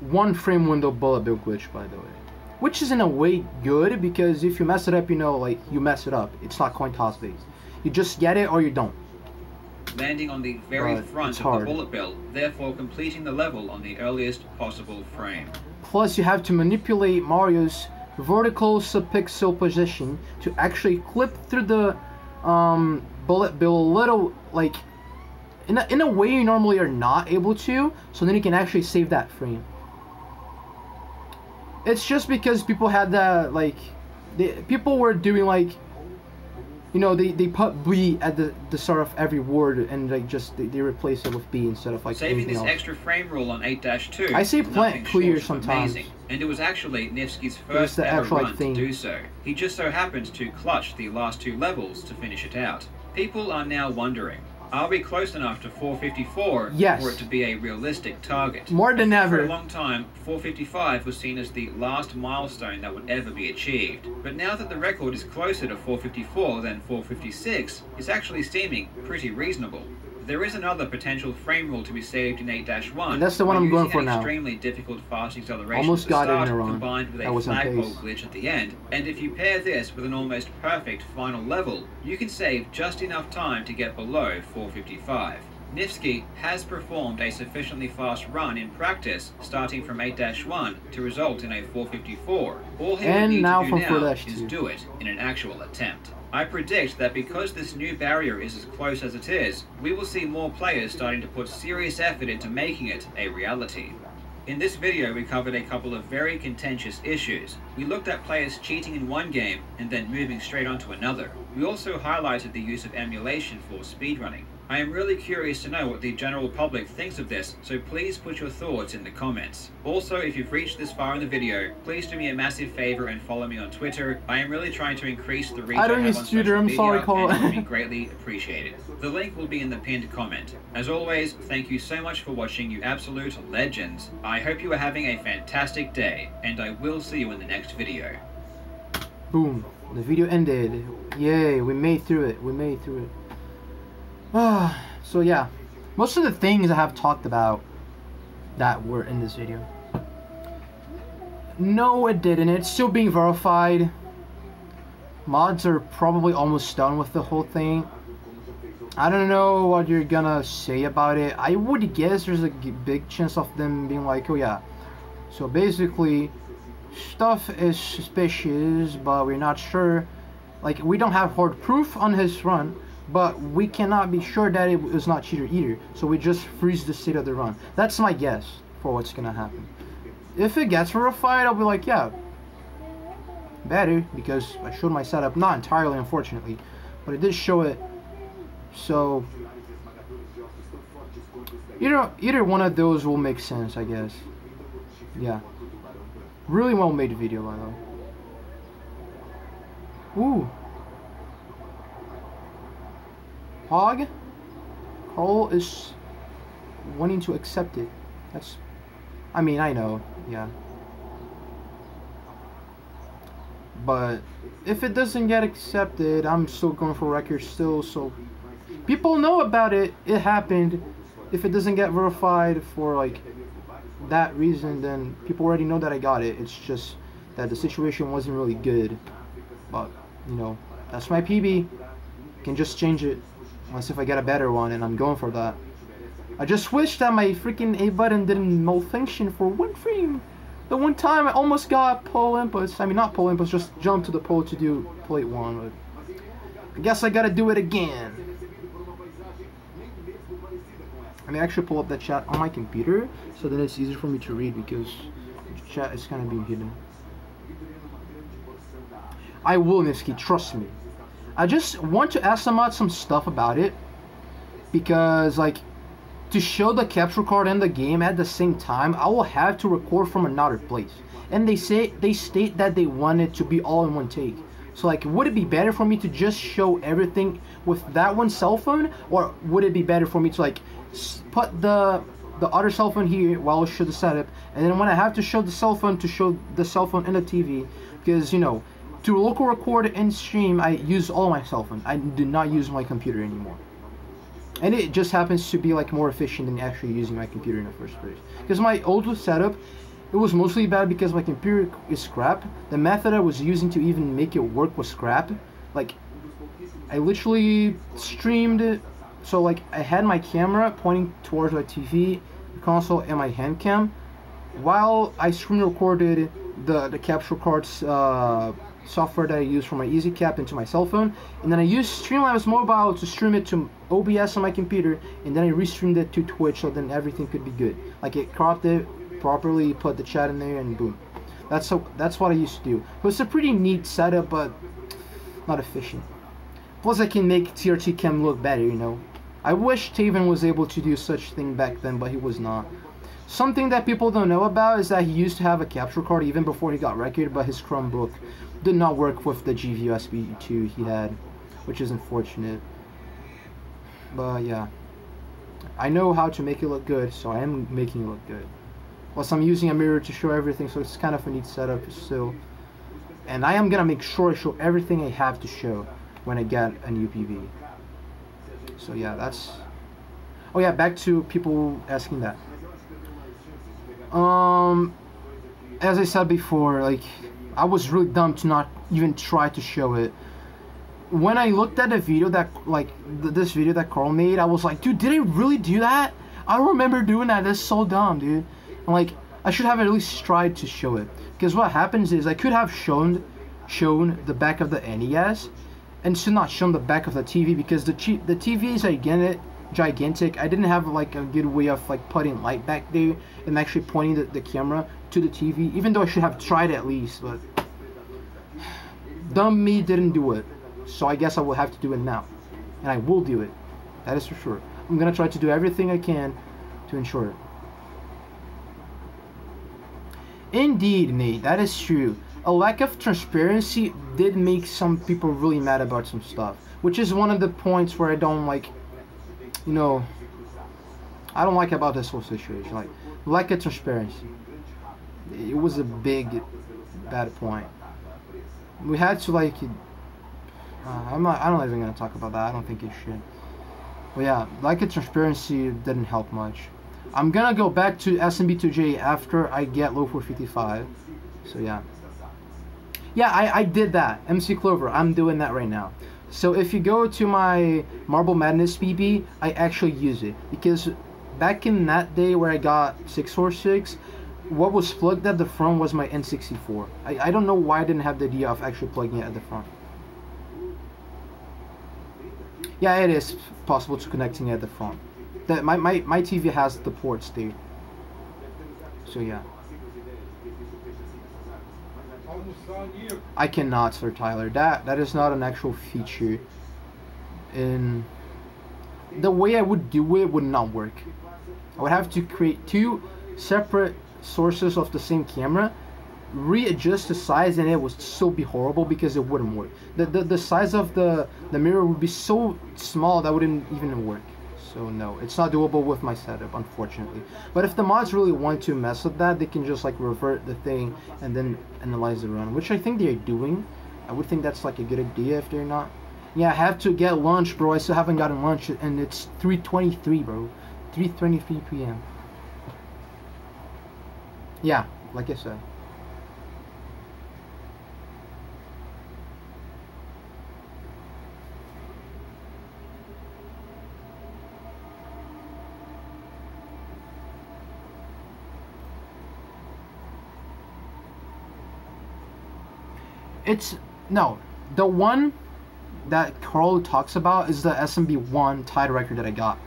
Speaker 1: One frame window bullet bill glitch, by the way. Which is in a way good, because if you mess it up, you know, like, you mess it up. It's not coin toss based. You just get it or you don't.
Speaker 2: landing on the very
Speaker 1: But
Speaker 2: front of the bullet bill, therefore completing the level on the earliest possible frame.
Speaker 1: Plus, you have to manipulate Mario's vertical subpixel position to actually clip through the um, bullet bill a little, like, in a, in a way you normally are not able to, so then you can actually save that frame. It's just because people had that, like, people were doing, like, you know, they, they put B at the, the start of every word and, like, just, they, they replace it with B instead of, like,
Speaker 2: Saving this
Speaker 1: else.
Speaker 2: extra frame rule on 8-2
Speaker 1: I say plant clear sometimes.
Speaker 2: amazing, and it was actually
Speaker 1: Niftski's
Speaker 2: first
Speaker 1: the
Speaker 2: ever
Speaker 1: actual,
Speaker 2: run
Speaker 1: thing.
Speaker 2: to do so. He just so happened to clutch the last two levels to finish it out. People are now wondering, are be close enough to 454
Speaker 1: Yes.
Speaker 2: for it to be a realistic target?
Speaker 1: More than ever.
Speaker 2: For a long time, 455 was seen as the last milestone that would ever be achieved. But now that the record is closer to 454 than 456, it's actually seeming pretty reasonable. There is another potential frame rule to be saved in 8-1.
Speaker 1: And that's the one I'm going for now.
Speaker 2: extremely difficult fast acceleration
Speaker 1: Almost got it in
Speaker 2: start,
Speaker 1: a run.
Speaker 2: combined with a flagpole glitch at the end. And if you pair this with an almost perfect final level, you can save just enough time to get below 455. Niftski has performed a sufficiently fast run in practice, starting from 8-1 to result in a 454. All he
Speaker 1: And
Speaker 2: would need
Speaker 1: now
Speaker 2: to do now
Speaker 1: 4-2.
Speaker 2: is do it in an actual attempt. I predict that because this new barrier is as close as it is, we will see more players starting to put serious effort into making it a reality. In this video, we covered a couple of very contentious issues. We looked at players cheating in one game and then moving straight on to another. We also highlighted the use of emulation for speedrunning. I am really curious to know what the general public thinks of this, so please put your thoughts in the comments. Also, if you've reached this far in the video, please do me a massive favor and follow me on Twitter. I am really trying to increase the reach
Speaker 1: I
Speaker 2: I,
Speaker 1: don't use
Speaker 2: on
Speaker 1: Twitter, I'm sorry, Cole.
Speaker 2: and it would be greatly appreciated. The link will be in the pinned comment. As always, thank you so much for watching, you absolute legends. I hope you are having a fantastic day, and I will see you in the next video.
Speaker 1: Boom. The video ended. Yay, we made through it. We made through it. So yeah. Most of the things I have talked about that were in this video. No, it didn't. It's still being verified. Mods are probably almost done with the whole thing. I don't know what you're gonna say about it. I would guess there's a big chance of them being like, oh yeah. So basically, stuff is suspicious, but we're not sure. Like, we don't have hard proof on his run, but we cannot be sure that it was not cheater either. So we just freeze the state of the run. That's my guess for what's gonna happen. If it gets verified, I'll be like, yeah, better because I showed my setup. Not entirely, unfortunately, but I did show it. So either either one of those will make sense, I guess. Yeah. Really well made video, by the way. Ooh. Hog. Karl is wanting to accept it. That's. I mean, I know. Yeah. But if it doesn't get accepted, I'm still going for record still. So people know about it. It happened. If it doesn't get verified for like that reason, then people already know that I got it. It's just that the situation wasn't really good. But you know, that's my PB. Can just change it. Unless if I get a better one, and I'm going for that. I just wish that my freaking A button didn't malfunction for one frame. The one time I almost got pole inputs. I mean, not pole inputs, just jumped to the pole to do plate one. But I guess I gotta do it again. I may actually pull up that chat on my computer, so then it's easier for me to read because the chat is kind of being hidden. I will, Niftski, trust me. I just want to ask Samad some stuff about it because, like, to show the capture card and the game at the same time, I will have to record from another place. And they say they state that they want it to be all in one take. So like, would it be better for me to just show everything with that one cell phone, or would it be better for me to like put the the other cell phone here while I show the setup, and then when I have to show the cell phone to show the cell phone in the TV, because you know, to local record and stream, I use all my cell phone. I do not use my computer anymore. And it just happens to be like more efficient than actually using my computer in the first place. Because my old setup it was mostly bad because my computer is crap the method i was using to even make it work was crap like i literally streamed so like i had my camera pointing towards my tv console and my hand cam. While i screen recorded the the capture cards uh software that I use for my EasyCap into my cell phone, and then I used Streamlabs Mobile to stream it to OBS on my computer, and then I restreamed it to Twitch, so then everything could be good. Like it cropped it properly, put the chat in there, and boom. That's how, that's what I used to do. It was a pretty neat setup, but not efficient. Plus, I can make TRT Cam look better, you know. I wish Taven was able to do such thing back then, but he was not. Something that people don't know about is that he used to have a capture card even before he got record, but his Chromebook did not work with the GVUSB 2 he had, which is unfortunate. But yeah, I know how to make it look good, so I am making it look good. Plus, I'm using a mirror to show everything, so it's kind of a neat setup still. And I am gonna make sure I show everything I have to show when I get a new PV. So yeah, that's. Oh yeah, back to people asking that. Um, as I said before, like I was really dumb to not even try to show it. when I looked at the video that like th- this video that Karl made, I was like, dude, did I really do that? I don't remember doing that. That's so dumb, dude. And like, I should have at least tried to show it. Because what happens is I could have shown shown the back of the NES, and still not shown the back of the TV because the the TV is gigantic. Gigantic. I didn't have like a good way of like putting light back there and actually pointing the, the camera to the TV. Even though I should have tried at least, but dumb me didn't do it. So I guess I will have to do it now, and I will do it. That is for sure. I'm gonna try to do everything I can to ensure it. Indeed, Nate, that is true. A lack of transparency did make some people really mad about some stuff, which is one of the points where I don't like, you know, I don't like about this whole situation. Like, lack of transparency. It was a big bad point. We had to like, uh, I'm not, I'm not even gonna talk about that. I don't think it should. But yeah, like of transparency didn't help much. I'm gonna go back to SMB2J after I get low 455. So yeah. Yeah, I, I did that. MC Clover, I'm doing that right now. So if you go to my Marble Madness BB, I actually use it. Because back in that day where I got 646, what was plugged at the front was my N64. I, I don't know why I didn't have the idea of actually plugging it at the front. Yeah, it is possible to connecting at the front. That my, my, my TV has the ports there. So yeah. I cannot, Sir Tyler. That that is not an actual feature. In the way I would do it would not work. I would have to create two separate sources of the same camera, readjust the size, and it would still be horrible because it wouldn't work. The the, the size of the the mirror would be so small that wouldn't even work. So no, it's not doable with my setup, unfortunately. But if the mods really want to mess with that, they can just like revert the thing and then analyze the run, which I think they're doing. I would think that's like a good idea if they're not. Yeah, I have to get lunch, bro. I still haven't gotten lunch, and it's 3:23, bro. 3:23 p.m. Yeah, like I said. It's no, the one that Karl talks about is the SMB one tied record that I got.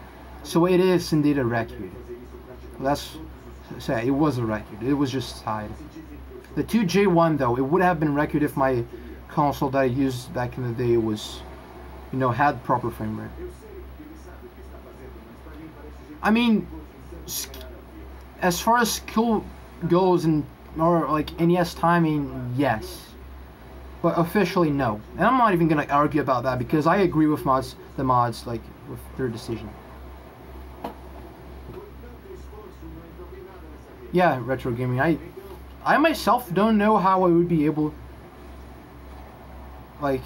Speaker 1: So it is indeed a record. That's say it was a record. It was just tied. The 2J1 though, it would have been record if my console that I used back in the day was, you know, had proper frame rate. I mean, as far as skill goes and or like NES timing, yes. But officially, no. And I'm not even gonna argue about that because I agree with mods, the mods, like with their decision. Yeah, retro gaming. I, I myself don't know how I would be able, like,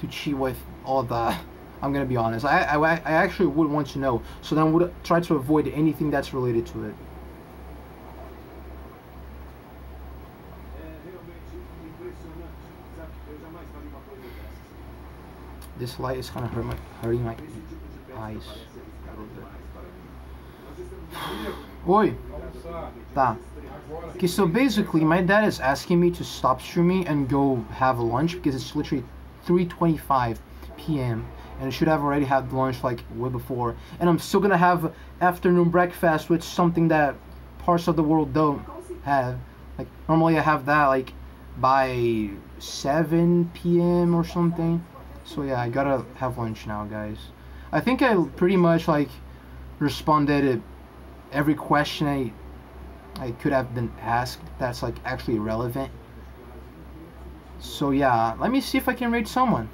Speaker 1: to cheat with all that. I'm gonna be honest. I, I, I actually would want to know. So then would try to avoid anything that's related to it. This light is kind of hurt my, hurting my eyes. Oi. Tá. Okay, so basically, my dad is asking me to stop streaming and go have lunch because it's literally 3:25 p.m. and I should have already had lunch like way before. And I'm still gonna have afternoon breakfast, which is something that parts of the world don't have. Like normally, I have that like by 7 p.m. or something. So yeah, I gotta have lunch now, guys. I think I pretty much like responded every question I I could have been asked that's like actually relevant. So yeah, let me see if I can rate someone.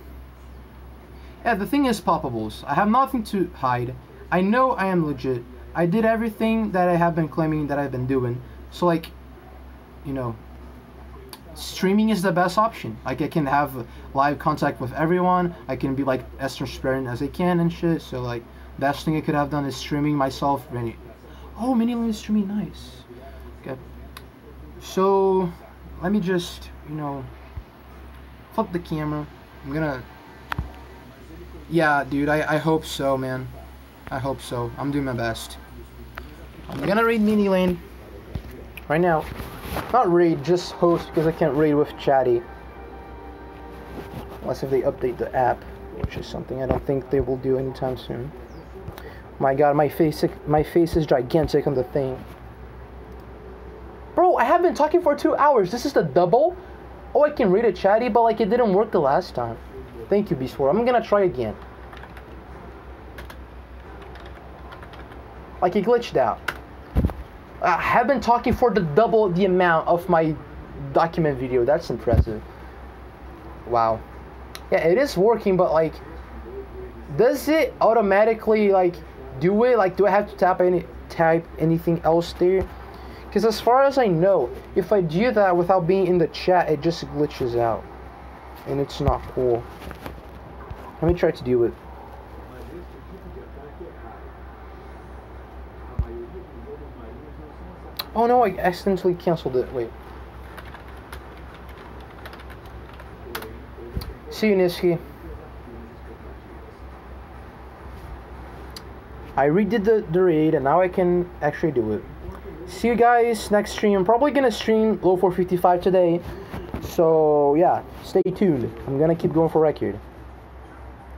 Speaker 1: Yeah, the thing is, Poppables, I have nothing to hide. I know I am legit. I did everything that I have been claiming that I've been doing. So like, you know, streaming is the best option. Like I can have live contact with everyone. I can be like as transparent as I can and shit. So like, best thing I could have done is streaming myself. Oh, mini lane is streaming nice. Okay. So let me just you know flip the camera. I'm gonna. Yeah, dude. I I hope so, man. I hope so. I'm doing my best. I'm gonna read Mini Lane right now. Not read, just host because I can't read with Chatty. Unless if they update the app, which is something I don't think they will do anytime soon. My God, my face my face is gigantic on the thing. Bro, I have been talking for two hours. This is the double. Oh, I can read it, Chatty, but like it didn't work the last time. Thank you, Beast War. I'm gonna try again. Like it glitched out. I have been talking for the double the amount of my document video. That's impressive. Wow. Yeah, it is working, but like, does it automatically like do it? Like, do I have to tap any type anything else there? Because as far as I know, if I do that without being in the chat, it just glitches out, and it's not cool. Let me try to do
Speaker 4: assim.
Speaker 1: Oh no, I accidentally canceled it. Wait. See you, Niftski. I redid the, the raid and now I can actually do it. See you guys next stream. I'm probably gonna stream low 455 today. So yeah, stay tuned. I'm gonna keep going for record.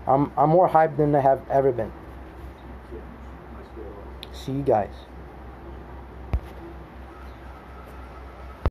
Speaker 1: I'm I'm more hyped than I have ever been. See you guys.